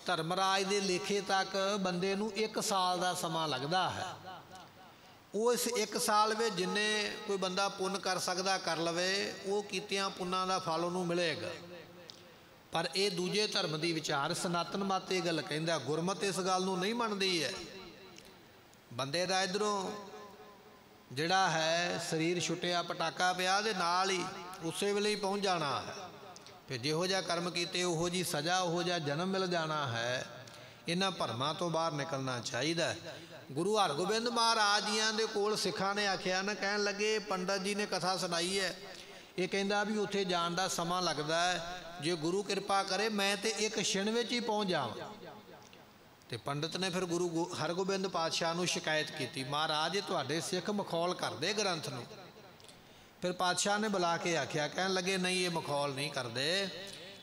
Speaker 1: ਧਰਮਰਾਜ ਦੇ ਲੇਖੇ ਤੱਕ ਬੰਦੇ ਨੂੰ 1 ਸਾਲ ਦਾ ਸਮਾਂ ਲੱਗਦਾ ਹੈ। ਉਹ ਇਸ ਇੱਕ ਸਾਲ ਵਿੱਚ ਜਿੰਨੇ ਕੋਈ ਬੰਦਾ ਪੁੰਨ ਕਰ ਸਕਦਾ, ਕਰ ਲਵੇ, ਉਹ ਕੀਤਿਆਂ ਪੁੰਨਾਂ ਦਾ ਫਲ ਉਹਨੂੰ ਮਿਲੇਗਾ। ਪਰ ਇਹ ਦੂਜੇ ਧਰਮ ਦੀ ਵਿਚਾਰ, ਸਨਾਤਨ ਮਤ ਇਹ ਗੱਲ ਕਹਿੰਦਾ, ਗੁਰਮਤ ਇਸ ਗੱਲ ਨੂੰ ਨਹੀਂ ਮੰਨਦੀ ਹੈ। ਬੰਦੇ ਦਾ ਇਧਰੋਂ ਜਿਹੜਾ ਹੈ, ਸਰੀਰ ਛੁੱਟਿਆ, ਪਟਾਕਾ ਪਿਆ ਦੇ ਨਾਲ ਹੀ ਉਸੇ ਵੇਲੇ ਹੀ ਪਹੁੰਚ ਜਾਣਾ ਹੈ। ਫਿਰ ਜਿਹੋ ਜਿਹਾ ਕਰਮ ਕੀਤੇ, ਉਹੋ ਜੀ ਸਜ਼ਾ, ਉਹੋ ਜਿਹਾ ਜਨਮ ਮਿਲ ਜਾਣਾ ਹੈ। ਇਹਨਾਂ ਭਰਮਾਂ ਤੋਂ ਬਾਹਰ ਨਿਕਲਣਾ ਚਾਹੀਦਾ ਗੁਰੂ ਹਰਗੋਬਿੰਦ ਮਹਾਰਾਜ ਜੀਆਂ ਦੇ ਕੋਲ ਸਿੱਖਾਂ ਨੇ ਆਖਿਆ ਨਾ, ਕਹਿਣ ਲੱਗੇ, ਪੰਡਤ ਜੀ ਨੇ ਕਥਾ ਸੁਣਾਈ ਹੈ। ਇਹ ਕਹਿੰਦਾ ਵੀ ਉੱਥੇ ਜਾਣ ਦਾ ਸਮਾਂ ਲੱਗਦਾ ਹੈ। ਜੇ ਗੁਰੂ ਕਿਰਪਾ ਕਰੇ, ਮੈਂ ਤੇ ਇੱਕ ਛਿਣ ਵਿੱਚ ਹੀ ਪਹੁੰਚ ਜਾਵਾਂ। ਤੇ ਪੰਡਤ ਨੇ ਫਿਰ ਗੁਰੂ ਗੋ- ਹਰਗੋਬਿੰਦ ਪਾਤਸ਼ਾਹ ਨੂੰ ਸ਼ਿਕਾਇਤ ਕੀਤੀ, ਮਹਾਰਾਜ, ਇਹ ਤੁਹਾਡੇ ਸਿੱਖ ਮਖੌਲ ਕਰਦੇ ਗ੍ਰੰਥ ਨੂੰ? ਫਿਰ ਪਾਤਸ਼ਾਹ ਨੇ ਬੁਲਾ ਕੇ ਆਖਿਆ, ਕਹਿਣ ਲੱਗੇ, ਨਹੀਂ, ਇਹ ਮਖੌਲ ਨਹੀਂ ਕਰਦੇ।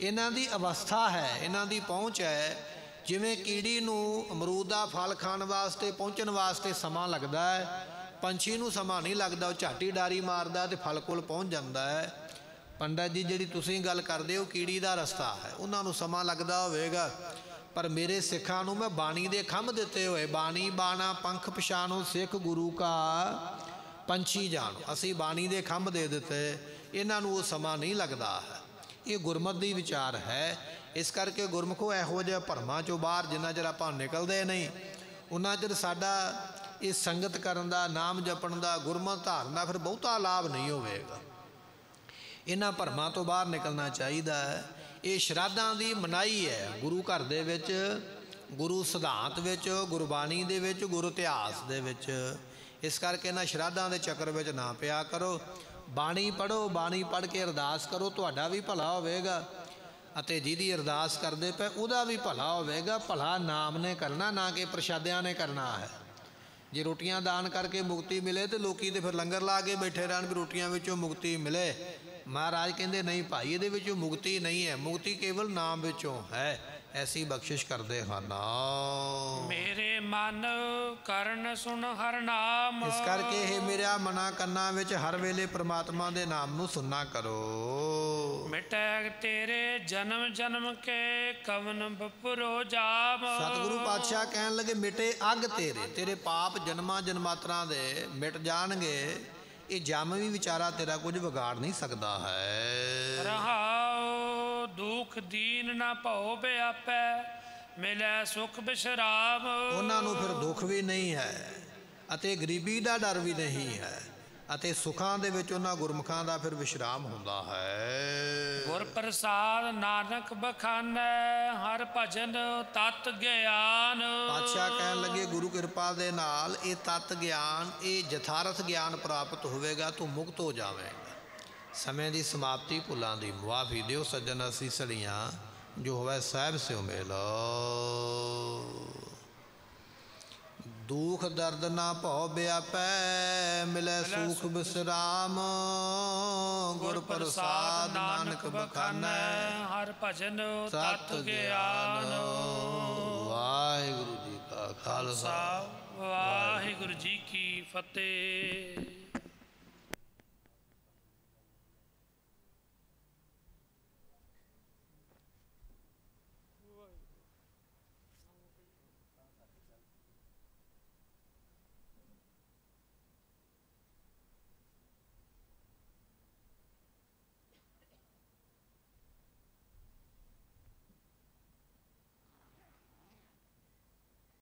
Speaker 1: ਇਹਨਾਂ ਦੀ ਅਵਸਥਾ ਹੈ, ਇਹਨਾਂ ਦੀ ਪਹੁੰਚ ਹੈ। ਜਿਵੇਂ ਕੀੜੀ ਨੂੰ ਅਮਰੂਦ ਦਾ ਫਲ ਖਾਣ ਵਾਸਤੇ, ਪਹੁੰਚਣ ਵਾਸਤੇ ਸਮਾਂ ਲੱਗਦਾ ਹੈ, ਪੰਛੀ ਨੂੰ ਸਮਾਂ ਨਹੀਂ ਲੱਗਦਾ, ਉਹ ਝਾਟੀ ਡਾਰੀ ਮਾਰਦਾ ਤੇ ਫਲ ਕੋਲ ਪਹੁੰਚ ਜਾਂਦਾ ਹੈ। ਪੰਡਤ ਜੀ, ਜਿਹੜੀ ਤੁਸੀਂ ਗੱਲ ਕਰਦੇ ਹੋ, ਕੀੜੀ ਦਾ ਰਸਤਾ ਹੈ, ਉਹਨਾਂ ਨੂੰ ਸਮਾਂ ਲੱਗਦਾ ਹੋਵੇਗਾ। ਪਰ ਮੇਰੇ ਸਿੱਖਾਂ ਨੂੰ ਮੈਂ ਬਾਣੀ ਦੇ ਖੰਭ ਦਿੱਤੇ ਹੋਏ, ਬਾਣੀ, ਬਾਣਾ, ਪੰਖ, ਪਛਾਣੋ, ਸਿੱਖ, ਗੁਰੂ ਕਾ ਪੰਛੀ ਜਾਣੋ। ਅਸੀਂ ਬਾਣੀ ਦੇ ਖੰਭ ਦੇ ਦਿੱਤੇ, ਇਹਨਾਂ ਨੂੰ ਉਹ ਸਮਾਂ ਨਹੀਂ ਲੱਗਦਾ ਹੈ। ਇਹ ਗੁਰਮਤ ਦੀ ਵਿਚਾਰ ਹੈ। ਇਸ ਕਰਕੇ ਗੁਰਮਖੋ ਇਹੋ ਜਿਹਾ ਭਰਮਾਂ ਚੋਂ ਬਾਹਰ ਜਿੰਨਾ ਚਿਰ ਆਪਾਂ ਨਿਕਲਦੇ ਨਹੀਂ ਉਹਨਾਂ ਚਿਰ ਸਾਡਾ ਇਹ ਸੰਗਤ ਕਰਨ ਦਾ, ਨਾਮ ਜਪਣ ਦਾ, ਗੁਰਮਤ ਧਾਰਨ ਦਾ ਫਿਰ ਬਹੁਤਾ ਲਾਭ ਨਹੀਂ ਹੋਵੇਗਾ। ਇਹਨਾਂ ਭਰਮਾਂ ਤੋਂ ਬਾਹਰ ਨਿਕਲਣਾ ਚਾਹੀਦਾ ਹੈ। ਇਹ ਸ਼ਰਾਧਾਂ ਦੀ ਮਨਾਈ ਹੈ। ਗੁਰੂ ਘਰ ਦੇ ਵਿੱਚ, ਗੁਰੂ ਸਿਧਾਂਤ ਵਿੱਚ, ਗੁਰਬਾਣੀ ਦੇ ਵਿੱਚ, ਗੁਰੂ ਇਤਿਹਾਸ ਦੇ ਵਿੱਚ। ਇਸ ਕਰਕੇ ਇਹਨਾਂ ਸ਼ਰਾਧਾਂ ਦੇ ਚੱਕਰ ਵਿੱਚ ਨਾ ਪਿਆ ਕਰੋ। ਬਾਣੀ ਪੜੋ ਬਾਣੀ ਪੜ ਕੇ ਅਰਦਾਸ ਕਰੋ, ਤੁਹਾਡਾ ਵੀ ਭਲਾ ਹੋਵੇਗਾ। ਅਤੇ ਜਿਹਦੀ ਅਰਦਾਸ ਕਰਦੇ ਪਏ, ਉਹਦਾ ਵੀ ਭਲਾ ਹੋਵੇਗਾ। ਭਲਾ ਨਾਮ ਨੇ ਕਰਨਾ, ਨਾ ਕਿ ਪ੍ਰਸ਼ਾਦਿਆਂ ਨੇ ਕਰਨਾ ਹੈ। ਜੇ ਰੋਟੀਆਂ ਦਾਨ ਕਰਕੇ ਮੁਕਤੀ ਮਿਲੇ, ਤੇ ਲੋਕੀ ਤੇ ਫਿਰ ਲੰਗਰ ਲਾ ਕੇ ਬੈਠੇ ਰਹਿਣ ਵੀ ਰੋਟੀਆਂ ਵਿੱਚੋਂ ਮੁਕਤੀ ਮਿਲੇ। ਮਹਾਰਾਜ ਕਹਿੰਦੇ, ਨਹੀਂ ਭਾਈ, ਇਹਦੇ ਵਿੱਚੋਂ ਮੁਕਤੀ ਨਹੀਂ ਹੈ। ਮੁਕਤੀ ਕੇਵਲ ਨਾਮ ਵਿੱਚੋਂ ਹੈ। ਐਸੀ ਬਖਸ਼ਿਸ਼ ਕਰਦੇ ਹਨ
Speaker 2: ਮੇਰੇ ਮਨ ਕਰਨ ਸੁਣ ਹਰ ਨਾਮ।
Speaker 1: ਇਸ ਕਰਕੇ ਇਹ ਮੇਰਾ ਮਨਾ ਕੰਨਾਂ ਵਿੱਚ ਹਰ ਵੇਲੇ ਪ੍ਰਮਾਤਮਾ ਦੇ ਨਾਮ ਨੂੰ ਸੁਣਨਾ ਕਰੋ।
Speaker 2: ਮਿਟੈ ਤੇਰੇ ਜਨਮ ਜਨਮ ਕੇ ਕਵਨ ਬਪੁਰੋ ਜਾਮ।
Speaker 1: ਸਤਿਗੁਰੂ ਪਾਤਸ਼ਾਹ ਕਹਿਣ ਲੱਗੇ ਮਿਟੇ ਅੱਗ ਤੇਰੇ ਤੇਰੇ ਪਾਪ ਜਨਮਾਂ ਜਨਮਾਤਰਾਂ ਦੇ ਮਿਟ ਜਾਣਗੇ। ਇਹ ਜਮ ਵੀ ਵਿਚਾਰਾ ਤੇਰਾ ਕੁਝ ਵਿਗਾੜ ਨਹੀਂ ਸਕਦਾ ਹੈ।
Speaker 2: ਰਹਾਉ ਦੁਖ ਦੀਨ ਨਾ ਭਉ ਬਿਆਪੈ ਮਿਲੈ ਸੁਖ ਬਿਸ਼ਰਾਮ।
Speaker 1: ਉਹਨਾਂ ਨੂੰ ਫਿਰ ਦੁੱਖ ਵੀ ਨਹੀਂ ਹੈ ਅਤੇ ਗਰੀਬੀ ਦਾ ਡਰ ਵੀ ਨਹੀਂ ਹੈ ਅਤੇ ਸੁੱਖਾਂ ਦੇ ਵਿੱਚ ਉਹਨਾਂ ਗੁਰਮੁਖਾਂ ਦਾ ਫਿਰ ਵਿਸ਼ਰਾਮ ਹੁੰਦਾ ਹੈ।
Speaker 2: ਗੁਰ ਪ੍ਰਸਾਦ ਨਾਨਕ ਬਖਾਨੈ ਹਰ ਭਜਨ ਤਤ ਗਿਆਨ।
Speaker 1: ਪਾਤਸ਼ਾਹ ਕਹਿਣ ਲੱਗੇ ਗੁਰੂ ਕਿਰਪਾ ਦੇ ਨਾਲ ਇਹ ਤਤ ਗਿਆਨ ਇਹ ਜਥਾਰਥ ਗਿਆਨ ਪ੍ਰਾਪਤ ਹੋਵੇਗਾ ਤੂੰ ਮੁਕਤ ਹੋ ਜਾਵੇਂਗਾ। ਸਮੇਂ ਦੀ ਸਮਾਪਤੀ ਭੁੱਲਾਂ ਦੀ ਮੁਆਫੀ ਦਿਓ ਸੱਜਣ ਅਸੀਂ ਸੜੀਆਂ ਜੋ ਹੋਵੇ ਸਾਹਿਬ ਸਿਓ ਮੇਲੋ। ਦੁਖ ਦਰਦ ਨਾ ਭਉ ਬਿਆਪੈ ਮਿਲੈ ਸੁਖ ਬਿਸਰਾਮ। ਗੁਰ ਪ੍ਰਸਾਦ ਨਾਨਕ ਬਖਾਨੈ
Speaker 2: ਹਰ ਭਜਨ ਤਤ ਗਿਆਨ।
Speaker 1: ਵਾਹਿਗੁਰੂ ਜੀ ਕਾ ਖਾਲਸਾ
Speaker 2: ਵਾਹਿਗੁਰੂ ਜੀ ਕੀ ਫਤਿਹ।